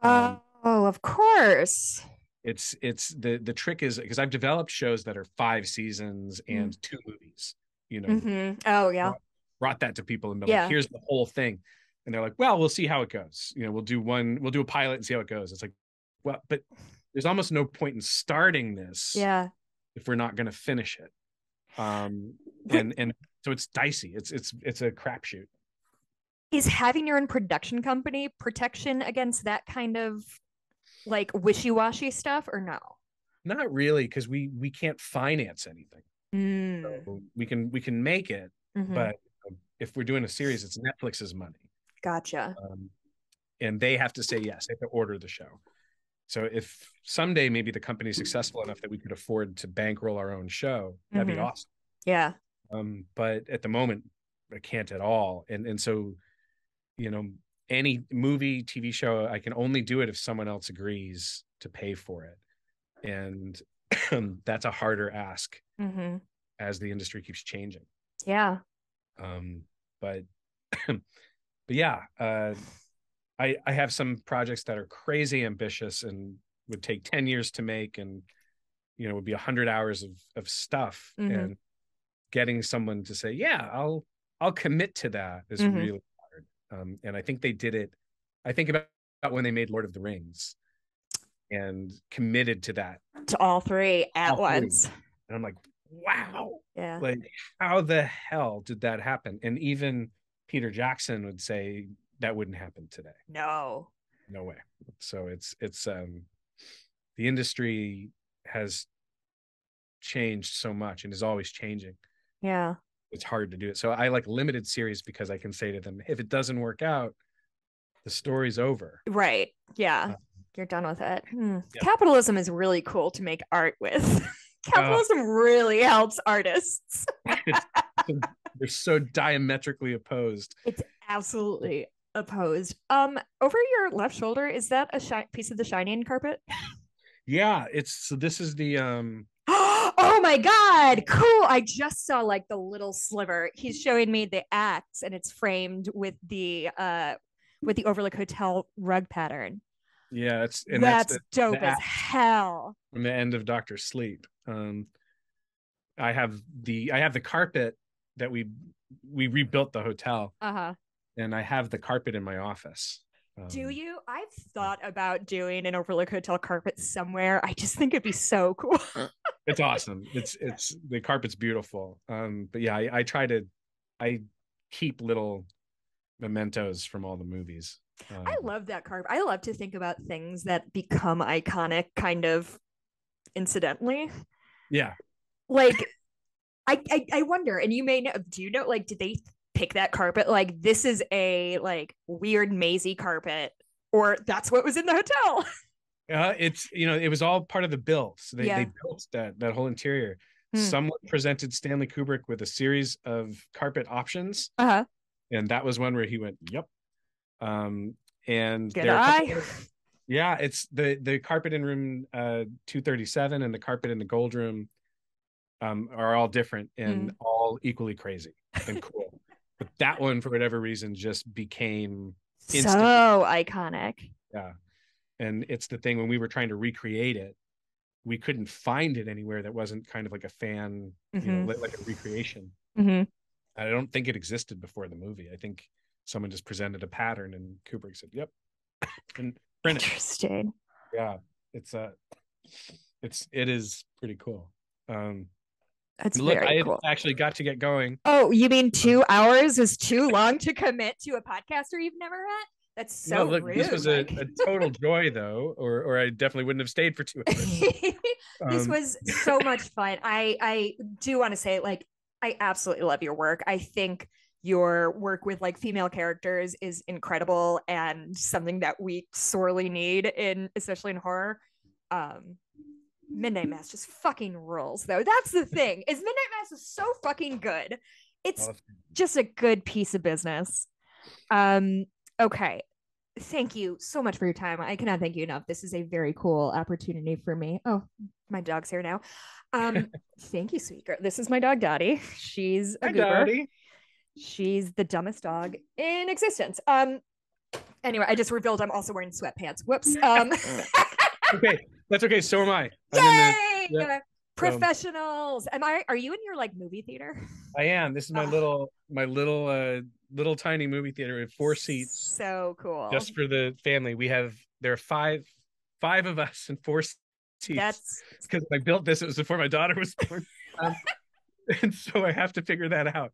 Um, oh, of course. it's it's the the trick is because I've developed shows that are five seasons Mm. and two movies. you know, Mhm. Oh yeah. brought that to people and been Yeah. like, here's the whole thing. And they're like, well, we'll see how it goes. You know, we'll do one, we'll do a pilot and see how it goes. It's like, well, but there's almost no point in starting this Yeah. if we're not going to finish it. Um, and and so it's dicey. It's it's it's a crapshoot. Is having your own production company protection against that kind of like wishy-washy stuff or no? Not really, because we we can't finance anything. Mm. So we can we can make it, Mhm. but um, if we're doing a series, it's Netflix's money. gotcha. um, and they have to say yes. They have to order the show. So if someday maybe the company's successful enough that we could afford to bankroll our own show, that'd Mhm. be awesome. Yeah. Um, but at the moment, I can't at all. And and so, you know, any movie, TV show, I can only do it if someone else agrees to pay for it, and that's a harder ask hmm as the industry keeps changing. Yeah. um but but yeah uh i i have some projects that are crazy ambitious and would take 10 years to make and you know would be 100 hours of of stuff Mhm. and getting someone to say yeah i'll i'll commit to that is Mhm. really hard um and i think they did it i think about when they made lord of the rings and committed to that To all three at All three. once. and i'm like wow Yeah. like how the hell did that happen and even peter jackson would say that wouldn't happen today no. no way so it's it's um the industry has changed so much and is always changing Yeah. it's hard to do it so i like limited series because i can say to them if it doesn't work out the story's over Right. Yeah. Uh, You're done with it. Hmm. yeah. Capitalism is really cool to make art with. Capitalism really helps artists. they're so diametrically opposed It's absolutely opposed. Um, over your left shoulder, is that a shi- piece of the shining carpet? yeah it's so this is the um oh my god, cool. I just saw like the little sliver. He's showing me the axe and it's framed with the uh with the Overlook Hotel rug pattern. yeah it's and that's that's, dope the as hell. from the end of Doctor Sleep. Um, I have the I have the carpet that we we rebuilt the hotel, Uh-huh. And I have the carpet in my office. Um, Do you? I've thought about doing an Overlook Hotel carpet somewhere. I just think it'd be so cool. It's awesome. It's it's the carpet's beautiful. Um, but yeah, I, I try to I keep little mementos from all the movies. Um, I love that carpet. I love to think about things that become iconic kind of incidentally. yeah. Like I, I I wonder, and you may know do you know like did they pick that carpet like this is a like weird mazy carpet or that's what was in the hotel? Uh, it's you know it was all part of the build. So they, Yeah. they built that that whole interior. Hmm. Someone presented Stanley Kubrick with a series of carpet options, Uh-huh. and that was one where he went, "Yep." Um, and Good eye. yeah, it's the the carpet in room uh 237 and the carpet in the gold room um are all different and Hmm. all equally crazy and cool. But that one, for whatever reason, just became Instant. So iconic. yeah. And it's the thing when we were trying to recreate it, we couldn't find it anywhere that wasn't kind of like a fan, you know, Mhm. like a recreation. Mhm. I don't think it existed before the movie. I think someone just presented a pattern and Kubrick said, "Yep," and print it. Interesting. Yeah, it's uh it's it is pretty cool. Um, That's look, very I cool. actually got to get going. Oh, you mean two hours is too long to commit to a podcaster you've never met? That's so no, look, rude. this was a, a total joy though, or or I definitely wouldn't have stayed for two hours. this Um, was so much fun. I I do want to say like I absolutely love your work. I think your work with like female characters is incredible and something that we sorely need in especially in horror. Um Midnight Mass just fucking rules though. That's the thing. Is Midnight Mass is so fucking good. It's just a good piece of business. Um, okay. Thank you so much for your time. I cannot thank you enough. This is a very cool opportunity for me. Oh, my dog's here now. Um, thank you, sweet girl. This is my dog Dottie. She's a Hi, goober. Dottie. She's the dumbest dog in existence. Um, anyway, I just revealed I'm also wearing sweatpants. Whoops. Um, Okay, that's okay. So am I. I'm in the- yeah. Professionals. Am I are you in your like movie theater? I am. This is my Oh. little my little uh little tiny movie theater with four seats So cool. just for the family. We have there are five five of us and four seats. That's because I built this, it was before my daughter was born. Um, and so I have to figure that out.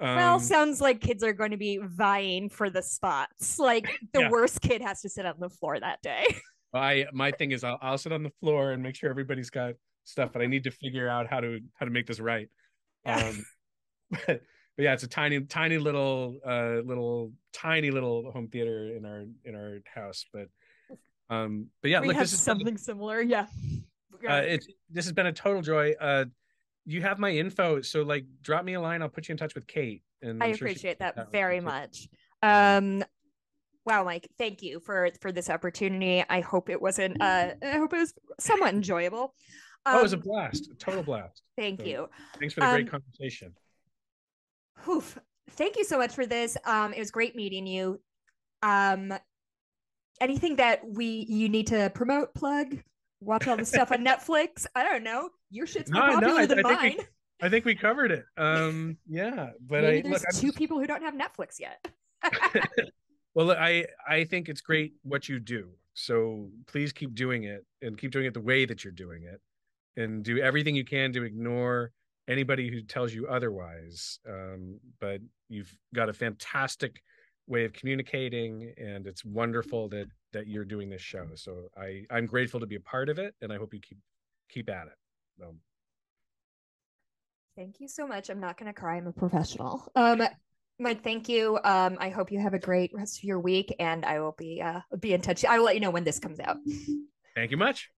Um, well, sounds like kids are going to be vying for the spots. Like the Yeah. worst kid has to sit on the floor that day. I my thing is I'll, I'll sit on the floor and make sure everybody's got stuff, but I need to figure out how to how to make this right. Yeah. Um, but, but yeah, it's a tiny tiny little uh little tiny little home theater in our in our house, but um but yeah, we look, have this is something similar. Yeah. uh, it's this has been a total joy. Uh, you have my info, so like drop me a line. I'll put you in touch with Kate. And I I'm sure appreciate that chat very much. Um wow, Mike, thank you for for this opportunity. I hope it wasn't uh I hope it was somewhat enjoyable. Oh, it was a Um, blast, a total blast. thank so- you. Thanks for the great um, conversation. Whew. Thank you so much for this. Um, it was great meeting you. Um, anything that we you need to promote, plug, watch all the stuff on Netflix. I don't know. Your shit's more No, no, popular I- than I think mine. we- I think we covered it. Um, yeah, but Maybe I there's look. Two just- people who don't have Netflix yet. well, I I think it's great what you do. So please keep doing it and keep doing it the way that you're doing it, and do everything you can to ignore anybody who tells you otherwise. Um, but you've got a fantastic way of communicating, and it's wonderful that that you're doing this show. So I I'm grateful to be a part of it, and I hope you keep keep at it. So, Thank you so much. I'm not gonna cry. I'm a professional. Um, Mike, thank you. Um, I hope you have a great rest of your week, and I will be uh be in touch. I will let you know when this comes out. thank you much.